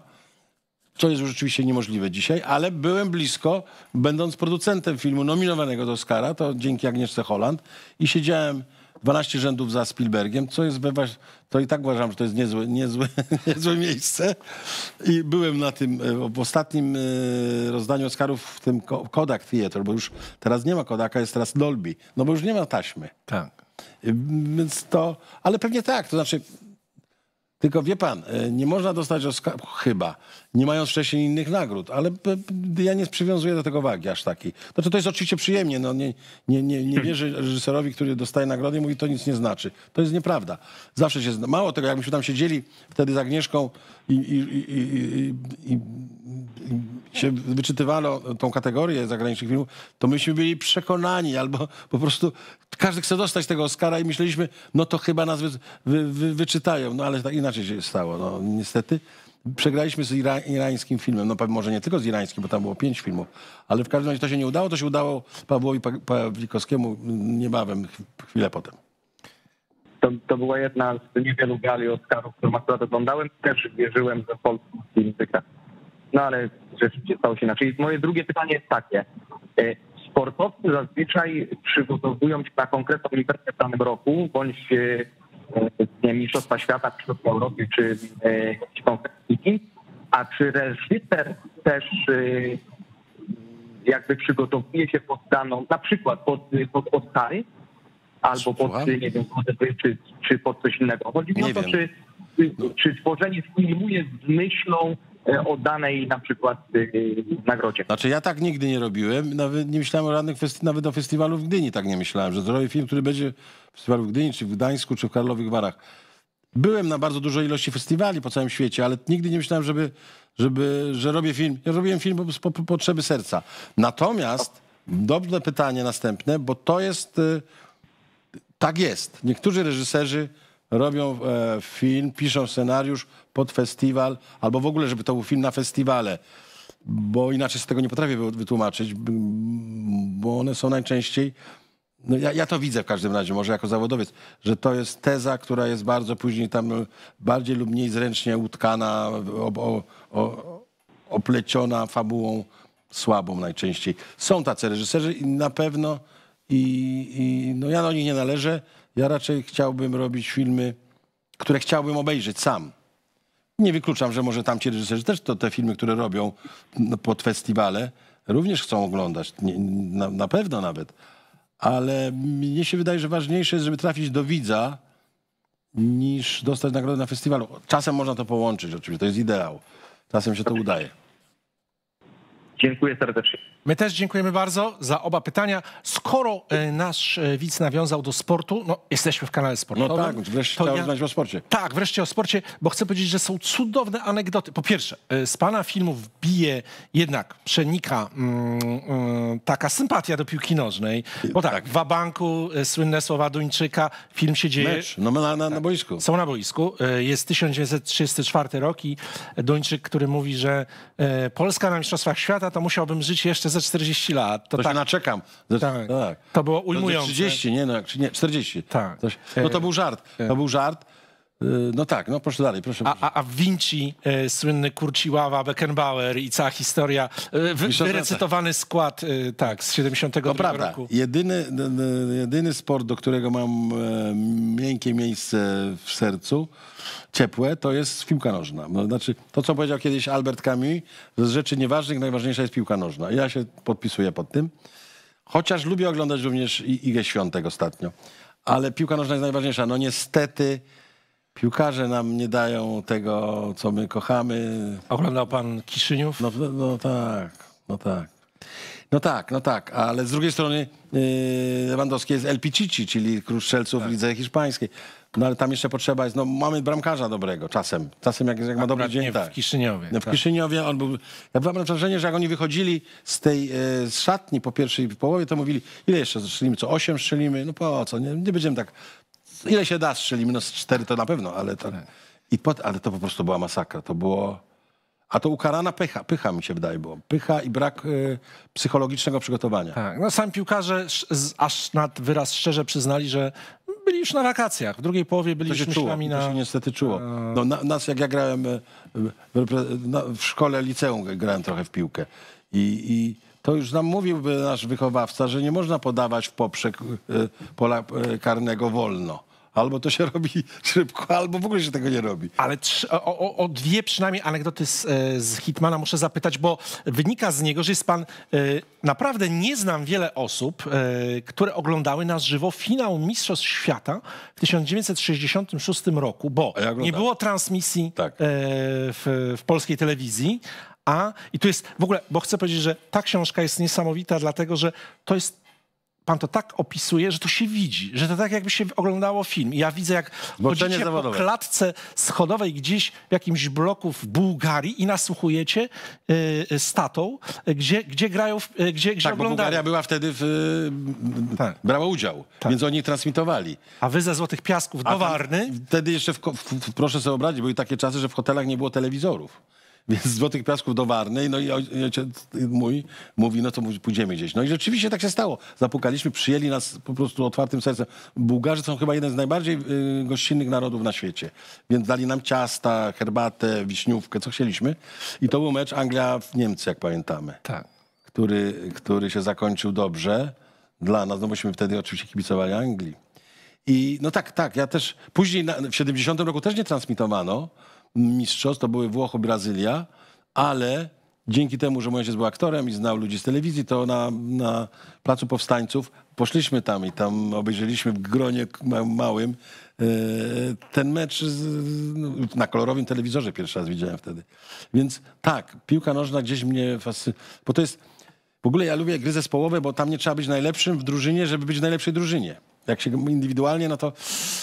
Co jest rzeczywiście niemożliwe dzisiaj, ale byłem blisko, będąc producentem filmu nominowanego do Oscara, to dzięki Agnieszce Holland i siedziałem 12 rzędów za Spielbergiem, co jest, we waż- to i tak uważam, że to jest niezłe, niezłe, niezłe miejsce. I byłem na tym, e, w ostatnim e, rozdaniu Oscarów w tym Ko- Kodak Theatre, bo już teraz nie ma Kodaka, jest teraz Dolby, no bo już nie ma taśmy. Tak. Więc to, ale pewnie tak, to znaczy, tylko wie pan, y, nie można dostać Oscar, chyba, nie mając wcześniej innych nagród, ale ja nie przywiązuję do tego wagi aż takiej. Znaczy to jest oczywiście przyjemnie, no nie, nie, nie, nie wierzę reżyserowi, który dostaje nagrody i mówi, to nic nie znaczy. To jest nieprawda. Zawsze się, mało tego, jak myśmy tam siedzieli wtedy z Agnieszką i, i, i, i, i, i się wyczytywano tą kategorię zagranicznych filmów, to myśmy byli przekonani, albo po prostu każdy chce dostać tego Oscara i myśleliśmy, no to chyba nas wy, wy, wy, wyczytają. No ale tak inaczej się stało, no niestety. Przegraliśmy z ira, irańskim filmem, no może nie tylko z irańskim, bo tam było pięć filmów, ale w każdym razie to się nie udało, to się udało Pawłowi Pa- Pawlikowskiemu niebawem, chwilę potem. To, to była jedna z niewielu gali Oscarów, którą akurat oglądałem. Też wierzyłem, że polski film wygra. No ale rzeczywiście stało się inaczej. Moje drugie pytanie jest takie. E, sportowcy zazwyczaj przygotowują się na konkretną imprezę w danym roku, bądź e, e, Mistrzostwa Świata, Mistrzostwa Europy, czy e, jakieś konferencji. A czy reżyser też jakby przygotowuje się pod daną, na przykład pod, pod Oscary, albo pod, Słucham? nie wiem, czy, czy pod coś innego. Chodzi mi o to, wiem. czy, czy, czy tworzenie filmu jest z myślą o danej na przykład e, nagrodzie. Znaczy ja tak nigdy nie robiłem, nawet nie myślałem o żadnych festi- nawet o festiwalu w Gdyni tak nie myślałem, że zrobię film, który będzie w festiwalu w Gdyni, czy w Gdańsku, czy w Karlowych Warach. Byłem na bardzo dużej ilości festiwali po całym świecie, ale nigdy nie myślałem, żeby, żeby, że robię film. Ja robiłem film po, po, po potrzeby serca. Natomiast, dobre pytanie następne, bo to jest, y, tak jest. Niektórzy reżyserzy robią e, film, piszą scenariusz pod festiwal, albo w ogóle, żeby to był film na festiwale, bo inaczej z tego nie potrafię wy- wytłumaczyć, bo one są najczęściej no ja, ja to widzę w każdym razie, może jako zawodowiec, że to jest teza, która jest bardzo później tam no, bardziej lub mniej zręcznie utkana, o, o, opleciona fabułą słabą najczęściej. Są tacy reżyserzy i na pewno i, i no ja do nich nie należę. Ja raczej chciałbym robić filmy, które chciałbym obejrzeć sam. Nie wykluczam, że może tamci reżyserzy też to te filmy, które robią no, pod festiwale, również chcą oglądać. Nie, na, na pewno nawet. Ale mnie się wydaje, że ważniejsze jest, żeby trafić do widza, niż dostać nagrodę na festiwalu. Czasem można to połączyć oczywiście, to jest ideał. Czasem się to udaje. Dziękuję serdecznie. My też dziękujemy bardzo za oba pytania. Skoro e, nasz e, widz nawiązał do sportu, no jesteśmy w kanale No sportowym. tak, wreszcie to ja- znać o sporcie. Tak, wreszcie o sporcie, bo chcę powiedzieć, że są cudowne anegdoty. Po pierwsze, e, z pana filmów bije jednak, przenika mm, mm, taka sympatia do piłki nożnej. Bo tak, w Wabanku słynne słowa Duńczyka, film się dzieje. Mecz, no na, na, na boisku. Są na boisku. Jest 1934 rok i Duńczyk, który mówi, że Polska na Mistrzostwach Świata to musiałbym żyć jeszcze ze 40 lat. To, To tak, się naczekam. Ze- tak. tak. To było To ujmujące. 30, nie no, jak- czy nie, 40. Tak. No to był żart. To był żart. Y, No tak, no proszę dalej, proszę. A, a, Vinci e, słynny Kurciława, Beckenbauer i cała historia, e, wy, wyrecytowany skład, e, tak, z 72 To prawda. roku. Jedyny, jedyny sport, do którego mam e, miękkie miejsce w sercu, ciepłe, to jest piłka nożna. No, znaczy, to co powiedział kiedyś Albert Camus, z rzeczy nieważnych najważniejsza jest piłka nożna. Ja się podpisuję pod tym. Chociaż lubię oglądać również Igę Świątek ostatnio. Ale piłka nożna jest najważniejsza. No niestety piłkarze nam nie dają tego, co my kochamy. Oglądał pan Kiszyniów? No, no, no tak, no tak. No tak, no tak, ale z drugiej strony yy, Lewandowski jest El Pichichi, czyli król strzelców w lidze hiszpańskiej. No ale tam jeszcze potrzeba jest, no mamy bramkarza dobrego czasem. Czasem jak, jak ma dobry dzień, nie tak. w Kiszyniowie. No, w tak. Kiszyniowie on był... Ja mam wrażenie, że jak oni wychodzili z tej e, z szatni po pierwszej połowie, to mówili, ile jeszcze strzelimy? Co, osiem strzelimy? No po co? Nie, nie będziemy tak... Ile się da strzelimy? No z cztery to na pewno, ale to... I pot, ale to po prostu była masakra. To było... A to ukarana pycha, pycha mi się wydaje było. Pycha i brak e, psychologicznego przygotowania. Tak, no sami piłkarze z- aż nad wyraz szczerze przyznali, że byli już na wakacjach. W drugiej połowie byli To już czuło, myślami to na... się niestety czuło. No, na, nas, jak ja grałem e, w, na- w szkole liceum, grałem trochę w piłkę i, i to już nam mówiłby nasz wychowawca, że nie można podawać w poprzek e, pola e, karnego wolno. Albo to się robi szybko, albo w ogóle się tego nie robi. Ale trzy, o, o, o dwie przynajmniej anegdoty z, e, z Hitmana muszę zapytać, bo wynika z niego, że jest pan... e, Naprawdę nie znam wiele osób, e, które oglądały na żywo finał Mistrzostw Świata w 1966 roku, bo ja nie było transmisji Tak. w, w polskiej telewizji, a i tu jest w ogóle, bo chcę powiedzieć, że ta książka jest niesamowita, dlatego że to jest pan to tak opisuje, że to się widzi, że to tak jakby się oglądało film. I ja widzę, jak Zboczenie chodzicie po klatce schodowej gdzieś w jakimś bloku w Bułgarii i nasłuchujecie y, y, z tatą, y, gdzie, gdzie grają, w, y, gdzie, gdzie Tak, bo oglądają. Bułgaria była wtedy w, Tak. brała udział, więc oni transmitowali. A wy ze Złotych Piasków do Warny. Wtedy jeszcze, w, w, proszę sobie wyobrazić, były takie czasy, że w hotelach nie było telewizorów. Więc z Złotych Piasków do Warnej, no i oj- ojciec mój mówi, no to pójdziemy gdzieś. No i rzeczywiście tak się stało. Zapukaliśmy, przyjęli nas po prostu otwartym sercem. Bułgarzy są chyba jeden z najbardziej y, gościnnych narodów na świecie. Więc dali nam ciasta, herbatę, wiśniówkę, co chcieliśmy. I to był mecz Anglia-Niemcy, jak pamiętamy. Tak. który, który się zakończył dobrze dla nas, no bośmy wtedy oczywiście kibicowali Anglii. I no tak, tak, ja też, później na, w 70 roku też nie transmitowano mistrzostw, to były Włochy, Brazylia, ale dzięki temu, że mój ojciec był aktorem i znał ludzi z telewizji, to na, na Placu Powstańców poszliśmy tam i tam obejrzeliśmy w gronie ma- małym e, ten mecz z, no, na kolorowym telewizorze pierwszy raz widziałem wtedy. Więc tak, piłka nożna gdzieś mnie fascynuje, bo to jest, w ogóle ja lubię gry zespołowe, bo tam nie trzeba być najlepszym w drużynie, żeby być w najlepszej drużynie. Jak się indywidualnie, no to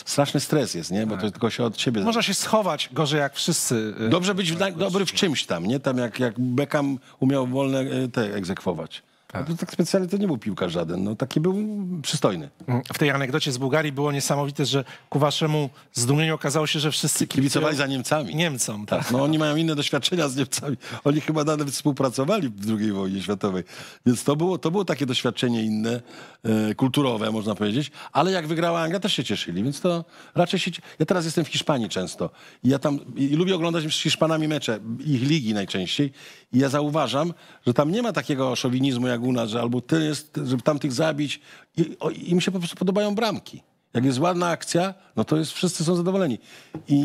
straszny stres jest, nie? Bo to tylko się od siebie... Można się schować gorzej jak wszyscy. y, Dobrze być w, dobry w czymś tam, nie? Tam jak, jak Beckham umiał wolne e, te egzekwować. No to tak specjalnie to nie był piłkarz żaden, no taki był przystojny. W tej anegdocie z Bułgarii było niesamowite, że ku waszemu zdumieniu okazało się, że wszyscy Kibicowali kibicują za Niemcami. Niemcom. Tak. Tak, no oni mają inne doświadczenia z Niemcami. Oni chyba nawet współpracowali w II wojnie światowej. Więc to było, to było takie doświadczenie inne, e, kulturowe można powiedzieć. Ale jak wygrała Anglia, też się cieszyli. Więc to raczej się... Ja teraz jestem w Hiszpanii często. I ja tam i lubię oglądać z Hiszpanami mecze, ich ligi najczęściej. I ja zauważam, że tam nie ma takiego szowinizmu jak nas, że albo ty jest, żeby tamtych zabić. I, o, Im się po prostu podobają bramki. Jak jest ładna akcja, no to jest, wszyscy są zadowoleni. I,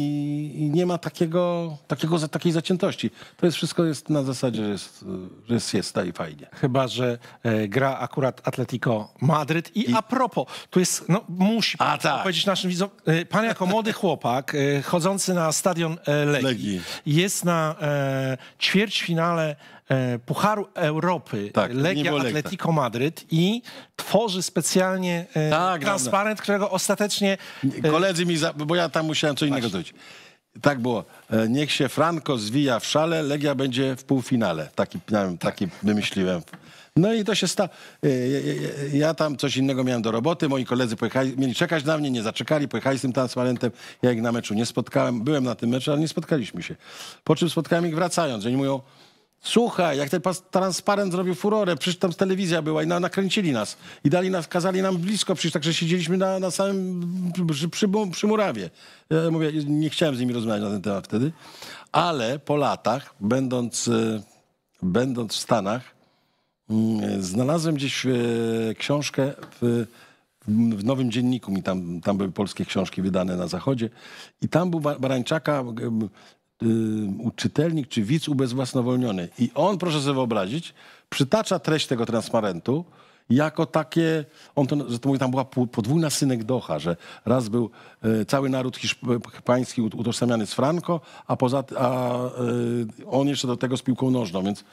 i nie ma takiego, takiego, takiej zaciętości. To jest wszystko jest na zasadzie, że jest, że jest siesta i fajnie. Chyba, że e, gra akurat Atletico Madryt. I, a propos, tu jest, no musi A, tak. powiedzieć naszym widzom, e, pan jako młody chłopak, e, chodzący na stadion e, Legii, Legii. jest na e, ćwierćfinale Pucharu Europy Tak, Legia Atletico Madryt i tworzy specjalnie e, Tak, transparent, którego ostatecznie Koledzy mi, za, bo ja tam musiałem co innego zrobić. Tak było. E, Niech się Franco zwija w szale, Legia będzie w półfinale. Taki, miałem, taki wymyśliłem. No i to się stało. Ja tam coś innego miałem do roboty, moi koledzy pojechali, mieli czekać na mnie, nie zaczekali, pojechali z tym transparentem. Ja ich na meczu nie spotkałem. Byłem na tym meczu, ale nie spotkaliśmy się. Po czym spotkałem ich wracając. Oni mówią, Słuchaj, jak ten transparent zrobił furorę, przecież tam telewizja była i na, nakręcili nas. I dali nas, kazali nam blisko przyjść, także siedzieliśmy na, na samym, przy, przy, przy murawie. Ja mówię, nie chciałem z nimi rozmawiać na ten temat wtedy, ale po latach, będąc, e, będąc w Stanach, mm, znalazłem gdzieś e, książkę w, w Nowym Dzienniku, mi tam, tam były polskie książki wydane na zachodzie i tam był Ba- Barańczaka czytelnik czy widz ubezwłasnowolniony. I on, proszę sobie wyobrazić, przytacza treść tego transparentu jako takie, on to, że to mówi, tam była podwójna synekdocha, że raz był e, cały naród hiszpański ut- utożsamiany z Franco, a, poza, a e, on jeszcze do tego z piłką nożną, więc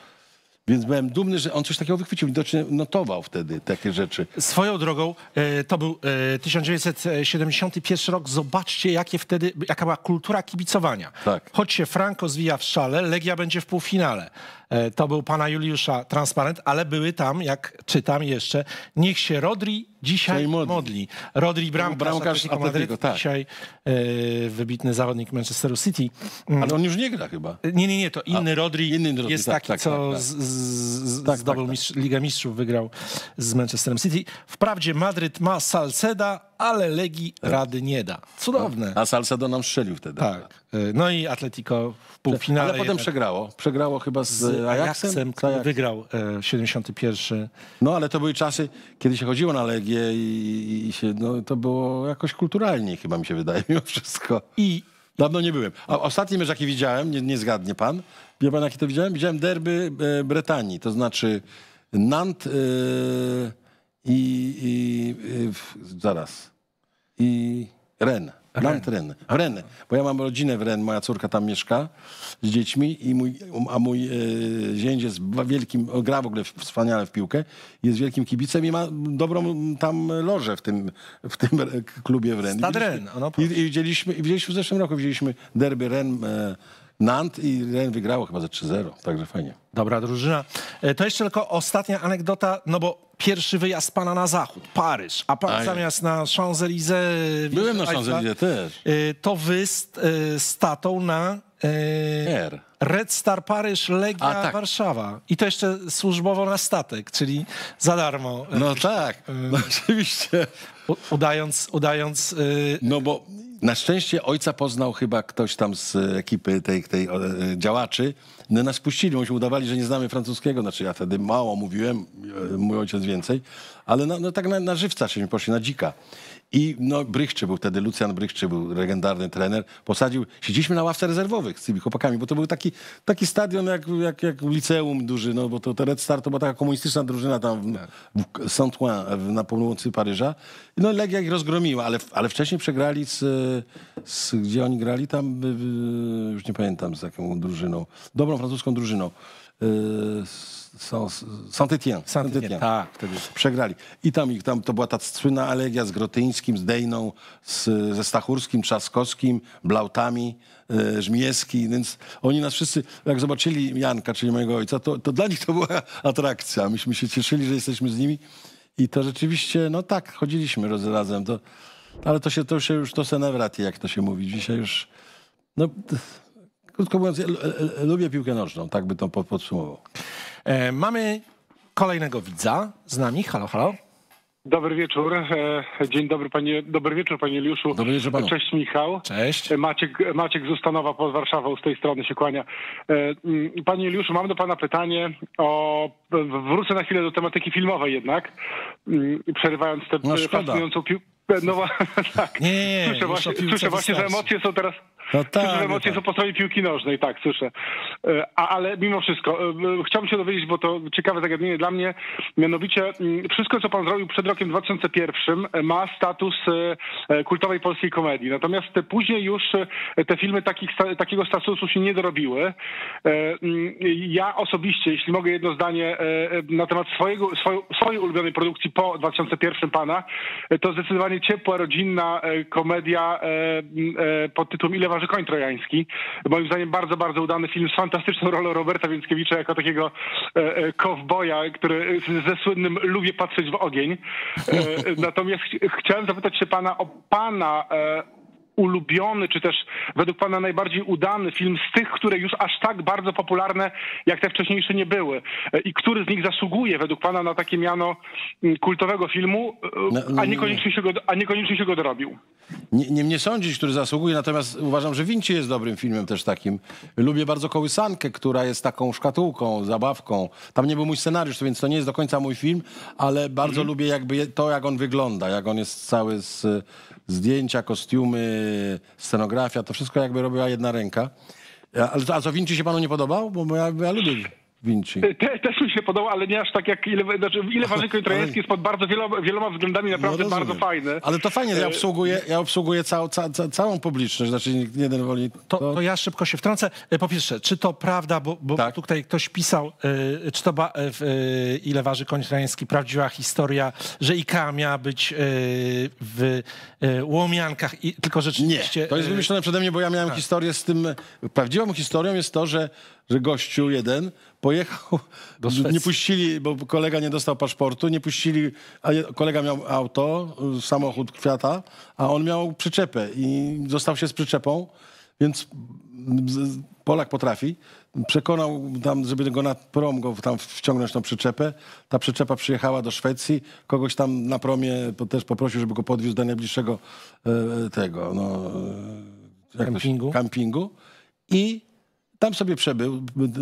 więc byłem dumny, że on coś takiego wychwycił. Widocznie notował wtedy takie rzeczy. Swoją drogą, e, to był e, 1971 rok. Zobaczcie, jakie wtedy, jaka była kultura kibicowania. Tak. Choć się Franco zwija w szale, Legia będzie w półfinale. E, To był pana Juliusza transparent, ale były tam, jak czytam jeszcze, niech się Rodri dzisiaj modli. modli. Rodri bramkarz, bramkarz Atletico Madryt, tak. dzisiaj e, wybitny zawodnik Manchesteru City. Mm, Ale on już nie gra chyba. nie, nie, nie, to inny Rodri inny Rodri, jest tak, taki, tak, co tak, z, z, Tak, zdobył tak, tak. Ligę Mistrzów, wygrał z Manchesterem City. Wprawdzie Madryt ma Salceda, ale Legii rady nie da. Cudowne. A Salcedo nam strzelił wtedy. Tak. Y, No i Atletico w półfinale. Ale potem jednak przegrało. Przegrało chyba z, z Ajaxem. Ajaxem, Ajaxem. wygrał e, 71. No ale to były czasy, kiedy się chodziło na Legię i, i się, no, to było jakoś kulturalnie chyba mi się wydaje mimo wszystko. I Dawno nie byłem. A ostatni mecz, jaki widziałem, nie, nie zgadnie pan. Wie pan, jaki to widziałem? Widziałem derby e, Bretanii, to znaczy Nantes e, i, i e, w, zaraz. I Rennes. Nantes, Rennes. Rennes. Bo ja mam rodzinę w Rennes, moja córka tam mieszka z dziećmi, i mój, a mój e, zięć jest wielkim, gra w ogóle wspaniale w piłkę, jest wielkim kibicem i ma dobrą tam lożę w tym, w tym klubie w Rennes. Stad Rennes, no i, i widzieliśmy, i widzieliśmy w zeszłym roku, widzieliśmy derby Ren e, Nantes i Ren wygrało chyba za 3-0, także fajnie. dobra drużyna. E, To jeszcze tylko ostatnia anegdota, no bo pierwszy wyjazd pana na zachód, Paryż, a pan Aj. zamiast na Champs-Élysées... Byłem na Champs-Élysées też. e, To wy z, e, z tatą na... e, R. Red Star Paryż, Legia A, tak. Warszawa. I to jeszcze służbowo na statek, czyli za darmo. No tak, no, oczywiście. Udając, udając y, No bo na szczęście ojca poznał chyba ktoś tam z ekipy tej, tej e, działaczy. No nas puścili, oni się udawali, że nie znamy francuskiego. Znaczy ja wtedy mało mówiłem, e, mój ojciec więcej. Ale no, no tak na, na żywca się poszli, na dzika. I no Brychczy był wtedy, Lucjan Brychczy był legendarny trener. Posadził, siedzieliśmy na ławce rezerwowych z tymi chłopakami, bo to był taki, taki stadion jak, jak, jak liceum duży, no bo to, to Red Star to była taka komunistyczna drużyna tam w, w Saint-Ouen na północy Paryża. No Legia ich rozgromiła, ale, ale wcześniej przegrali z, z gdzie oni grali tam, już nie pamiętam z jaką drużyną, dobrą francuską drużyną. Y, Saint- Saint-Étienne. Saint-Étienne, tak, wtedy. Przegrali. I tam, ich tam to była ta słynna alegia z Grotyńskim, z Dejną, z, ze Stachurskim, Trzaskowskim, Blautami, e, Żmijewski, więc oni nas wszyscy, jak zobaczyli Janka, czyli mojego ojca, to, to dla nich to była atrakcja. Myśmy się cieszyli, że jesteśmy z nimi i to rzeczywiście, no tak, chodziliśmy razem, to, ale to się, to się już, to se nawrati, jak to się mówi. Dzisiaj już, no, krótko mówiąc, e, e, lubię piłkę nożną, tak by to po- podsumował. e, mamy kolejnego widza z nami. Halo, halo. Dobry wieczór. Dzień dobry panie, dobry wieczór panie Juliuszu. Dobry wieczór panu. Cześć Michał. Cześć. Maciek, Maciek z Ustanowa pod Warszawą z tej strony się kłania. Panie Juliuszu, mam do pana pytanie o... Wrócę na chwilę do tematyki filmowej jednak, przerywając tę No fascynującą piłkę. No tak. Nie, nie, nie, Słyszę właśnie, słyszę właśnie że emocje są teraz... No tak, słyszę, że emocje no są po stronie piłki nożnej, tak, słyszę. E, A, ale mimo wszystko, e, chciałbym się dowiedzieć, bo to ciekawe zagadnienie dla mnie, mianowicie wszystko, co pan zrobił przed rokiem 2001 e, ma status kultowej polskiej komedii. Natomiast później już te filmy takich, takiego statusu się nie dorobiły. Ja osobiście, jeśli mogę jedno zdanie na temat swojego, swojej, ulubionej produkcji po 2001 pana, to zdecydowanie ciepła, rodzinna e, komedia e, e, pod tytułem Ile waży koń trojański. Moim zdaniem bardzo, bardzo udany film z fantastyczną rolą Roberta Więckiewicza jako takiego kowboja, który ze słynnym lubię patrzeć w ogień. Natomiast ch- chciałem zapytać się pana o pana ulubiony, czy też według pana najbardziej udany film z tych, które już aż tak bardzo popularne, jak te wcześniejsze nie były. E, I który z nich zasługuje według pana na takie miano mm, kultowego filmu, e, No, no, a, nie, niekoniecznie się go, a niekoniecznie się go dorobił. Nie, nie mnie sądzić, który zasługuje, natomiast uważam, że Vinci jest dobrym filmem też takim. Lubię bardzo Kołysankę, która jest taką szkatułką, zabawką. Tam nie był mój scenariusz, więc to nie jest do końca mój film, ale bardzo lubię jakby to, jak on wygląda, jak on jest cały z zdjęcia, kostiumy, scenografia, to wszystko jakby robiła jedna ręka. A, co, Vinci się panu nie podobał? Bo ja, ja lubię Vinci. Te, też mi się podobał, ale nie aż tak jak ile, znaczy, ile waży koń trojański jest pod bardzo wieloma, wieloma względami naprawdę No, bardzo fajny. Ale to fajnie, ja E, obsługuję, ja obsługuję cał, ca, ca, całą publiczność, znaczy nie jeden woli. To, to ja szybko się wtrącę. E, Po pierwsze, czy to prawda, bo, bo Tak. tutaj ktoś pisał, e, czy to ba, e, ile waży koń trojański, prawdziwa historia, że IKEA miała być e, w Łomiankach, i, tylko Nie, rzeczywiście... to jest wymyślone przede mnie, bo ja miałem historię z tym. Prawdziwą historią jest to, że, że gościu jeden pojechał, Do Szwecji. nie puścili, bo kolega nie dostał paszportu, nie puścili, a kolega miał auto, samochód kwiata, a on miał przyczepę i został się z przyczepą, więc Polak potrafi. Przekonał tam, żeby go na prom go tam wciągnąć tą przyczepę. Ta przyczepa przyjechała do Szwecji. Kogoś tam na promie też poprosił, żeby go podwiózł do najbliższego e, tego, no, e, Kampingu. kampingu. I tam sobie przebył,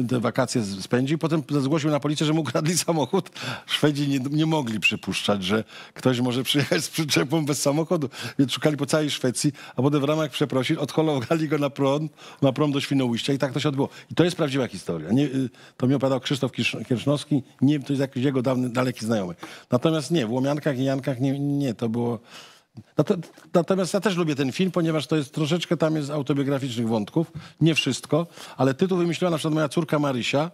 te wakacje spędził. Potem zgłosił na policję, że mu ukradli samochód. Szwedzi nie, nie mogli przypuszczać, że ktoś może przyjechać z przyczepą bez samochodu. Więc szukali po całej Szwecji, a potem w ramach przeprosin odholowali go na prom, na prom do Świnoujścia i tak to się odbyło. I to jest prawdziwa historia. Nie, y, to mi opowiadał Krzysztof Kiersznowski, nie, to jest jakiś jego dawny, daleki znajomy. Natomiast nie, w Łomiankach i Jankach nie, nie to było... Nat- Natomiast ja też lubię ten film, ponieważ to jest troszeczkę tam jest autobiograficznych wątków, nie wszystko, ale tytuł wymyśliła na przykład moja córka Marysia,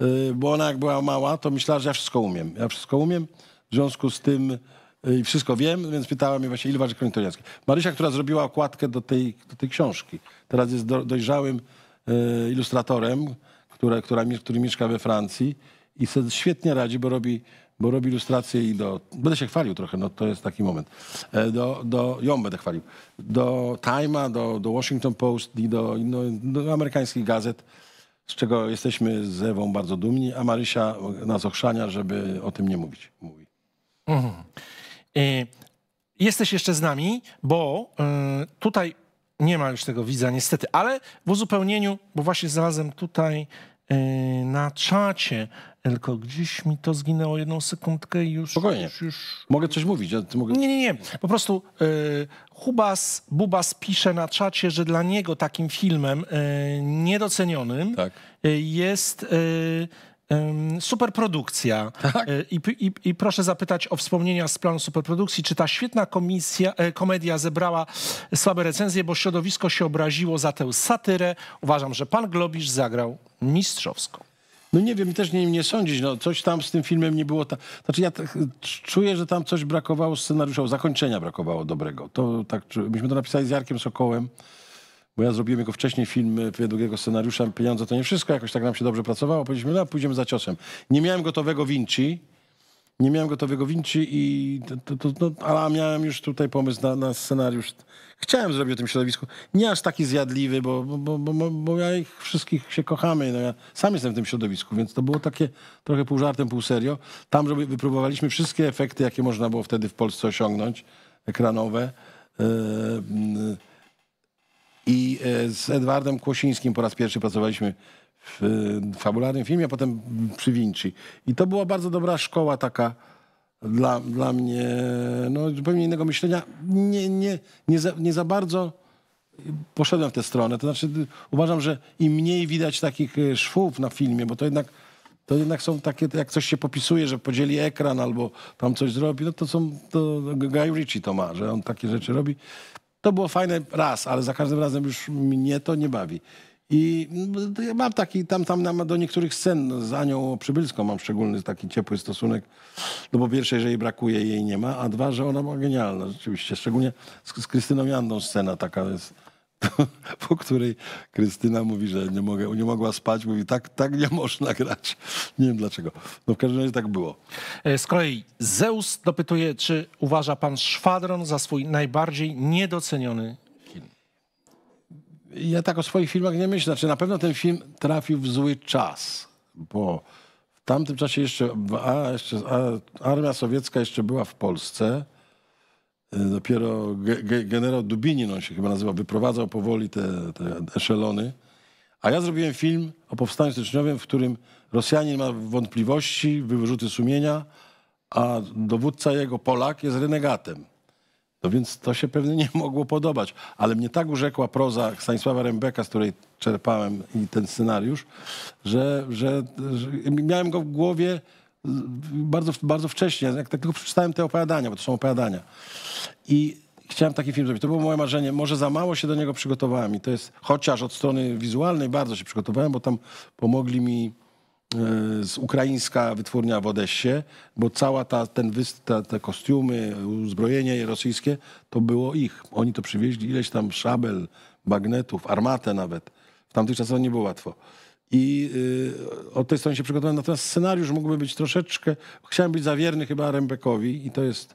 yy, bo ona jak była mała, to myślała, że ja wszystko umiem. Ja wszystko umiem, w związku z tym yy, i wszystko wiem, więc pytała mnie właśnie, ile waży koń. Marysia, która zrobiła okładkę do tej, do tej książki, teraz jest do, dojrzałym yy, ilustratorem, która, która, który mieszka we Francji i sobie świetnie radzi, bo robi, bo robi ilustracje i do... Będę się chwalił trochę, no to jest taki moment. E, Do, do, ją będę chwalił. Do Time'a, do, do Washington Post i do, no, do amerykańskich gazet, z czego jesteśmy z Ewą bardzo dumni, a Marysia nas ochrzania, żeby o tym nie mówić. Mówi. E, jesteś jeszcze z nami, bo y, tutaj nie ma już tego widza niestety, ale w uzupełnieniu, bo właśnie znalazłem tutaj y, na czacie, tylko gdzieś mi to zginęło jedną sekundkę i już... Spokojnie. Już, już... Mogę coś mówić, ja ty mogę... Nie, nie, nie. Po prostu y, Hubas, Bubas pisze na czacie, że dla niego takim filmem y, niedocenionym Tak. y, jest superprodukcja. Tak. I, i, I proszę zapytać o wspomnienia z planu superprodukcji. Czy ta świetna komisja, komedia zebrała słabe recenzje, bo środowisko się obraziło za tę satyrę? Uważam, że pan Globisz zagrał mistrzowsko. No nie wiem, też nie, nie sądzić, no coś tam z tym filmem nie było. Ta... Znaczy ja tak, czuję, że tam coś brakowało scenariusza, zakończenia brakowało dobrego. To tak, myśmy to napisali z Jarkiem Sokołem, bo ja zrobiłem jego wcześniej film e, według jego scenariusza, pieniądze to nie wszystko, jakoś tak nam się dobrze pracowało. Powiedzieliśmy, no pójdziemy za ciosem. Nie miałem gotowego Vinci, nie miałem gotowego Vinci i to, to, to, ale miałem już tutaj pomysł na, na scenariusz. Chciałem zrobić o tym środowisku. Nie aż taki zjadliwy, bo, bo, bo, bo, ja ich wszystkich się kochamy. No ja sam jestem w tym środowisku, więc to było takie trochę pół żartem, pół serio. Tam żeby wypróbowaliśmy wszystkie efekty, jakie można było wtedy w Polsce osiągnąć, ekranowe. E, I e, z Edwardem Kłosińskim po raz pierwszy pracowaliśmy w e, fabularnym filmie, a potem przy Vinci. I to była bardzo dobra szkoła taka dla, dla mnie, no zupełnie innego myślenia. Nie, nie, nie, za, nie za bardzo poszedłem w tę stronę. To znaczy y, uważam, że im mniej widać takich y, szwów na filmie, bo to jednak, to jednak są takie, jak coś się popisuje, że podzieli ekran albo tam coś zrobi, no to są, to Guy Ritchie to ma, że on takie rzeczy robi. To było fajne raz, ale za każdym razem już mnie to nie bawi. I to ja mam taki, tam, tam do niektórych scen z Anią Przybylską mam szczególny taki ciepły stosunek. No bo pierwsze, że jej brakuje, jej nie ma, a dwa, że ona była genialna rzeczywiście. Szczególnie z, z Krystyną Jandą scena taka jest, po której Krystyna mówi, że nie, mogę, nie mogła spać. Mówi, tak, tak nie można grać. Nie wiem dlaczego. No w każdym razie tak było. E, Z kolei Zeus dopytuje, czy uważa pan Szwadron za swój najbardziej niedoceniony? Ja tak o swoich filmach nie myślę. Znaczy, na pewno ten film trafił w zły czas, bo w tamtym czasie jeszcze, a, jeszcze a, armia sowiecka jeszcze była w Polsce. Y, Dopiero ge, ge, generał Dubinin, on się chyba nazywa, wyprowadzał powoli te, te eszelony. A ja zrobiłem film o powstaniu styczniowym, w którym Rosjanin ma wątpliwości, wyrzuty sumienia, a dowódca jego, Polak, jest renegatem. No więc to się pewnie nie mogło podobać. Ale mnie tak urzekła proza Stanisława Rembeka, z której czerpałem i ten scenariusz, że, że, że miałem go w głowie bardzo, bardzo wcześnie, jak tak tylko przeczytałem te opowiadania, bo to są opowiadania. I chciałem taki film zrobić. To było moje marzenie. Może za mało się do niego przygotowałem. I to jest, chociaż od strony wizualnej bardzo się przygotowałem, bo tam pomogli mi z ukraińska wytwórnia w Odessie, bo cała ta, ten wyst, ta, te kostiumy, uzbrojenie rosyjskie, to było ich. Oni to przywieźli, ileś tam szabel, bagnetów, armatę nawet. W tamtych czasach nie było łatwo. I y, od tej strony się przygotowałem. Natomiast scenariusz mógłby być troszeczkę... Chciałem być zawierny chyba Rembekowi i to jest,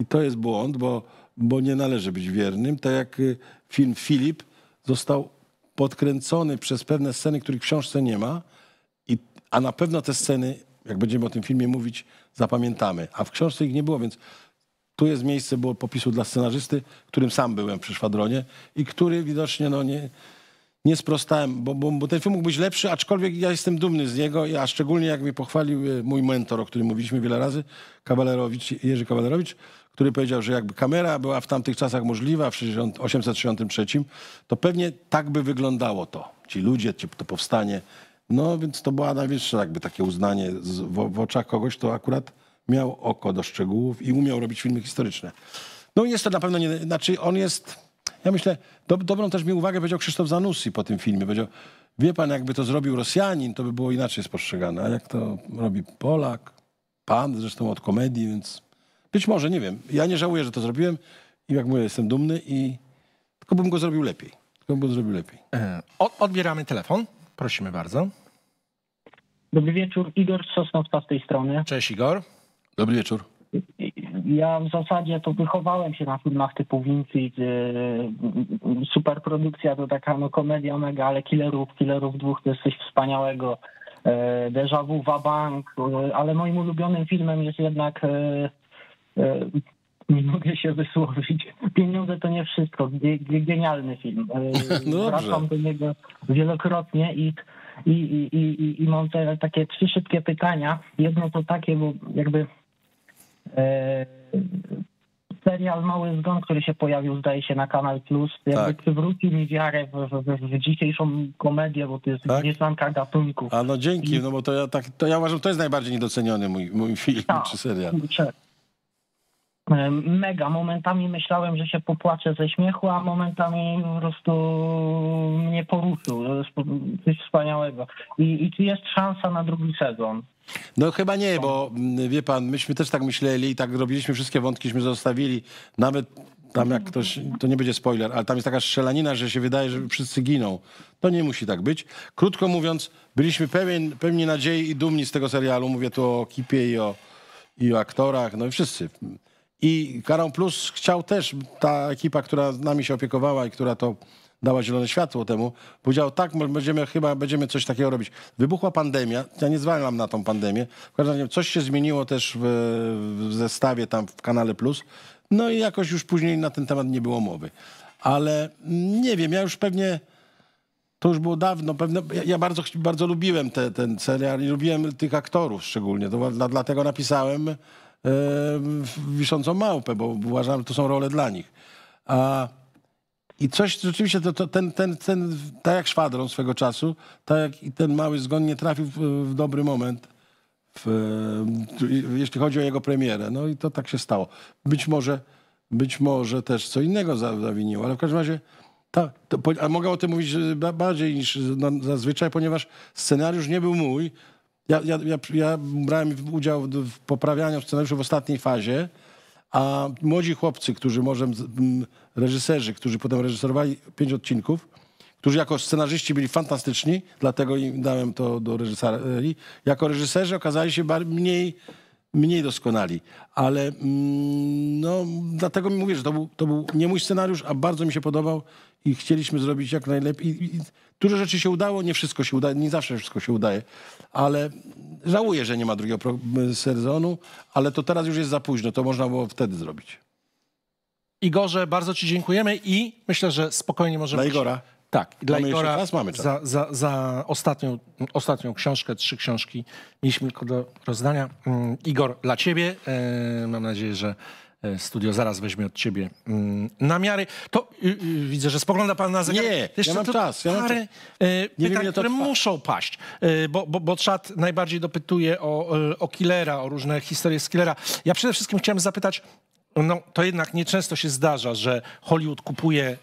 i to jest błąd, bo, bo nie należy być wiernym. Tak jak y, film Filip został podkręcony przez pewne sceny, których w książce nie ma, a na pewno te sceny, jak będziemy o tym filmie mówić, zapamiętamy. A w książce ich nie było, więc tu jest miejsce było popisu dla scenarzysty, którym sam byłem przy szwadronie i który widocznie no, nie, nie sprostałem, bo, bo, bo ten film mógł być lepszy, aczkolwiek ja jestem dumny z niego, a szczególnie jak mi pochwalił e, mój mentor, o którym mówiliśmy wiele razy, Kawalerowicz, Jerzy Kawalerowicz, który powiedział, że jakby kamera była w tamtych czasach możliwa, w 1863, to pewnie tak by wyglądało to. Ci ludzie, to powstanie. No więc to była najwyższe jakby takie uznanie z, w, w oczach kogoś, kto akurat miał oko do szczegółów i umiał robić filmy historyczne. No jest to na pewno nie, znaczy on jest, ja myślę, do, dobrą też mi uwagę powiedział Krzysztof Zanussi po tym filmie. Powiedział, wie pan, jakby to zrobił Rosjanin, to by było inaczej spostrzegane. A jak to robi Polak, pan zresztą od komedii, więc być może, nie wiem. Ja nie żałuję, że to zrobiłem i jak mówię, jestem dumny i tylko bym go zrobił lepiej. Tylko bym go zrobił lepiej. E, Od, odbieramy telefon. Prosimy bardzo. Dobry wieczór, Igor Sosnowca z tej strony. Cześć Igor. Dobry wieczór. Ja w zasadzie to wychowałem się na filmach typu Vincent, yy, superprodukcja to taka no komedia mega, ale Killerów, Killerów dwóch to jest coś wspaniałego. Yy, Déjà vu, Wabank, yy, ale moim ulubionym filmem jest jednak nie mogę się wysłowić. Pieniądze to nie wszystko. Ge- ge- Genialny film. No dobrze. Wracam do niego wielokrotnie i, i, i, i, i mam te, takie trzy szybkie pytania. Jedno to takie, bo jakby e, serial Mały Zgon, który się pojawił, zdaje się, na Kanal Plus, jakby Tak. przywrócił mi wiarę w, w, w, dzisiejszą komedię, bo to jest Tak? mieszanka gatunków. A no dzięki, no bo to ja, tak, to ja uważam, to jest najbardziej niedoceniony mój, mój film Tak. czy serial. E, Mega. Momentami myślałem, że się popłaczę ze śmiechu, a momentami po prostu mnie poruszył. Coś wspaniałego. I, I czy jest szansa na drugi sezon? No chyba nie, bo mm, wie pan, myśmy też tak myśleli i tak robiliśmy wszystkie wątkiśmy zostawili. Nawet tam jak ktoś, to nie będzie spoiler, ale tam jest taka strzelanina, że się wydaje, że wszyscy giną. To nie musi tak być. Krótko mówiąc, byliśmy pewien, pełni nadziei i dumni z tego serialu. Mówię tu o ekipie i o, i o aktorach, no i wszyscy. I Karą Plus chciał też, ta ekipa, która nami się opiekowała i która to dała zielone światło temu, powiedział tak, będziemy chyba będziemy coś takiego robić. Wybuchła pandemia, ja nie zwalniam na tą pandemię, w każdym razie coś się zmieniło też w, w zestawie tam w kanale Plus, no i jakoś już później na ten temat nie było mowy. Ale nie wiem, ja już pewnie to już było dawno. Ja, ja bardzo, bardzo lubiłem te, ten serial i lubiłem tych aktorów szczególnie. To, dla, dlatego napisałem Wiszącą Małpę, bo uważam, że to są role dla nich. A, I coś rzeczywiście, to, to ten, ten, ten, tak jak Szwadron swego czasu, tak jak i ten Mały Zgon nie trafił w, w dobry moment, w, jeśli chodzi o jego premierę. No i to tak się stało. Być może, być może też co innego za- zawiniło, ale w każdym razie to, a mogę o tym mówić ba- bardziej niż zazwyczaj, ponieważ scenariusz nie był mój. Ja, ja, ja, ja brałem udział w poprawianiu scenariusza w ostatniej fazie, a młodzi chłopcy, którzy może reżyserzy, którzy potem reżyserowali pięć odcinków, którzy jako scenarzyści byli fantastyczni, dlatego im dałem to do reżyserii, jako reżyserzy okazali się mniej, mniej doskonali. Ale mm, no, dlatego mi mówię, że to był, to był nie mój scenariusz, a bardzo mi się podobał i chcieliśmy zrobić jak najlepiej. Dużo rzeczy się udało, nie wszystko się udaje, nie zawsze wszystko się udaje, ale żałuję, że nie ma drugiego sezonu, ale to teraz już jest za późno, to można było wtedy zrobić. Igorze, bardzo Ci dziękujemy i myślę, że spokojnie możemy... Dla Igora? Tak, i dla Mamy Igora czas? Mamy czas. Za, za, za ostatnią, ostatnią książkę, trzy książki mieliśmy tylko do rozdania. Mm, Igor, dla Ciebie. E, mam nadzieję, że studio zaraz weźmie od Ciebie mm, namiary. To y, y, widzę, że spogląda Pan na zegar. Nie, Jeszcze ja mam to czas, ja mam parę e, wiem, pytań, to które muszą paść, e, bo, bo, bo czat najbardziej dopytuje o, e, o Killera, o różne historie z Killera. Ja przede wszystkim chciałem zapytać, no, to jednak nieczęsto się zdarza, że Hollywood kupuje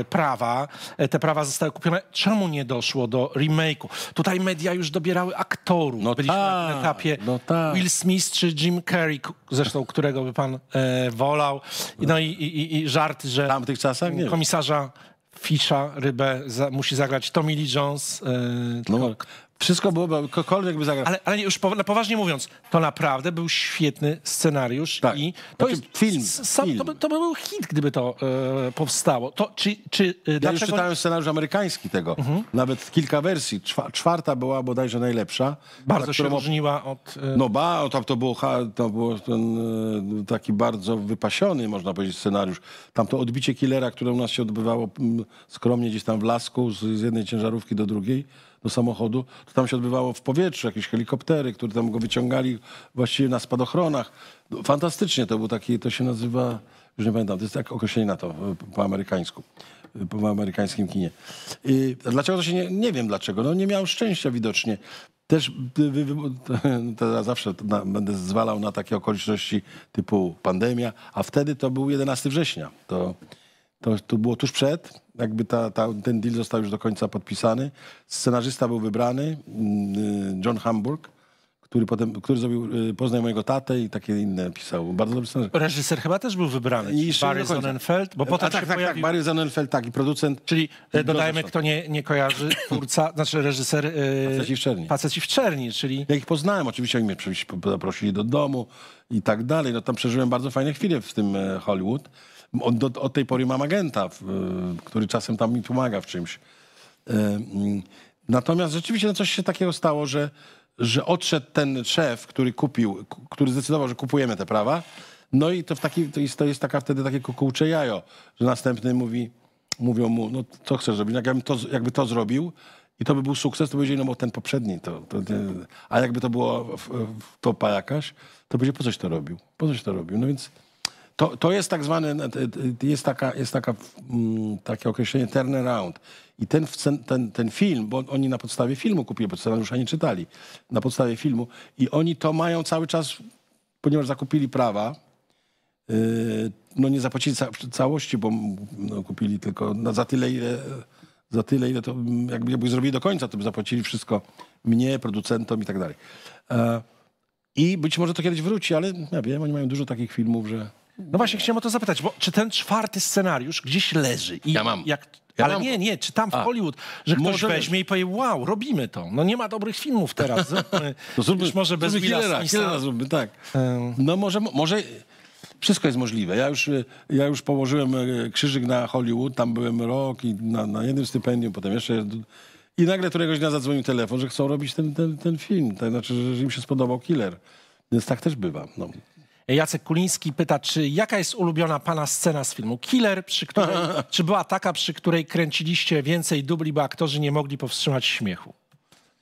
e, prawa, e, te prawa zostały kupione. Czemu nie doszło do remake'u? Tutaj media już dobierały aktorów. No Byliśmy na tym tak, etapie no tak. Will Smith czy Jim Carrey, zresztą którego by pan e, wolał. No i, i, i żarty, że tamtych czasach nie komisarza Fisza, rybę, za, musi zagrać Tommy Lee Jones. E, No, wszystko byłoby, kogokolwiek by zagrał. ale, ale już po, na poważnie mówiąc, to naprawdę był świetny scenariusz Tak. i to Znaczy, jest film, Sam, film. To, to by był hit, gdyby to e, powstało. To, czy, czy, e, Ja już dlaczego... czytałem scenariusz amerykański tego. Nawet kilka wersji. Czwa- Czwarta była bodajże najlepsza. Bardzo się którą- różniła od... E, No ba, tam to było, to było ten, e, taki bardzo wypasiony, można powiedzieć, scenariusz. Tam to odbicie killera, które u nas się odbywało skromnie gdzieś tam w lasku, z, z jednej ciężarówki do drugiej, do samochodu, to tam się odbywało w powietrzu, jakieś helikoptery, które tam go wyciągali właściwie na spadochronach. No, Fantastycznie to był taki, to się nazywa, już nie pamiętam, to jest tak określenie na to e, po amerykańsku e, po amerykańskim kinie. Dlaczego to się nie, nie wiem dlaczego. No nie miałem szczęścia widocznie. Też ja zawsze będę zwalał na takie okoliczności typu pandemia, a wtedy to był 11 września. To, to, to było tuż przed, jakby ta, ta, ten deal został już do końca podpisany. Scenarzysta był wybrany, mm, John Hamburg, który potem, który zrobił y, Poznaj mojego tatę i takie inne pisał. Bardzo dobry scenarzysta. Reżyser chyba też był wybrany. I Barry. Sonnenfeld, bo potem A tak, się tak, tak, pojawił... Barry Sonnenfeld, tak, i producent. Czyli e, dodajmy, kto nie, nie kojarzy, twórca, znaczy reżyser... E, Faceci w czerni. Faceci w czerni, czyli... Ja ich poznałem, oczywiście oni mnie zaprosili do domu i tak dalej. No tam przeżyłem bardzo fajne chwile w tym e, Hollywood. Od, od tej pory mam agenta, e, który czasem tam mi pomaga w czymś. E, mm, Natomiast rzeczywiście no coś się takiego stało, że, że odszedł ten szef, który kupił, który zdecydował, że kupujemy te prawa. No i to, w taki, to, jest, to jest taka wtedy takie kukułcze jajo, że następny mówi, mówią mu, no co chcesz zrobić? Jakbym to, jakby to zrobił i to by był sukces, to będzie, no bo ten poprzedni, to, to, nie- a jakby to było w, w topa jakaś, to będzie po coś to robił, po coś to robił. No więc to, to jest tak zwany, jest, taka, jest taka, mm, takie określenie turnaround. I ten, ten, ten film, bo oni na podstawie filmu kupili, bo scenariusza nie czytali, na podstawie filmu i oni to mają cały czas, ponieważ zakupili prawa, Yy, no nie zapłacili ca całości, bo no, kupili tylko no, za tyle, ile, za tyle, ile to mm, jakby, jakby zrobili do końca, to by zapłacili wszystko mnie, producentom i tak dalej. E, I być może to kiedyś wróci, ale ja wiem, oni mają dużo takich filmów, że... No właśnie, chciałem o to zapytać, bo czy ten czwarty scenariusz gdzieś leży? I Ja mam. Jak, Ja ale mam. nie, nie, czy tam w A. Hollywood, że ktoś Może weźmie i powie, wow, robimy to. No nie ma dobrych filmów teraz. Zróbmy, To zróbmy, już może bez zróbmy Killera. Killera zróbmy, tak. No może, może wszystko jest możliwe. Ja już, y, ja już położyłem y, krzyżyk na Hollywood, tam byłem rok i na, na jednym stypendium, potem jeszcze... I nagle któregoś dnia zadzwonił telefon, że chcą robić ten, ten, ten film. To znaczy, że, że im się spodobał Killer. Więc tak też bywa. No. Jacek Kuliński pyta, czy jaka jest ulubiona pana scena z filmu Killer, przy której, czy była taka, przy której kręciliście więcej dubli, bo aktorzy nie mogli powstrzymać śmiechu?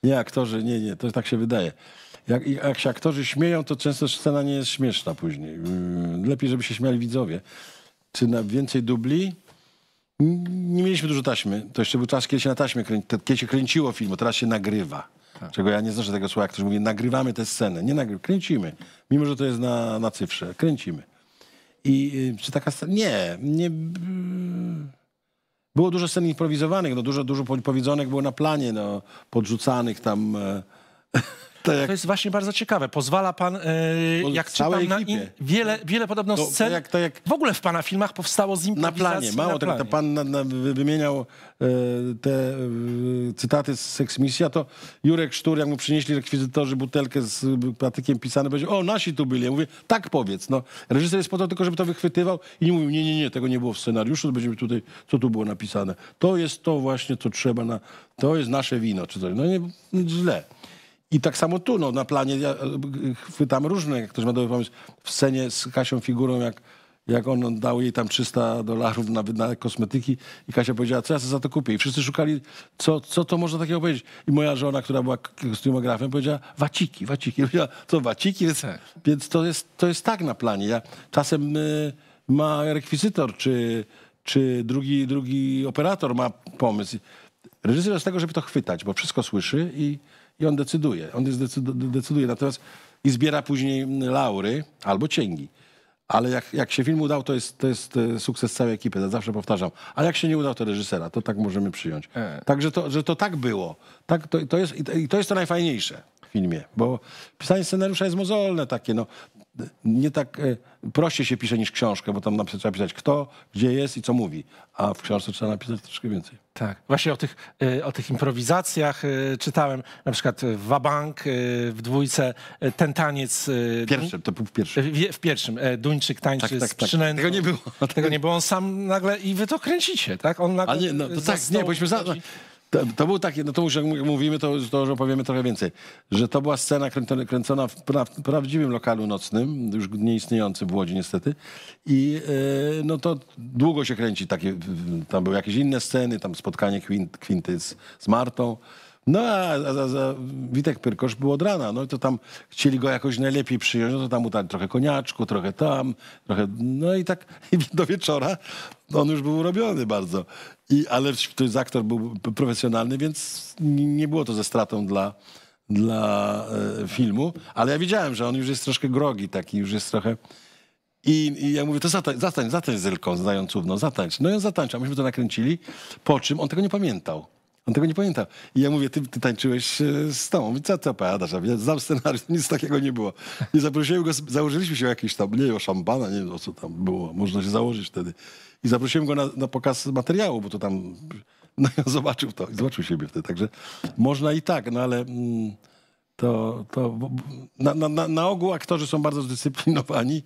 Nie, aktorzy, nie, nie, to tak się wydaje. Jak, jak się aktorzy śmieją, to często scena nie jest śmieszna później. Yy, Lepiej, żeby się śmiali widzowie. Czy na więcej dubli? Nie mieliśmy dużo taśmy. To jeszcze był czas, kiedy się na taśmie te- kiedy się kręciło film, teraz się nagrywa. Czego ja nie znoszę tego słowa, ktoś mówi, nagrywamy tę scenę. Nie nagrywamy, kręcimy. Mimo, że to jest na, na cyfrze. Kręcimy. I yy, czy taka scena? Nie, nie. yy, Było dużo scen improwizowanych, no dużo, dużo powiedzonek było na planie, no, podrzucanych tam. Tak jak, To jest właśnie bardzo ciekawe. Pozwala pan, Bo jak czytam, na ekipie. in, wiele, wiele podobno To- scen to jak- to jak- w ogóle w pana filmach powstało z na improwizacji planie. Mało na planie. to pan na, na, wy- wymieniał e, te e, cytaty z Sex Misja, to Jurek Sztur, jak mu przynieśli rekwizytorzy butelkę z patykiem pisane, powiedział, o, nasi tu byli. Ja mówię, tak powiedz. No, reżyser jest po to tylko, żeby to wychwytywał i nie mówił, nie, nie, nie, tego nie było w scenariuszu, to będziemy tutaj, co tu było napisane. To jest to właśnie, co trzeba na, to jest nasze wino, czy coś. No nie, źle. I tak samo tu, no, na planie ja, e, chwytam różne, jak ktoś ma dobry pomysł, w scenie z Kasią figurą, jak, jak on dał jej tam 300 dolarów na, na kosmetyki i Kasia powiedziała, co ja sobie za to kupię. I wszyscy szukali, co, co to można takiego powiedzieć. I moja żona, która była kostiumografem, powiedziała, waciki, waciki. Powiedziała, co, waciki? Więc, więc to, jest, to jest tak na planie. Ja, czasem y, ma rekwizytor, czy, czy drugi, drugi operator ma pomysł. Reżyser jest z tego, żeby to chwytać, bo wszystko słyszy i, i on decyduje. On decyduje. Natomiast i zbiera później laury albo cięgi. Ale jak, jak się film udał, to jest, to jest e, sukces całej ekipy, to zawsze powtarzam. A jak się nie udał, to reżysera. To tak możemy przyjąć. Także to, że to tak było. Tak, to, to jest, i to- I to jest to najfajniejsze w filmie, bo pisanie scenariusza jest mozolne takie, no. Nie tak e, prościej się pisze niż książkę, bo tam trzeba pisać kto, gdzie jest i co mówi. A w książce trzeba napisać troszkę więcej. Tak, właśnie o tych, y, o tych improwizacjach y, czytałem, na przykład w Wabank, w dwójce, ten taniec... y, Pierwszy, to był pierwszy. W, w pierwszym e, Duńczyk tańczy Tak, tak, z tak. przynętą. Tego nie było. Tego nie było. On sam nagle i wy to kręcicie, tak? On nagle A nie, no tak, nie, bośmy za... To, to był taki, no to już jak mówimy, to, to już opowiemy trochę więcej. Że to była scena kręcona, kręcona w pra, prawdziwym lokalu nocnym, już nieistniejącym w Łodzi niestety. I e, no to długo się kręci takie, tam były jakieś inne sceny, tam spotkanie Quint, Quinty z, z Martą. No a, a, a, Witek Pyrkosz był od rana, no i to tam chcieli go jakoś najlepiej przyjąć, no to tam mu dali trochę koniaczku, trochę tam, trochę, no i tak do wieczora on już był urobiony bardzo. I, ale to jest aktor był profesjonalny, więc nie było to ze stratą dla, dla e, filmu, ale ja wiedziałem, że on już jest troszkę grogi taki, już jest trochę... I, I ja mówię, to zatań, zatań, zatań z Elką, znającówną, zatańcz. No i on zatańczył, myśmy to nakręcili, po czym on tego nie pamiętał. On tego nie pamiętał. I ja mówię, ty, ty tańczyłeś e, z tą. Mówi, co ty opowiadasz? Ja znam scenariusz, nic takiego nie było. I zaprosiłem go, założyliśmy się o jakiś tam, nie o szampana, nie wiem, o co tam było. Można się założyć wtedy. I zaprosiłem go na, na pokaz materiału, bo to tam, no i on zobaczył to, i zobaczył siebie wtedy. Także można i tak, no ale... Mm, to, to na, na, na ogół aktorzy są bardzo zdyscyplinowani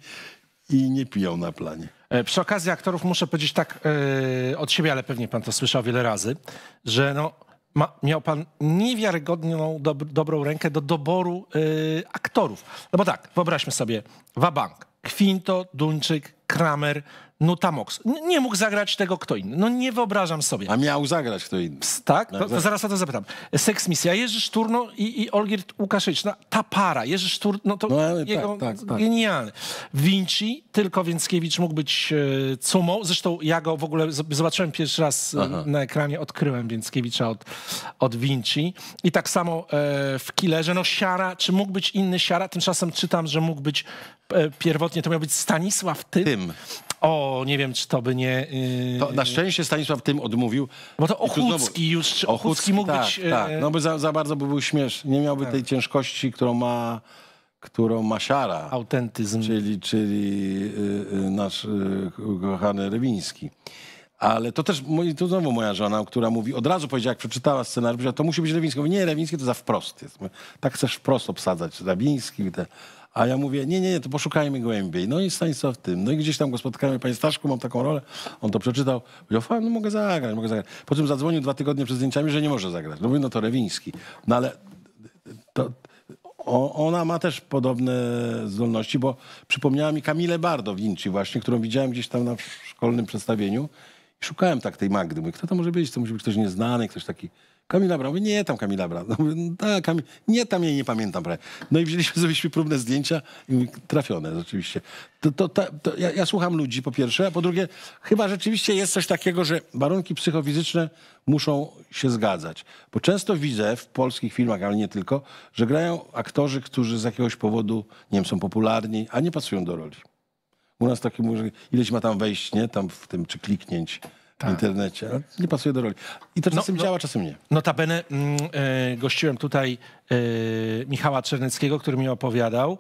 i nie piją na planie. E, Przy okazji aktorów muszę powiedzieć tak e, od siebie, ale pewnie pan to słyszał wiele razy, że no, ma, miał pan niewiarygodną dob, dobrą rękę do doboru e, aktorów. No bo tak, wyobraźmy sobie Wabank, Quinto, Duńczyk, Kramer, Nutamox. N- Nie mógł zagrać tego kto inny. No nie wyobrażam sobie. A miał zagrać kto inny. Tak? No, To, to za- zaraz o to zapytam. Seks Misja, Jerzy Szturno i, i Olgierd Łukaszewicz. No, ta para, Jerzy Szturno, no to No, ale tak, jego tak, tak. genialny. Vinci, tylko Więckiewicz mógł być e, Cumą. Zresztą ja go w ogóle zobaczyłem pierwszy raz e, Aha. na ekranie, odkryłem Więckiewicza od, od Vinci. I tak samo e, w Killerze, no Siara, czy mógł być inny Siara? Tymczasem czytam, że mógł być e, pierwotnie, to miał być Stanisław Tym. Tym. O, nie wiem, czy to by nie... e, To na szczęście Stanisław tym odmówił. Bo to I tu znowu- Ochódzki już, czy Ochódzki mógł tak, być... e, Tak, no by za, za bardzo by był śmieszny. Nie miałby tej ciężkości, którą ma, którą ma Siara. autentyzm. czyli, czyli y, y, nasz y, kochany Rewiński. Ale to też, to znowu moja żona, która mówi, od razu powiedziała, jak przeczytała scenariusz, że to musi być Rewiński. Mówi, nie, Rewiński to za wprost jest. Tak chcesz wprost obsadzać, Rewiński. Te. A ja mówię, nie, nie, nie, to poszukajmy głębiej. No i Stanisław w tym. No i gdzieś tam go spotkałem, panie Staszku, mam taką rolę. On to przeczytał. Powiedział, no mogę zagrać, mogę zagrać. Po czym zadzwonił dwa tygodnie przed zdjęciami, że nie może zagrać. No mówię, no to Rewiński. No ale to, ona ma też podobne zdolności, bo przypomniała mi Kamilę Bardo Vinci właśnie, którą widziałem gdzieś tam na szkolnym przedstawieniu i szukałem tak tej Magdy. Mówię, kto to może być? To musi być ktoś nieznany, ktoś taki... Kamila Bra. Nie, tam Kamila Bra. No, no, tak, Kamil... Nie, tam jej nie pamiętam prawie. No i wzięliśmy, zrobiliśmy próbne zdjęcia i trafione rzeczywiście. To, to, to, to ja, ja słucham ludzi po pierwsze, a po drugie chyba rzeczywiście jest coś takiego, że warunki psychofizyczne muszą się zgadzać. Bo często widzę w polskich filmach, ale nie tylko, że grają aktorzy, którzy z jakiegoś powodu, nie wiem, są popularni, a nie pasują do roli. U nas taki ileś ma tam wejść, nie? Tam w tym, czy kliknięć w internecie. ale Nie pasuje do roli. I to czasem no- działa, czasem nie. Notabene e, gościłem tutaj e, Michała Czerneckiego, który mi opowiadał,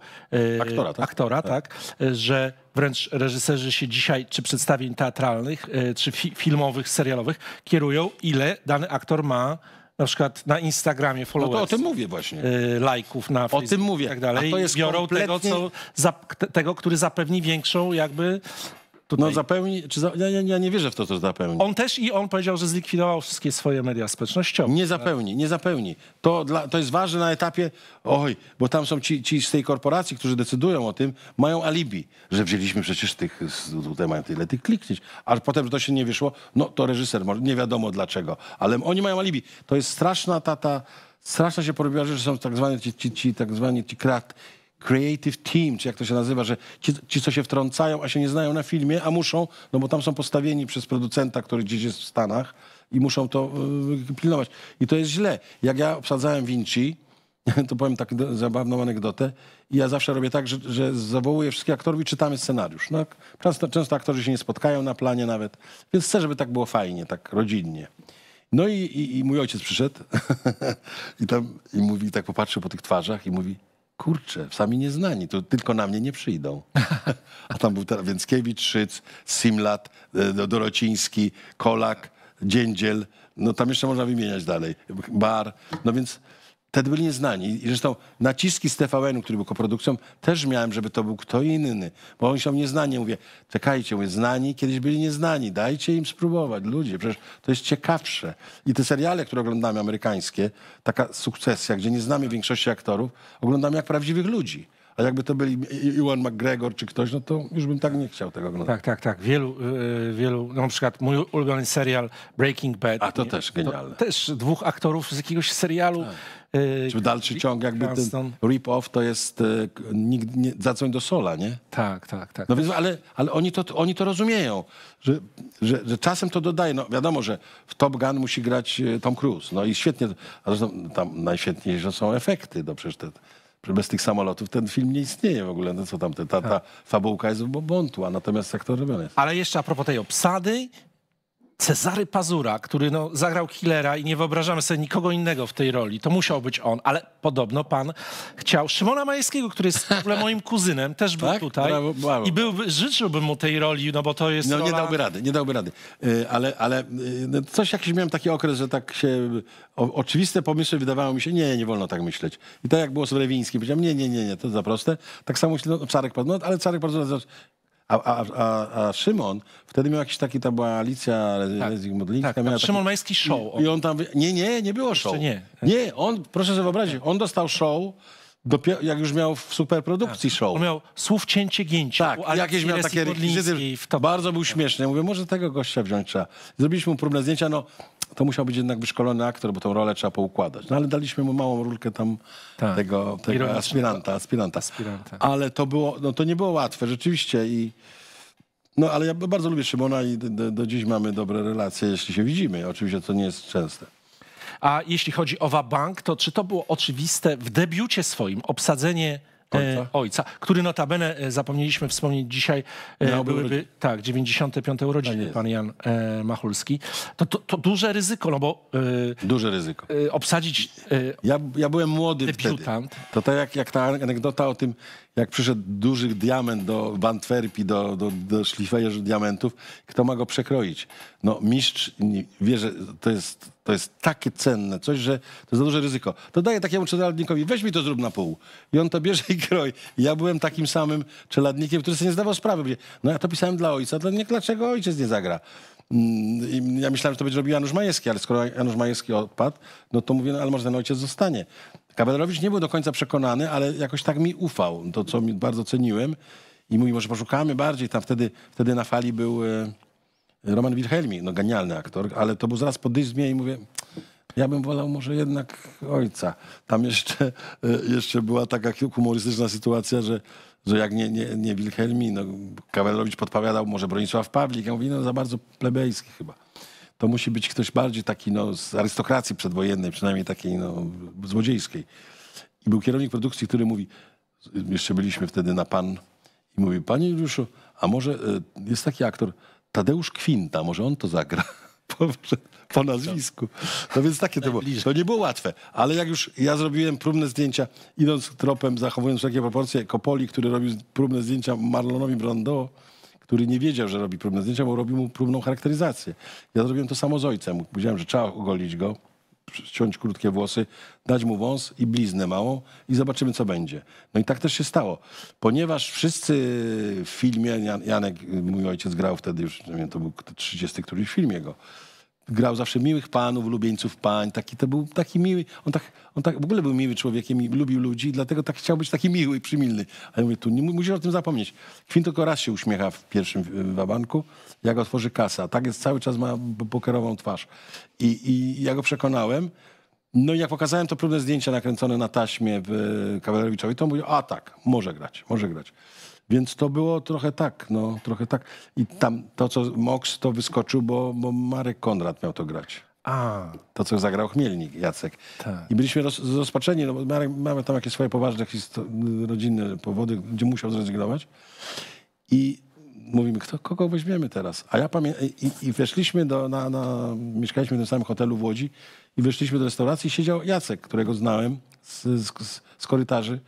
e, Aktora, tak? aktora tak, e, że wręcz reżyserzy się dzisiaj, czy przedstawień teatralnych, czy fi filmowych, serialowych, kierują, ile dany aktor ma na przykład na Instagramie No followers. to o tym mówię właśnie. lajków na Facebooku tym mówię. i tak dalej. A to jest Biorą tego, kompletnie- co, zap, te- tego, który zapewni większą jakby tutaj. No zapełni, czy za, ja, ja, nie wierzę w to, co zapełni. On też i on powiedział, że zlikwidował wszystkie swoje media społecznościowe. Nie zapełni, nie zapełni. To, dla, to jest ważne na etapie, oj, bo tam są ci, ci z tej korporacji, którzy decydują o tym, mają alibi, że wzięliśmy przecież tych, tutaj mają tyle tych kliknięć, a potem, że to się nie wyszło, no to reżyser, może, nie wiadomo dlaczego, ale oni mają alibi. To jest straszna ta, ta straszna się porobiła, rzecz, że są tak zwani ci, ci, ci tak zwani ci krat, creative team, czy jak to się nazywa, że ci, ci, co się wtrącają, a się nie znają na filmie, a muszą, no bo tam są postawieni przez producenta, który gdzieś jest w Stanach i muszą to y, pilnować. I to jest źle. Jak ja obsadzałem Vinci, to powiem tak zabawną anegdotę, i ja zawsze robię tak, że, że zawołuję wszystkich aktorów i czytamy scenariusz. No, często, często aktorzy się nie spotkają na planie nawet, więc chcę, żeby tak było fajnie, tak rodzinnie. No i, i, i mój ojciec przyszedł i tam i mówi, tak popatrzył po tych twarzach i mówi, kurczę, sami nieznani, to tylko na mnie nie przyjdą. A tam był Więckiewicz, Szyc, Simlat, e, Dorociński, Kolak, Dziędziel, no tam jeszcze można wymieniać dalej, Bar, no więc wtedy byli nieznani. I zresztą naciski z TVN-u, który był koprodukcją, też miałem, żeby to był kto inny, bo oni są nieznani. Mówię, czekajcie, mówię, znani, kiedyś byli nieznani, dajcie im spróbować, ludzie, przecież to jest ciekawsze. I te seriale, które oglądamy, amerykańskie, taka sukcesja, gdzie nie znamy większości aktorów, oglądamy jak prawdziwych ludzi. A jakby to byli Iwan McGregor czy ktoś, no to już bym tak nie chciał tego oglądać. Tak, tak, tak. Wielu, y, wielu, no na przykład mój ulubiony serial Breaking Bad. A to Nie? też genialne. też dwóch aktorów z jakiegoś serialu. y, Czy w dalszy ciąg jakby ten rip-off to jest e, nigdy nie, zadzwoń do sola, nie? Tak, tak, tak. No więc, ale, ale oni, to, oni to rozumieją, że, że, że czasem to dodaje. No wiadomo, że w Top Gun musi grać e, Tom Cruise. No i świetnie, a zresztą tam najświetniejsze są efekty. No przecież te, że bez tych samolotów ten film nie istnieje w ogóle. No co tam, te, ta, ta fabułka jest wątła, natomiast jak to robione jest. Ale jeszcze a propos tej obsady, Cezary Pazura, który no, zagrał killera i nie wyobrażamy sobie nikogo innego w tej roli. To musiał być on, ale podobno pan chciał Szymona Majewskiego, który jest w ogóle moim kuzynem, też był Tak? tutaj. Brawo, brawo. I byłby, życzyłbym mu tej roli, no bo to jest No nie rola... dałby rady, nie dałby rady. Y, Ale, ale y, no, coś jakiś miałem taki okres, że tak się o, oczywiste pomysły wydawało mi się, nie, nie wolno tak myśleć. I tak jak było z Lewińskim, powiedziałem, nie, nie, nie, nie, to za proste. Tak samo myślę, no Czarek, no ale Czarek bardzo... A, a, a, a Szymon, wtedy miał jakiś taki, ta była Alicja Tak. Lezik-Modlińska. Tak, miała tak, taki- Szymon Majewski show. I on tam... Nie, nie, nie było show. nie. Nie, on, proszę sobie wyobrazić, on dostał show, Dopiero, jak już miał w superprodukcji show. On miał słów cięcie gięcie. Tak, Aleksji jakieś miał takie rekwizyty. Bardzo był śmieszny. Ja mówię, może tego gościa wziąć trzeba. Zrobiliśmy mu próbne zdjęcia, no to musiał być jednak wyszkolony aktor, bo tą rolę trzeba poukładać. No ale daliśmy mu małą rulkę tam Tak. tego, tego aspiranta, aspiranta. Aspiranta. Ale to było, no to nie było łatwe, rzeczywiście i no ale ja bardzo lubię Szymona i do, do, do dziś mamy dobre relacje, jeśli się widzimy. Oczywiście to nie jest częste. A jeśli chodzi o Wabank, to czy to było oczywiste w debiucie swoim obsadzenie ojca, Ojca? e, ojca który notabene e, zapomnieliśmy wspomnieć dzisiaj, e, Miałby byłyby tak, 95. Tak urodziny, jest. pan Jan Machulski. To, to, to duże ryzyko, no bo Duże ryzyko. obsadzić Ja, ja byłem młody Debiutant. wtedy. To tak jak, jak ta anegdota o tym, jak przyszedł duży diament do w Antwerpii, do, do, do szlifejerzy diamentów, kto ma go przekroić? No mistrz nie- wie, że to jest, to jest takie cenne, coś, że to jest za duże ryzyko. To daje takiemu czeladnikowi, weź mi to zrób na pół. I on to bierze i kroi. Ja byłem takim samym czeladnikiem, który sobie nie zdawał sprawy. Mówię, No ja to pisałem dla ojca, to nie, dlaczego ojciec nie zagra? Mm, I ja myślałem, że to będzie robił Janusz Majewski, ale skoro Janusz Majewski odpadł, no to mówię, no, ale może ten ojciec zostanie. Kawalerowicz nie był do końca przekonany, ale jakoś tak mi ufał, to co mi bardzo ceniłem. I mówi, może poszukamy bardziej. Tam wtedy, wtedy na fali był e, Roman Wilhelmi, no genialny aktor, ale to był zaraz po dyzmie i mówię, ja bym wolał może jednak ojca. Tam jeszcze, e, jeszcze była taka humorystyczna sytuacja, że, że jak nie, nie, nie Wilhelmi, no Kawalerowicz podpowiadał może Bronisław Pawlik. Ja mówię, no za bardzo plebejski chyba. To musi być ktoś bardziej taki no, z arystokracji przedwojennej, przynajmniej takiej no, złodziejskiej. I był kierownik produkcji, który mówi, jeszcze byliśmy wtedy na pan i mówi, panie Juliuszu, a może e, jest taki aktor Tadeusz Kwinta, może on to zagra? Po, po nazwisku. No więc takie to było. To nie było łatwe, ale jak już ja zrobiłem próbne zdjęcia, idąc tropem, zachowując wszelkie proporcje, Kopoli, który robił próbne zdjęcia Marlonowi Brando, który nie wiedział, że robi próbne zdjęcia, bo robił mu próbną charakteryzację. Ja zrobiłem to samo z ojcem. Powiedziałem, że trzeba ogolić go, ściąć krótkie włosy, dać mu wąs i bliznę małą i zobaczymy, co będzie. No i tak też się stało. Ponieważ wszyscy w filmie, Jan- Janek, mój ojciec grał wtedy już, nie wiem, to był 30 któryś film jego, grał zawsze miłych panów, lubieńców pań, taki to był taki miły, on tak, on tak w ogóle był miły człowiekiem i lubił ludzi, dlatego tak chciał być taki miły i przymilny. A ja mówię, tu nie mu- musisz o tym zapomnieć. Kwint tylko raz się uśmiecha w pierwszym wabanku, jak otworzy kasę, a tak jest cały czas ma pokerową twarz. I, I ja go przekonałem, no i jak pokazałem to próbne zdjęcia nakręcone na taśmie w Kawalerowiczowi, to on mówił, a tak, może grać, może grać. Więc to było trochę tak, no trochę tak. I tam to, co Mox, to wyskoczył, bo, bo Marek Konrad miał to grać. a, To, co zagrał Chmielnik, Jacek. Tak. I byliśmy roz, rozpaczeni, no bo Marek, mamy tam jakieś swoje poważne rodzinne powody, gdzie musiał zrezygnować. I mówimy, kto, kogo weźmiemy teraz? A ja pamiętam, i, i weszliśmy do, na, na, mieszkaliśmy w tym samym hotelu w Łodzi i weszliśmy do restauracji i siedział Jacek, którego znałem z, z, z korytarzy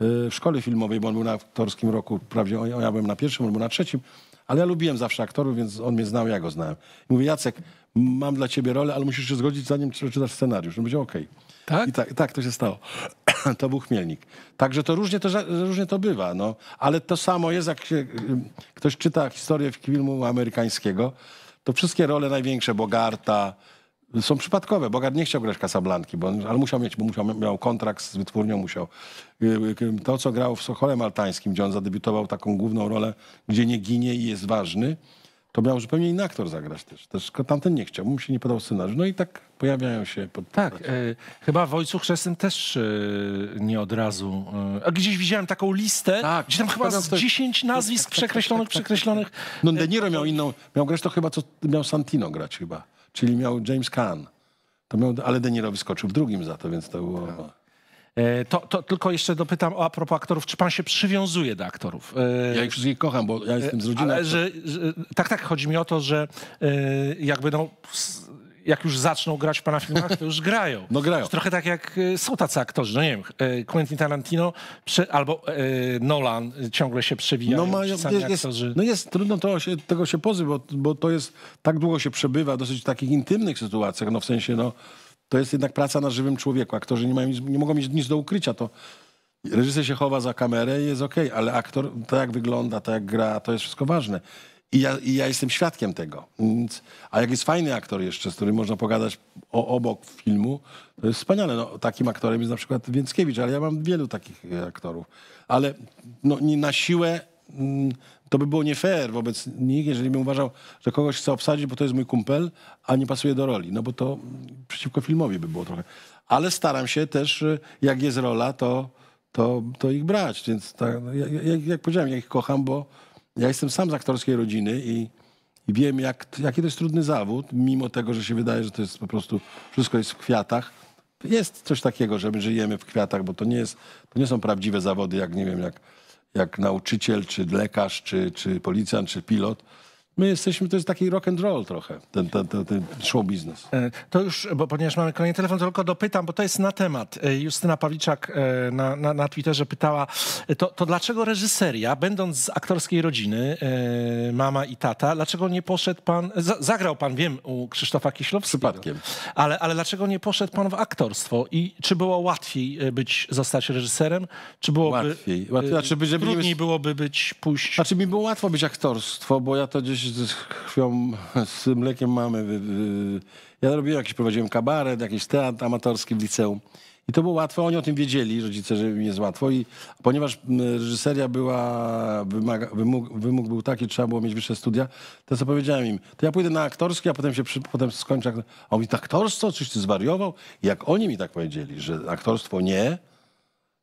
w szkole filmowej, bo on był na aktorskim roku, wprawdzie on- ja byłem na pierwszym, on był na trzecim, ale ja lubiłem zawsze aktorów, więc on mnie znał, ja go znałem. I mówię, Jacek, mam dla ciebie rolę, ale musisz się zgodzić, zanim przeczytasz scenariusz. No będzie okej. Tak? I tak, tak, to się stało. to był Chmielnik. Także to różnie to, różnie to bywa, no. Ale to samo jest, jak się, ktoś czyta historię filmu amerykańskiego, to wszystkie role największe, Bogarta, są przypadkowe. Bogart nie chciał grać Casablanki, bo ale musiał mieć, bo musiał, miał kontrakt z wytwórnią, musiał. Y, y, To, co grał w Sochole Maltańskim, gdzie on zadebiutował taką główną rolę, gdzie nie ginie i jest ważny, to miał zupełnie inny aktor zagrać też. też tamten nie chciał, mu się nie podał scenariusz. No i tak pojawiają się... Pod, tak. E, chyba w Ojcu Chrzestnym też e, nie od razu. E, a gdzieś widziałem taką listę, Tak, gdzie tam chyba z to- 10 nazwisk przekreślonych, przekreślonych. No De Niro miał inną, miał grać to chyba, co miał Santino grać chyba, czyli miał James Caan. To miał, ale De Niro wyskoczył w drugim za to, więc to było... E, to, to tylko jeszcze dopytam o a propos aktorów, czy pan się przywiązuje do aktorów? E, Ja ich wszystkich kocham, bo ja jestem z rodziny. Ale że, że, tak, tak, chodzi mi o to, że e, jakby no, jak już zaczną grać w pana filmach, to już grają. No grają. Trochę tak jak e, są tacy aktorzy, no nie wiem, e, Quentin Tarantino prze, albo e, Nolan ciągle się przewijają, No, ma, jest, aktorzy. no jest trudno to się, tego się pozbyć, bo, bo to jest, tak długo się przebywa w dosyć takich intymnych sytuacjach, no w sensie, no, to jest jednak praca na żywym człowieku. Aktorzy nie, mają nie mogą mieć nic do ukrycia, to reżyser się chowa za kamerę i jest okej, ale aktor, to jak wygląda, to jak gra, to jest wszystko ważne. I ja, I ja jestem świadkiem tego. A jak jest fajny aktor jeszcze, z którym można pogadać o, obok filmu, to jest wspaniale. No, takim aktorem jest na przykład Więckiewicz, ale ja mam wielu takich e, aktorów. Ale no, nie na siłę mm, to by było nie fair wobec nich, jeżeli bym uważał, że kogoś chcę obsadzić, bo to jest mój kumpel, a nie pasuje do roli. No bo to przeciwko filmowi by było trochę. Ale staram się też, e, jak jest rola, to, to, to ich brać. Więc tak, no, jak, jak powiedziałem, ja ich kocham, bo ja jestem sam z aktorskiej rodziny i, i wiem, jak, jaki to jest trudny zawód, mimo tego, że się wydaje, że to jest po prostu, wszystko jest w kwiatach. Jest coś takiego, że my żyjemy w kwiatach, bo to nie, jest, to nie są prawdziwe zawody, jak nie wiem, jak, jak nauczyciel, czy lekarz, czy, czy policjant, czy pilot. My jesteśmy, to jest taki rock and roll trochę, ten, ten, ten, ten show business. E, To już, bo ponieważ mamy kolejny telefon, to tylko dopytam, bo to jest na temat. E, Justyna Pawliczak e, na, na, na Twitterze pytała, to, to dlaczego reżyseria, będąc z aktorskiej rodziny, mama i tata, dlaczego nie poszedł pan, za- zagrał pan, wiem, u Krzysztofa Kieślowskiego. Przypadkiem. Ale, ale dlaczego nie poszedł pan w aktorstwo? I czy było łatwiej być, zostać reżyserem? Czy byłoby, Łatwiej. Łatwiej. Znaczy, by- żeby nie trudniej byłoby być, pójść... Znaczy mi było łatwo być aktorstwo, bo ja to gdzieś z krwią, z mlekiem mamy. Ja robiłem jakiś, prowadziłem kabaret, jakiś teatr amatorski w liceum. I to było łatwe, oni o tym wiedzieli, rodzice, że mi jest łatwo. I ponieważ reżyseria była, wymaga, wymóg, wymóg był taki, trzeba było mieć wyższe studia, to co powiedziałem im, to ja pójdę na aktorski, a potem się przy, potem skończę. A on mówi, aktorstwo? Czyś ty zwariował? I jak oni mi tak powiedzieli, że aktorstwo nie,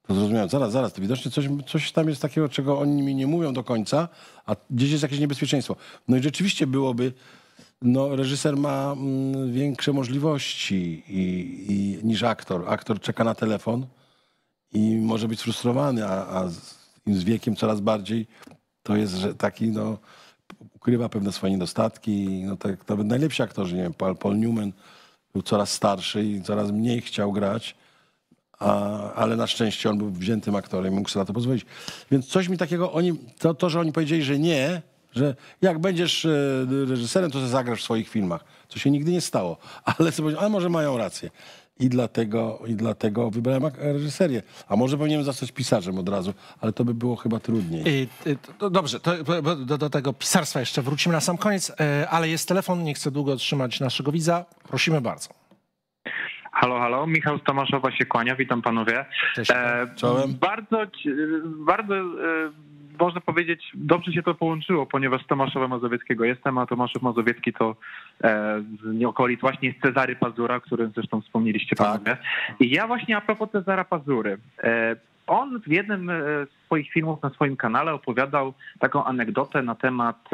to zrozumiałem, zaraz, zaraz, to widocznie coś, coś tam jest takiego, czego oni mi nie mówią do końca, a gdzieś jest jakieś niebezpieczeństwo. No i rzeczywiście byłoby, no reżyser ma mm, większe możliwości i, i, niż aktor. Aktor czeka na telefon i może być frustrowany, a, a z, z wiekiem coraz bardziej to jest że taki, no, ukrywa pewne swoje niedostatki. No tak, nawet najlepsi aktorzy, nie wiem, Paul, Paul Newman był coraz starszy i coraz mniej chciał grać. A, ale na szczęście on był wziętym aktorem i mógł sobie na to pozwolić. Więc coś mi takiego, oni, to, to, że oni powiedzieli, że nie, że jak będziesz e, reżyserem, to zagrasz w swoich filmach. Co się nigdy nie stało. Ale sobie a może mają rację. I dlatego, I dlatego wybrałem reżyserię. A może powinienem zostać pisarzem od razu, ale to by było chyba trudniej. Y, y, to dobrze, to, do, do tego pisarstwa jeszcze wrócimy na sam koniec, e, ale jest telefon, nie chcę długo trzymać naszego widza. Prosimy bardzo. Halo, halo, Michał z Tomaszowa się kłania, witam panowie. Cześć. Czołem. Bardzo, ci- bardzo e, można powiedzieć, dobrze się to połączyło, ponieważ z Tomaszowa Mazowieckiego jestem, a Tomaszów Mazowiecki to e, z okolic właśnie jest Cezary Pazura, o którym zresztą wspomnieliście Tak. panowie. I ja właśnie a propos Cezara Pazury. E, on w jednym e, z swoich filmów na swoim kanale opowiadał taką anegdotę na temat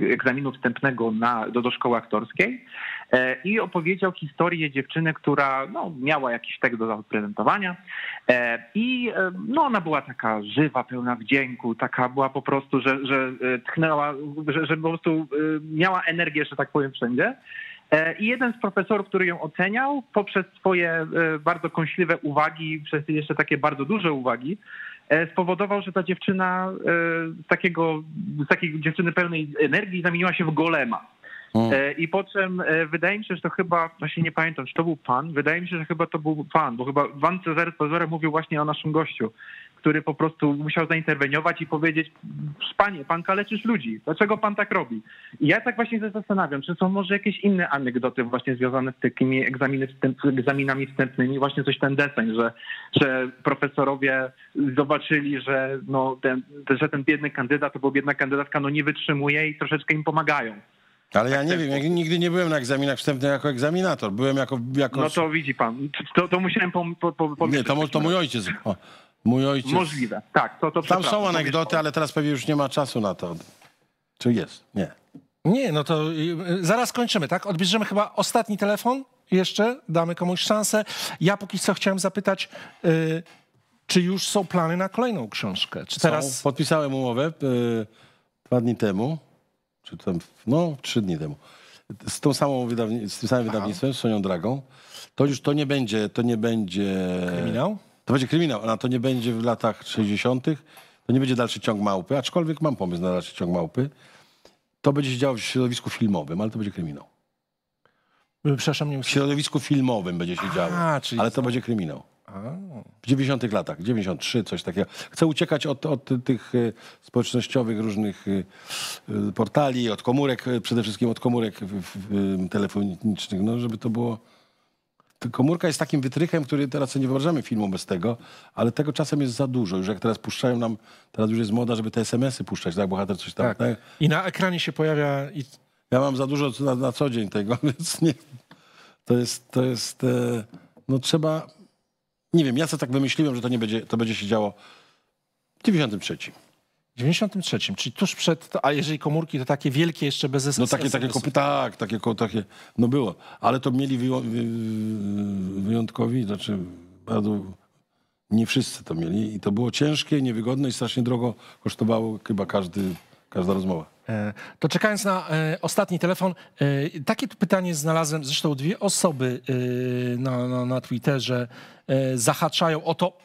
egzaminu wstępnego na, do, do szkoły aktorskiej e, i opowiedział historię dziewczyny, która no, miała jakiś tekst do zaprezentowania e, i e, no, ona była taka żywa, pełna wdzięku, taka była po prostu, że, że e, tchnęła, że, że po prostu e, miała energię, że tak powiem, wszędzie. E, I jeden z profesorów, który ją oceniał, poprzez swoje e, bardzo kąśliwe uwagi, przez jeszcze takie bardzo duże uwagi, e, spowodował, że ta dziewczyna z, takiego, z takiej dziewczyny pełnej energii zamieniła się w golema. Mm. E, I po czym wydaje mi się, że to chyba, właśnie nie pamiętam, czy to był pan, wydaje mi się, że chyba to był pan, bo chyba pan Cezary Pazura mówił właśnie o naszym gościu, który po prostu musiał zainterweniować i powiedzieć, panie, pan kaleczysz ludzi, dlaczego pan tak robi? I ja tak właśnie się zastanawiam, czy są może jakieś inne anegdoty właśnie związane z takimi egzaminy wstęp, egzaminami wstępnymi, właśnie coś ten deseń, że, że profesorowie zobaczyli, że, no, ten, że ten biedny kandydat, to bo biedna kandydatka no, nie wytrzymuje i troszeczkę im pomagają. Ale ja nie wiem, ja nigdy nie byłem na egzaminach wstępnych jako egzaminator. Byłem jako... jako... No to widzi pan, to, to musiałem po, po, nie, to, to mój ojciec. O, mój ojciec. Możliwe, tak. To, to Tam są anegdoty, ale teraz pewnie już nie ma czasu na to. Czy jest? Nie. Nie, no to y, zaraz kończymy, tak? Odbierzemy chyba ostatni telefon jeszcze, damy komuś szansę. Ja póki co chciałem zapytać, y, czy już są plany na kolejną książkę? Czy teraz... Są, podpisałem umowę y, dwa dni temu, czy tam, no trzy dni temu, z tą samą wydawni- z tym samym wydawnictwem, z Sonią Dragą. To już to nie będzie, to nie będzie... Kryminał? To będzie kryminał, a to nie będzie w latach 60. To nie będzie dalszy ciąg małpy, aczkolwiek mam pomysł na dalszy ciąg małpy. To będzie się działo w środowisku filmowym, ale to będzie kryminał. Y, Przepraszam, nie W środowisku filmowym będzie się działo, A, czyli ale to będzie kryminał. W 90 latach, 93, coś takiego. Chcę uciekać od, od tych e, społecznościowych różnych e, e, portali, od komórek, przede wszystkim od komórek telefonicznych, no żeby to było... Komórka jest takim wytrychem, który teraz sobie nie wyobrażamy filmu bez tego, ale tego czasem jest za dużo. Już jak teraz puszczają nam, teraz już jest moda, żeby te SMS-y puszczać, tak? Bohater coś tam, Tak. tak? I na ekranie się pojawia i Ja mam za dużo na, na co dzień tego, więc nie. To jest, to jest, e, no trzeba, nie wiem, ja sobie tak wymyśliłem, że to nie będzie, to będzie się działo w 93. w 93, czyli tuż przed, a jeżeli komórki, to takie wielkie jeszcze bez No SMS. takie, takie kopy, tak, takie, takie, no było. Ale to mieli wyją, wy, wyjątkowi, znaczy bardzo, nie wszyscy to mieli i to było ciężkie, niewygodne i strasznie drogo kosztowało chyba każdy, każda rozmowa. E, To czekając na e, ostatni telefon, e, takie pytanie znalazłem, zresztą dwie osoby na, na, na Twitterze zahaczają o to.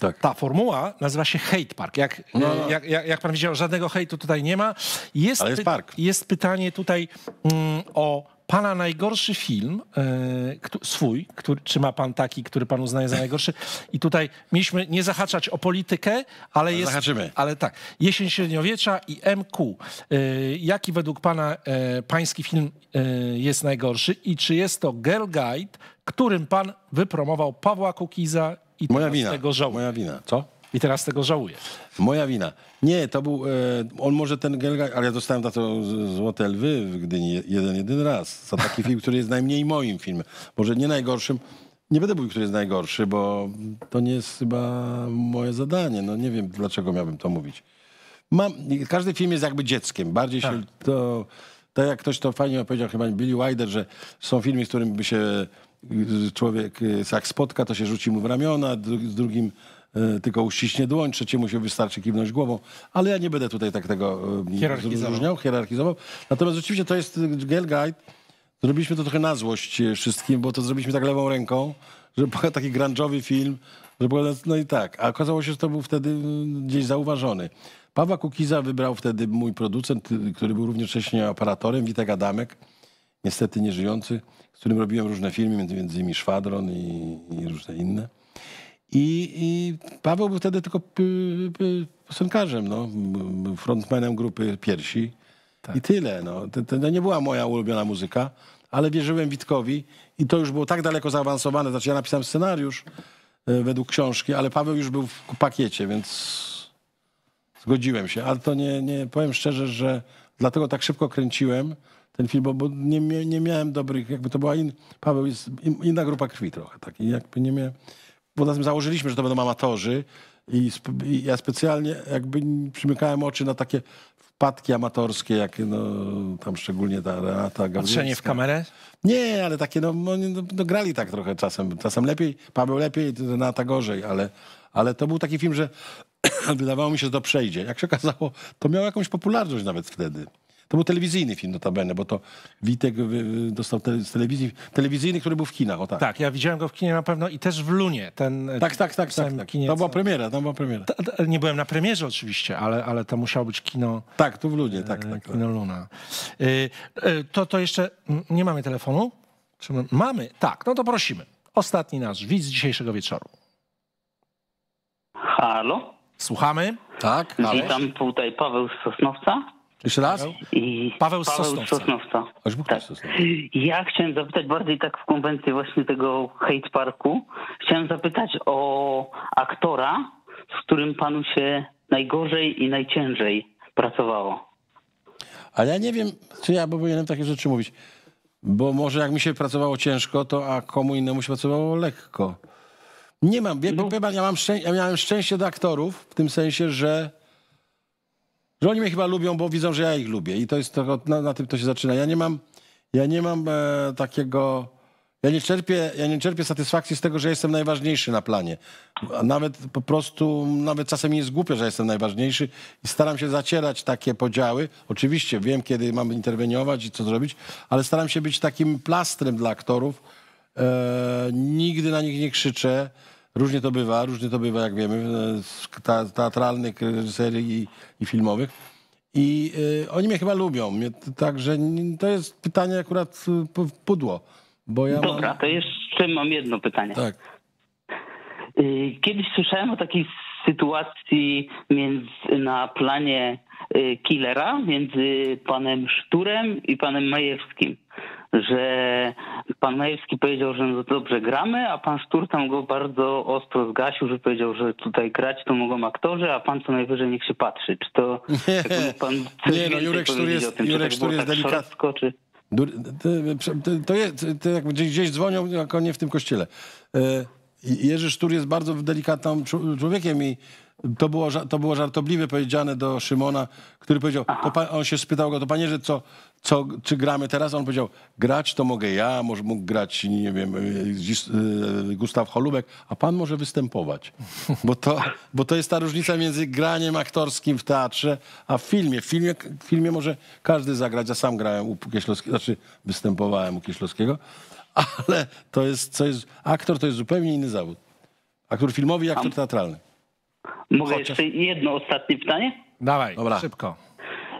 Tak. Ta formuła nazywa się Hate Park. Jak, No, e, no. jak, jak, jak pan widział, żadnego hejtu tutaj nie ma. Jest, Ale jest park. jest pytanie tutaj mm, o pana najgorszy film, e, swój, który, czy ma pan taki, który pan uznaje za najgorszy. I tutaj mieliśmy nie zahaczać o politykę, ale jest... zahaczymy. Ale tak, Jesień Średniowiecza i MQ. E, Jaki według pana e, pański film jest najgorszy i czy jest to Girl Guide, którym pan wypromował Pawła Kukiza i Moja wina, tego żałuje? moja wina. Co? I teraz tego żałuje. Moja wina. Nie, to był, e, on może ten Gelga, ale ja dostałem za to Złote Lwy w Gdyni je- jeden, jeden raz. Za taki film, który jest najmniej moim filmem. Może nie najgorszym. Nie będę mówił, który jest najgorszy, bo to nie jest chyba moje zadanie. No nie wiem, dlaczego miałbym to mówić. Mam, każdy film jest jakby dzieckiem. Bardziej się to... Tak jak ktoś to fajnie powiedział, chyba Billy Wilder, że są filmy, z którym by się człowiek y, jak spotka, to się rzuci mu w ramiona, z drugim y, tylko uściśnie dłoń, trzeciemu się wystarczy kiwnąć głową. Ale ja nie będę tutaj tak tego Hierarchizował. rozróżniał, hierarchizował. Natomiast rzeczywiście to jest y, Girl Guide. Zrobiliśmy to trochę na złość wszystkim, bo to zrobiliśmy tak lewą ręką, że był taki grunge'owy film, że było, no i tak. A okazało się, że to był wtedy gdzieś zauważony. Pawła Kukiza wybrał wtedy mój producent, y, który był również wcześniej operatorem, Witek Adamek, niestety nieżyjący, z którym robiłem różne filmy, między innymi Szwadron i, i różne inne. I, I Paweł był wtedy tylko piosenkarzem, no, frontmanem grupy Piersi. I tyle. No. To, to nie była moja ulubiona muzyka, ale wierzyłem Witkowi i to już było tak daleko zaawansowane. Znaczy ja napisałem scenariusz e, według książki, ale Paweł już był w pakiecie, więc zgodziłem się. Ale to nie, nie powiem szczerze, że dlatego tak szybko kręciłem ten film, bo, bo nie, nie miałem dobrych, jakby to była in, Paweł jest in, inna grupa krwi trochę, tak. I jakby nie miałem, poza tym założyliśmy, że to będą amatorzy i, sp- i ja specjalnie jakby przymykałem oczy na takie wpadki amatorskie, jak no, tam szczególnie ta Renata Patrzenie w kamerę. Nie, ale takie, no, no, no, no grali tak trochę czasem. Czasem lepiej, Paweł lepiej, Renata gorzej, ale, ale to był taki film, że wydawało mi się, że to przejdzie. Jak się okazało, to miał jakąś popularność nawet wtedy. To był telewizyjny film notabene, bo to Witek wy- wy- dostał te, z telewizji, telewizyjny, który był w kinach, o tak. Tak, ja widziałem go w kinie na pewno i też w Lunie. Ten, Tak, tak, tak, w tak, samym tak. kinie, To była premiera, tam była premiera. Ta- ta- Nie byłem na premierze oczywiście, ale, ale to musiało być kino, Tak, tu w Ludzie, tak, tak. tak. kino Luna. Y, y, To, to jeszcze nie mamy telefonu? Czy my- mamy? Tak, no to prosimy. Ostatni nasz widz dzisiejszego wieczoru. Halo? Słuchamy. Tak, Witam tutaj Paweł z Sosnowca. Jeszcze raz? I Paweł z Paweł Sosnowca. Sosnowca. Tak. Ja chciałem zapytać bardziej tak w konwencji właśnie tego hate parku. Chciałem zapytać o aktora, z którym panu się najgorzej i najciężej pracowało. Ale ja nie wiem, czy ja powinienem takie rzeczy mówić. Bo może jak mi się pracowało ciężko, to a komu innemu się pracowało lekko. Nie mam, wie, wie pan, ja, mam szczę- ja miałem szczęście do aktorów, w tym sensie, że, że oni mnie chyba lubią, bo widzą, że ja ich lubię. I to jest to, na, na tym to się zaczyna. Ja nie mam, ja nie mam e, takiego... Ja nie, czerpię, ja nie czerpię satysfakcji z tego, że jestem najważniejszy na planie. Nawet po prostu, nawet czasem jest głupio, że jestem najważniejszy i staram się zacierać takie podziały. Oczywiście wiem, kiedy mam interweniować i co zrobić, ale staram się być takim plastrem dla aktorów. E, nigdy na nich nie krzyczę. Różnie to bywa, różnie to bywa, jak wiemy, e, z ta, teatralnych reżyserii i, i filmowych. I e, oni mnie chyba lubią. Mnie, także to jest pytanie akurat e, p- pudło. Bo ja Dobra, mam... to jeszcze mam jedno pytanie. Tak. Y, Kiedyś słyszałem o takiej sytuacji między, na planie y, Killera między panem Szturem i panem Majewskim, że pan Majewski powiedział, że no dobrze gramy, a pan Sztur tam go bardzo ostro zgasił, że powiedział, że tutaj grać to mogą aktorzy, a pan co najwyżej niech się patrzy. Czy to Nie, pan nie, no Jurek Sztur jest- tym, Jurek tak Sztur jest tak delikat- szorstko, czy... To jest, to jakby gdzieś, dzwonią, jako nie w tym kościele. E, Jerzy Sztur jest bardzo delikatnym człowiekiem i to było, to było żartobliwie powiedziane do Szymona, który powiedział, to pan, on się spytał go, to panie, że co, co, czy gramy teraz? On powiedział, grać to mogę ja, może mógł grać, nie wiem, Zis- e, Gustaw Holubek, a pan może występować. Bo to, bo to jest ta różnica między graniem aktorskim w teatrze, a w filmie. W filmie, w filmie może każdy zagrać. Ja sam grałem u Kieślowskiego, znaczy występowałem u Kieślowskiego, ale to jest, co jest, aktor to jest zupełnie inny zawód. Aktor filmowy i aktor teatralny. Mogę Chociaż- jeszcze jedno ostatnie pytanie? Dawaj, Dobra. szybko.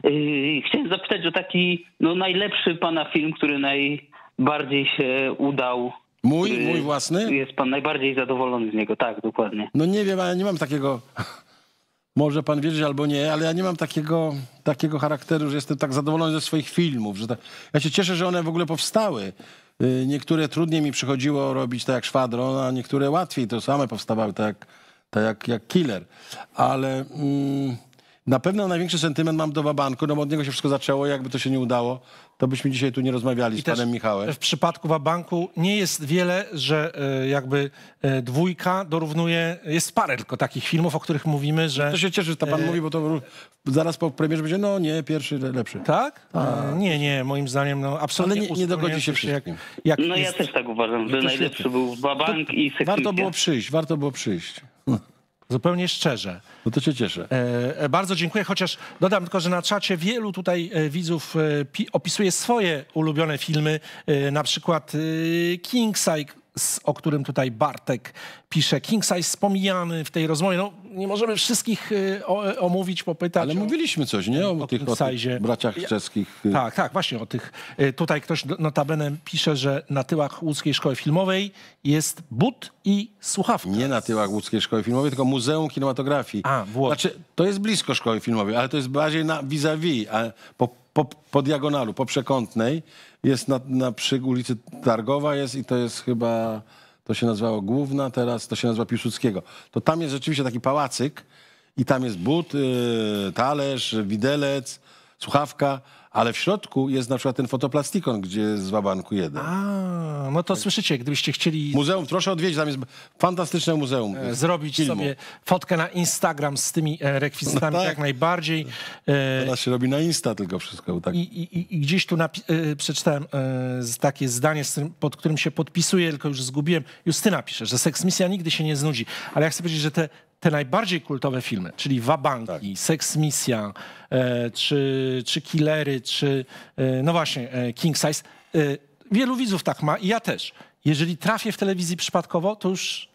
Yy, Chciałem zapytać o taki no, najlepszy pana film, który najbardziej się udał. Mój, który mój własny? Jest pan najbardziej zadowolony z niego, tak, dokładnie. No nie wiem, ale ja nie mam takiego. Może pan wierzyć albo nie, ale ja nie mam takiego, takiego charakteru, że jestem tak zadowolony ze swoich filmów. Że tak, ja się cieszę, że one w ogóle powstały. Y, Niektóre trudniej mi przychodziło robić tak jak Szwadron, a niektóre łatwiej to same powstawały, tak jak, tak jak, jak Killer. Ale mm, na pewno największy sentyment mam do Wabanku, no bo od niego się wszystko zaczęło. Jakby to się nie udało, to byśmy dzisiaj tu nie rozmawiali z też panem Michałem. W przypadku Wabanku nie jest wiele, że e, jakby e, dwójka dorównuje, jest parę tylko takich filmów, o których mówimy, że... To się cieszę, że to pan E, mówi, bo to zaraz po premierze będzie, no nie, pierwszy le- lepszy. Tak? E, Nie, nie, moim zdaniem no absolutnie Ale nie- nie dogodzi się uzupełniający jak, wszystkim. jak No ja jest, też tak uważam, że to najlepszy był Babank i Seksycja. Warto było przyjść, warto było przyjść. Zupełnie szczerze. No to cię cieszę. E, e, Bardzo dziękuję, chociaż dodam tylko, że na czacie wielu tutaj e, widzów pi- opisuje swoje ulubione filmy, na przykład King O którym tutaj Bartek pisze. King Size pomijany w tej rozmowie. No, nie możemy wszystkich e, o- omówić, popytać. Ale o- mówiliśmy coś, nie? O, o tych, o King Size. tych braciach Ja- czeskich. y, Tak, tak, właśnie o tych. e, Tutaj ktoś do- notabene pisze, że na tyłach łódzkiej szkoły filmowej jest but i słuchawka. Nie na tyłach łódzkiej szkoły filmowej, tylko Muzeum Kinematografii. A, w Łodzi. Znaczy, to jest blisko szkoły filmowej, ale to jest bardziej na vis-a-vis, a po, po, po diagonalu, po przekątnej. Jest na, na przy ulicy Targowa jest i to jest chyba, to się nazywało Główna, teraz to się nazywa Piłsudskiego. To tam jest rzeczywiście taki pałacyk i tam jest but, y, talerz, widelec, słuchawka, ale w środku jest na przykład ten fotoplastikon, gdzie z Wabanku 1. A, no to słyszycie, gdybyście chcieli Muzeum, proszę odwiedzić, tam jest fantastyczne muzeum. e, zrobić filmu. sobie fotkę na Instagram z tymi e, rekwizytami No tak. jak najbardziej. E, Teraz się robi na Insta tylko wszystko. Tak. I, i, i- gdzieś tu przeczytałem takie zdanie, pod którym się podpisuję, tylko już zgubiłem. Justyna pisze, że seksmisja nigdy się nie znudzi. Ale ja chcę powiedzieć, że te, te najbardziej kultowe filmy, czyli Wabanki, Tak. Seksmisja, e, czy, czy Killery, czy e, no właśnie e, King Size, e, wielu widzów tak ma i ja też. Jeżeli trafię w telewizji przypadkowo, to już,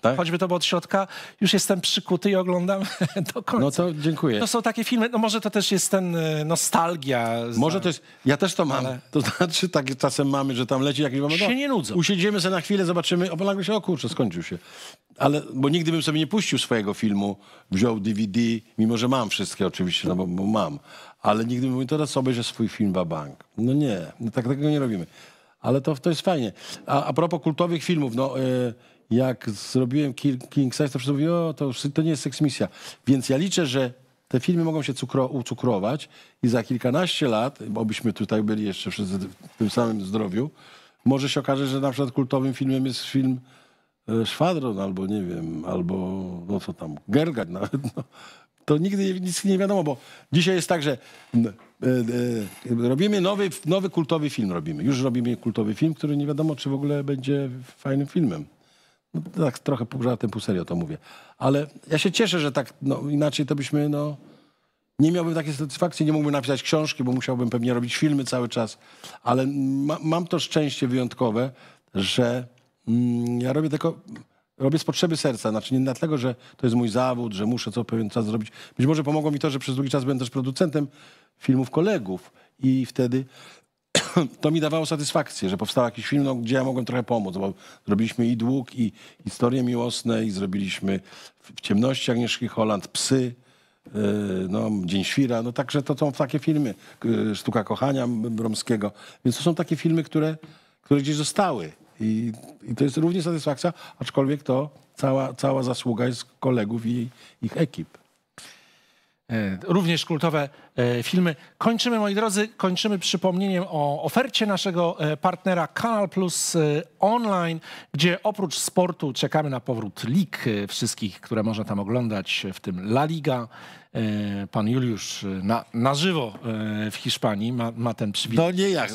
Tak? choćby to było od środka, już jestem przykuty i oglądam do końca. No to dziękuję. To są takie filmy, no może to też jest ten e, nostalgia. Może to jest. Ja też to mam. Ale- To znaczy, tak czasem mamy, że tam leci jakiś moment. Się nie nudzą. Usiedzimy sobie na chwilę, zobaczymy, o nagle się, o kurczę, skończył się. Ale, bo nigdy bym sobie nie puścił swojego filmu, wziął DVD, mimo że mam wszystkie oczywiście, no bo, bo mam. Ale nigdy bym mówił, teraz obejrzę swój film Bank. No nie, no tak tego nie robimy. Ale to, to jest fajnie. A, a propos kultowych filmów, no... y, jak zrobiłem Ki- King Size, to wszyscy mówią, o, to, to nie jest seksmisja. Więc ja liczę, że te filmy mogą się cukro, ucukrować i za kilkanaście lat, obyśmy tutaj byli jeszcze wszyscy w tym samym zdrowiu, może się okaże, że na przykład kultowym filmem jest film e, Szwadron, albo nie wiem, albo no co tam, Gergać nawet. No. To nigdy nic nie wiadomo, bo dzisiaj jest tak, że robimy nowy, nowy kultowy film, robimy. Już robimy kultowy film, który nie wiadomo, czy w ogóle będzie fajnym filmem. No, tak trochę pół żartem, pół serio to mówię. Ale ja się cieszę, że tak, no inaczej to byśmy, no... Nie miałbym takiej satysfakcji, nie mógłbym napisać książki, bo musiałbym pewnie robić filmy cały czas. Ale ma, mam to szczęście wyjątkowe, że mm, ja robię tylko, robię z potrzeby serca. Znaczy nie dlatego, że to jest mój zawód, że muszę co pewien czas zrobić. Być może pomogło mi to, że przez długi czas byłem też producentem filmów kolegów i wtedy to mi dawało satysfakcję, że powstał jakiś film, no, gdzie ja mogłem trochę pomóc, bo zrobiliśmy i dług, i historie miłosne, i zrobiliśmy w ciemności Agnieszki Holland, psy, yy, no, Dzień Świra, no także to są takie filmy, yy, Sztuka Kochania Bromskiego, więc to są takie filmy, które, które gdzieś zostały i, i to jest również satysfakcja, aczkolwiek to cała, cała zasługa jest kolegów i ich ekip. E, również kultowe e, filmy. Kończymy, moi drodzy, kończymy przypomnieniem o ofercie naszego e, partnera Kanal Plus Online, gdzie oprócz sportu czekamy na powrót lig wszystkich, które można tam oglądać, w tym La Liga. Pan Juliusz na, na żywo w Hiszpanii ma, ma ten przywilej. No nie jak,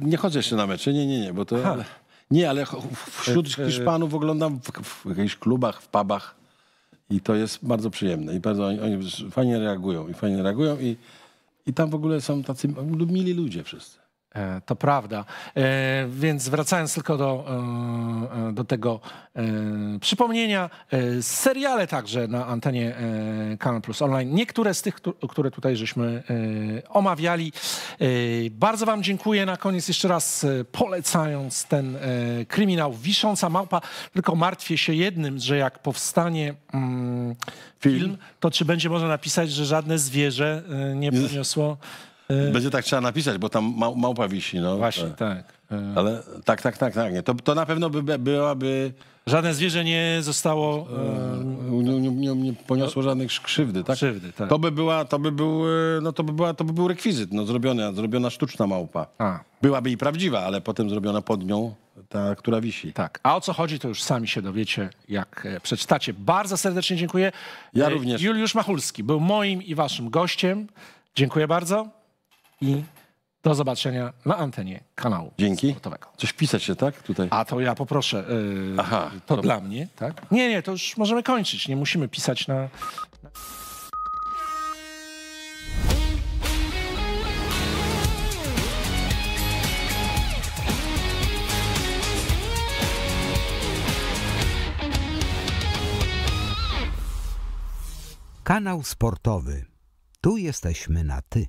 nie chodzę jeszcze na mecze, nie, nie, nie, bo to... Ha. Nie, ale wśród E, e, Hiszpanów oglądam w, w jakichś klubach, w pubach i to jest bardzo przyjemne i bardzo oni, oni fajnie reagują i fajnie reagują i, i tam w ogóle są tacy mili ludzie wszyscy. E, To prawda. E, Więc wracając tylko do, e, do tego przypomnienia, seriale także na antenie Kanal Plus Online. Niektóre z tych, któ- które tutaj żeśmy omawiali. Bardzo Wam dziękuję. Na koniec jeszcze raz polecając ten kryminał Wisząca Małpa. Tylko martwię się jednym, że jak powstanie mm, film, to czy będzie można napisać, że żadne zwierzę nie poniosło... Będzie tak trzeba napisać, bo tam mał, małpa wisi. No, Właśnie, tak. E, Ale tak, tak, tak, tak. Nie. To, to na pewno by, by byłaby... Żadne zwierzę nie zostało e, Nie, nie, nie, poniosło żadnych krzywdy, tak? krzywdy. Tak. To by była, to by był, e, no to by była, to by był rekwizyt, no zrobiona, zrobiona sztuczna małpa. A, Byłaby i prawdziwa, ale potem zrobiona pod nią ta, która wisi. tak. A o co chodzi, to już sami się dowiecie, jak e, przeczytacie. Bardzo serdecznie dziękuję. Ja E, również. Juliusz Machulski był moim i waszym gościem. Dziękuję bardzo i do zobaczenia na antenie kanału Dzięki. sportowego. Coś pisać się, tak? Tutaj. A to ja poproszę. e, Aha, to to- dla mnie, tak? Nie, nie, to już możemy kończyć. Nie musimy pisać na. Kanał sportowy. Tu jesteśmy na ty.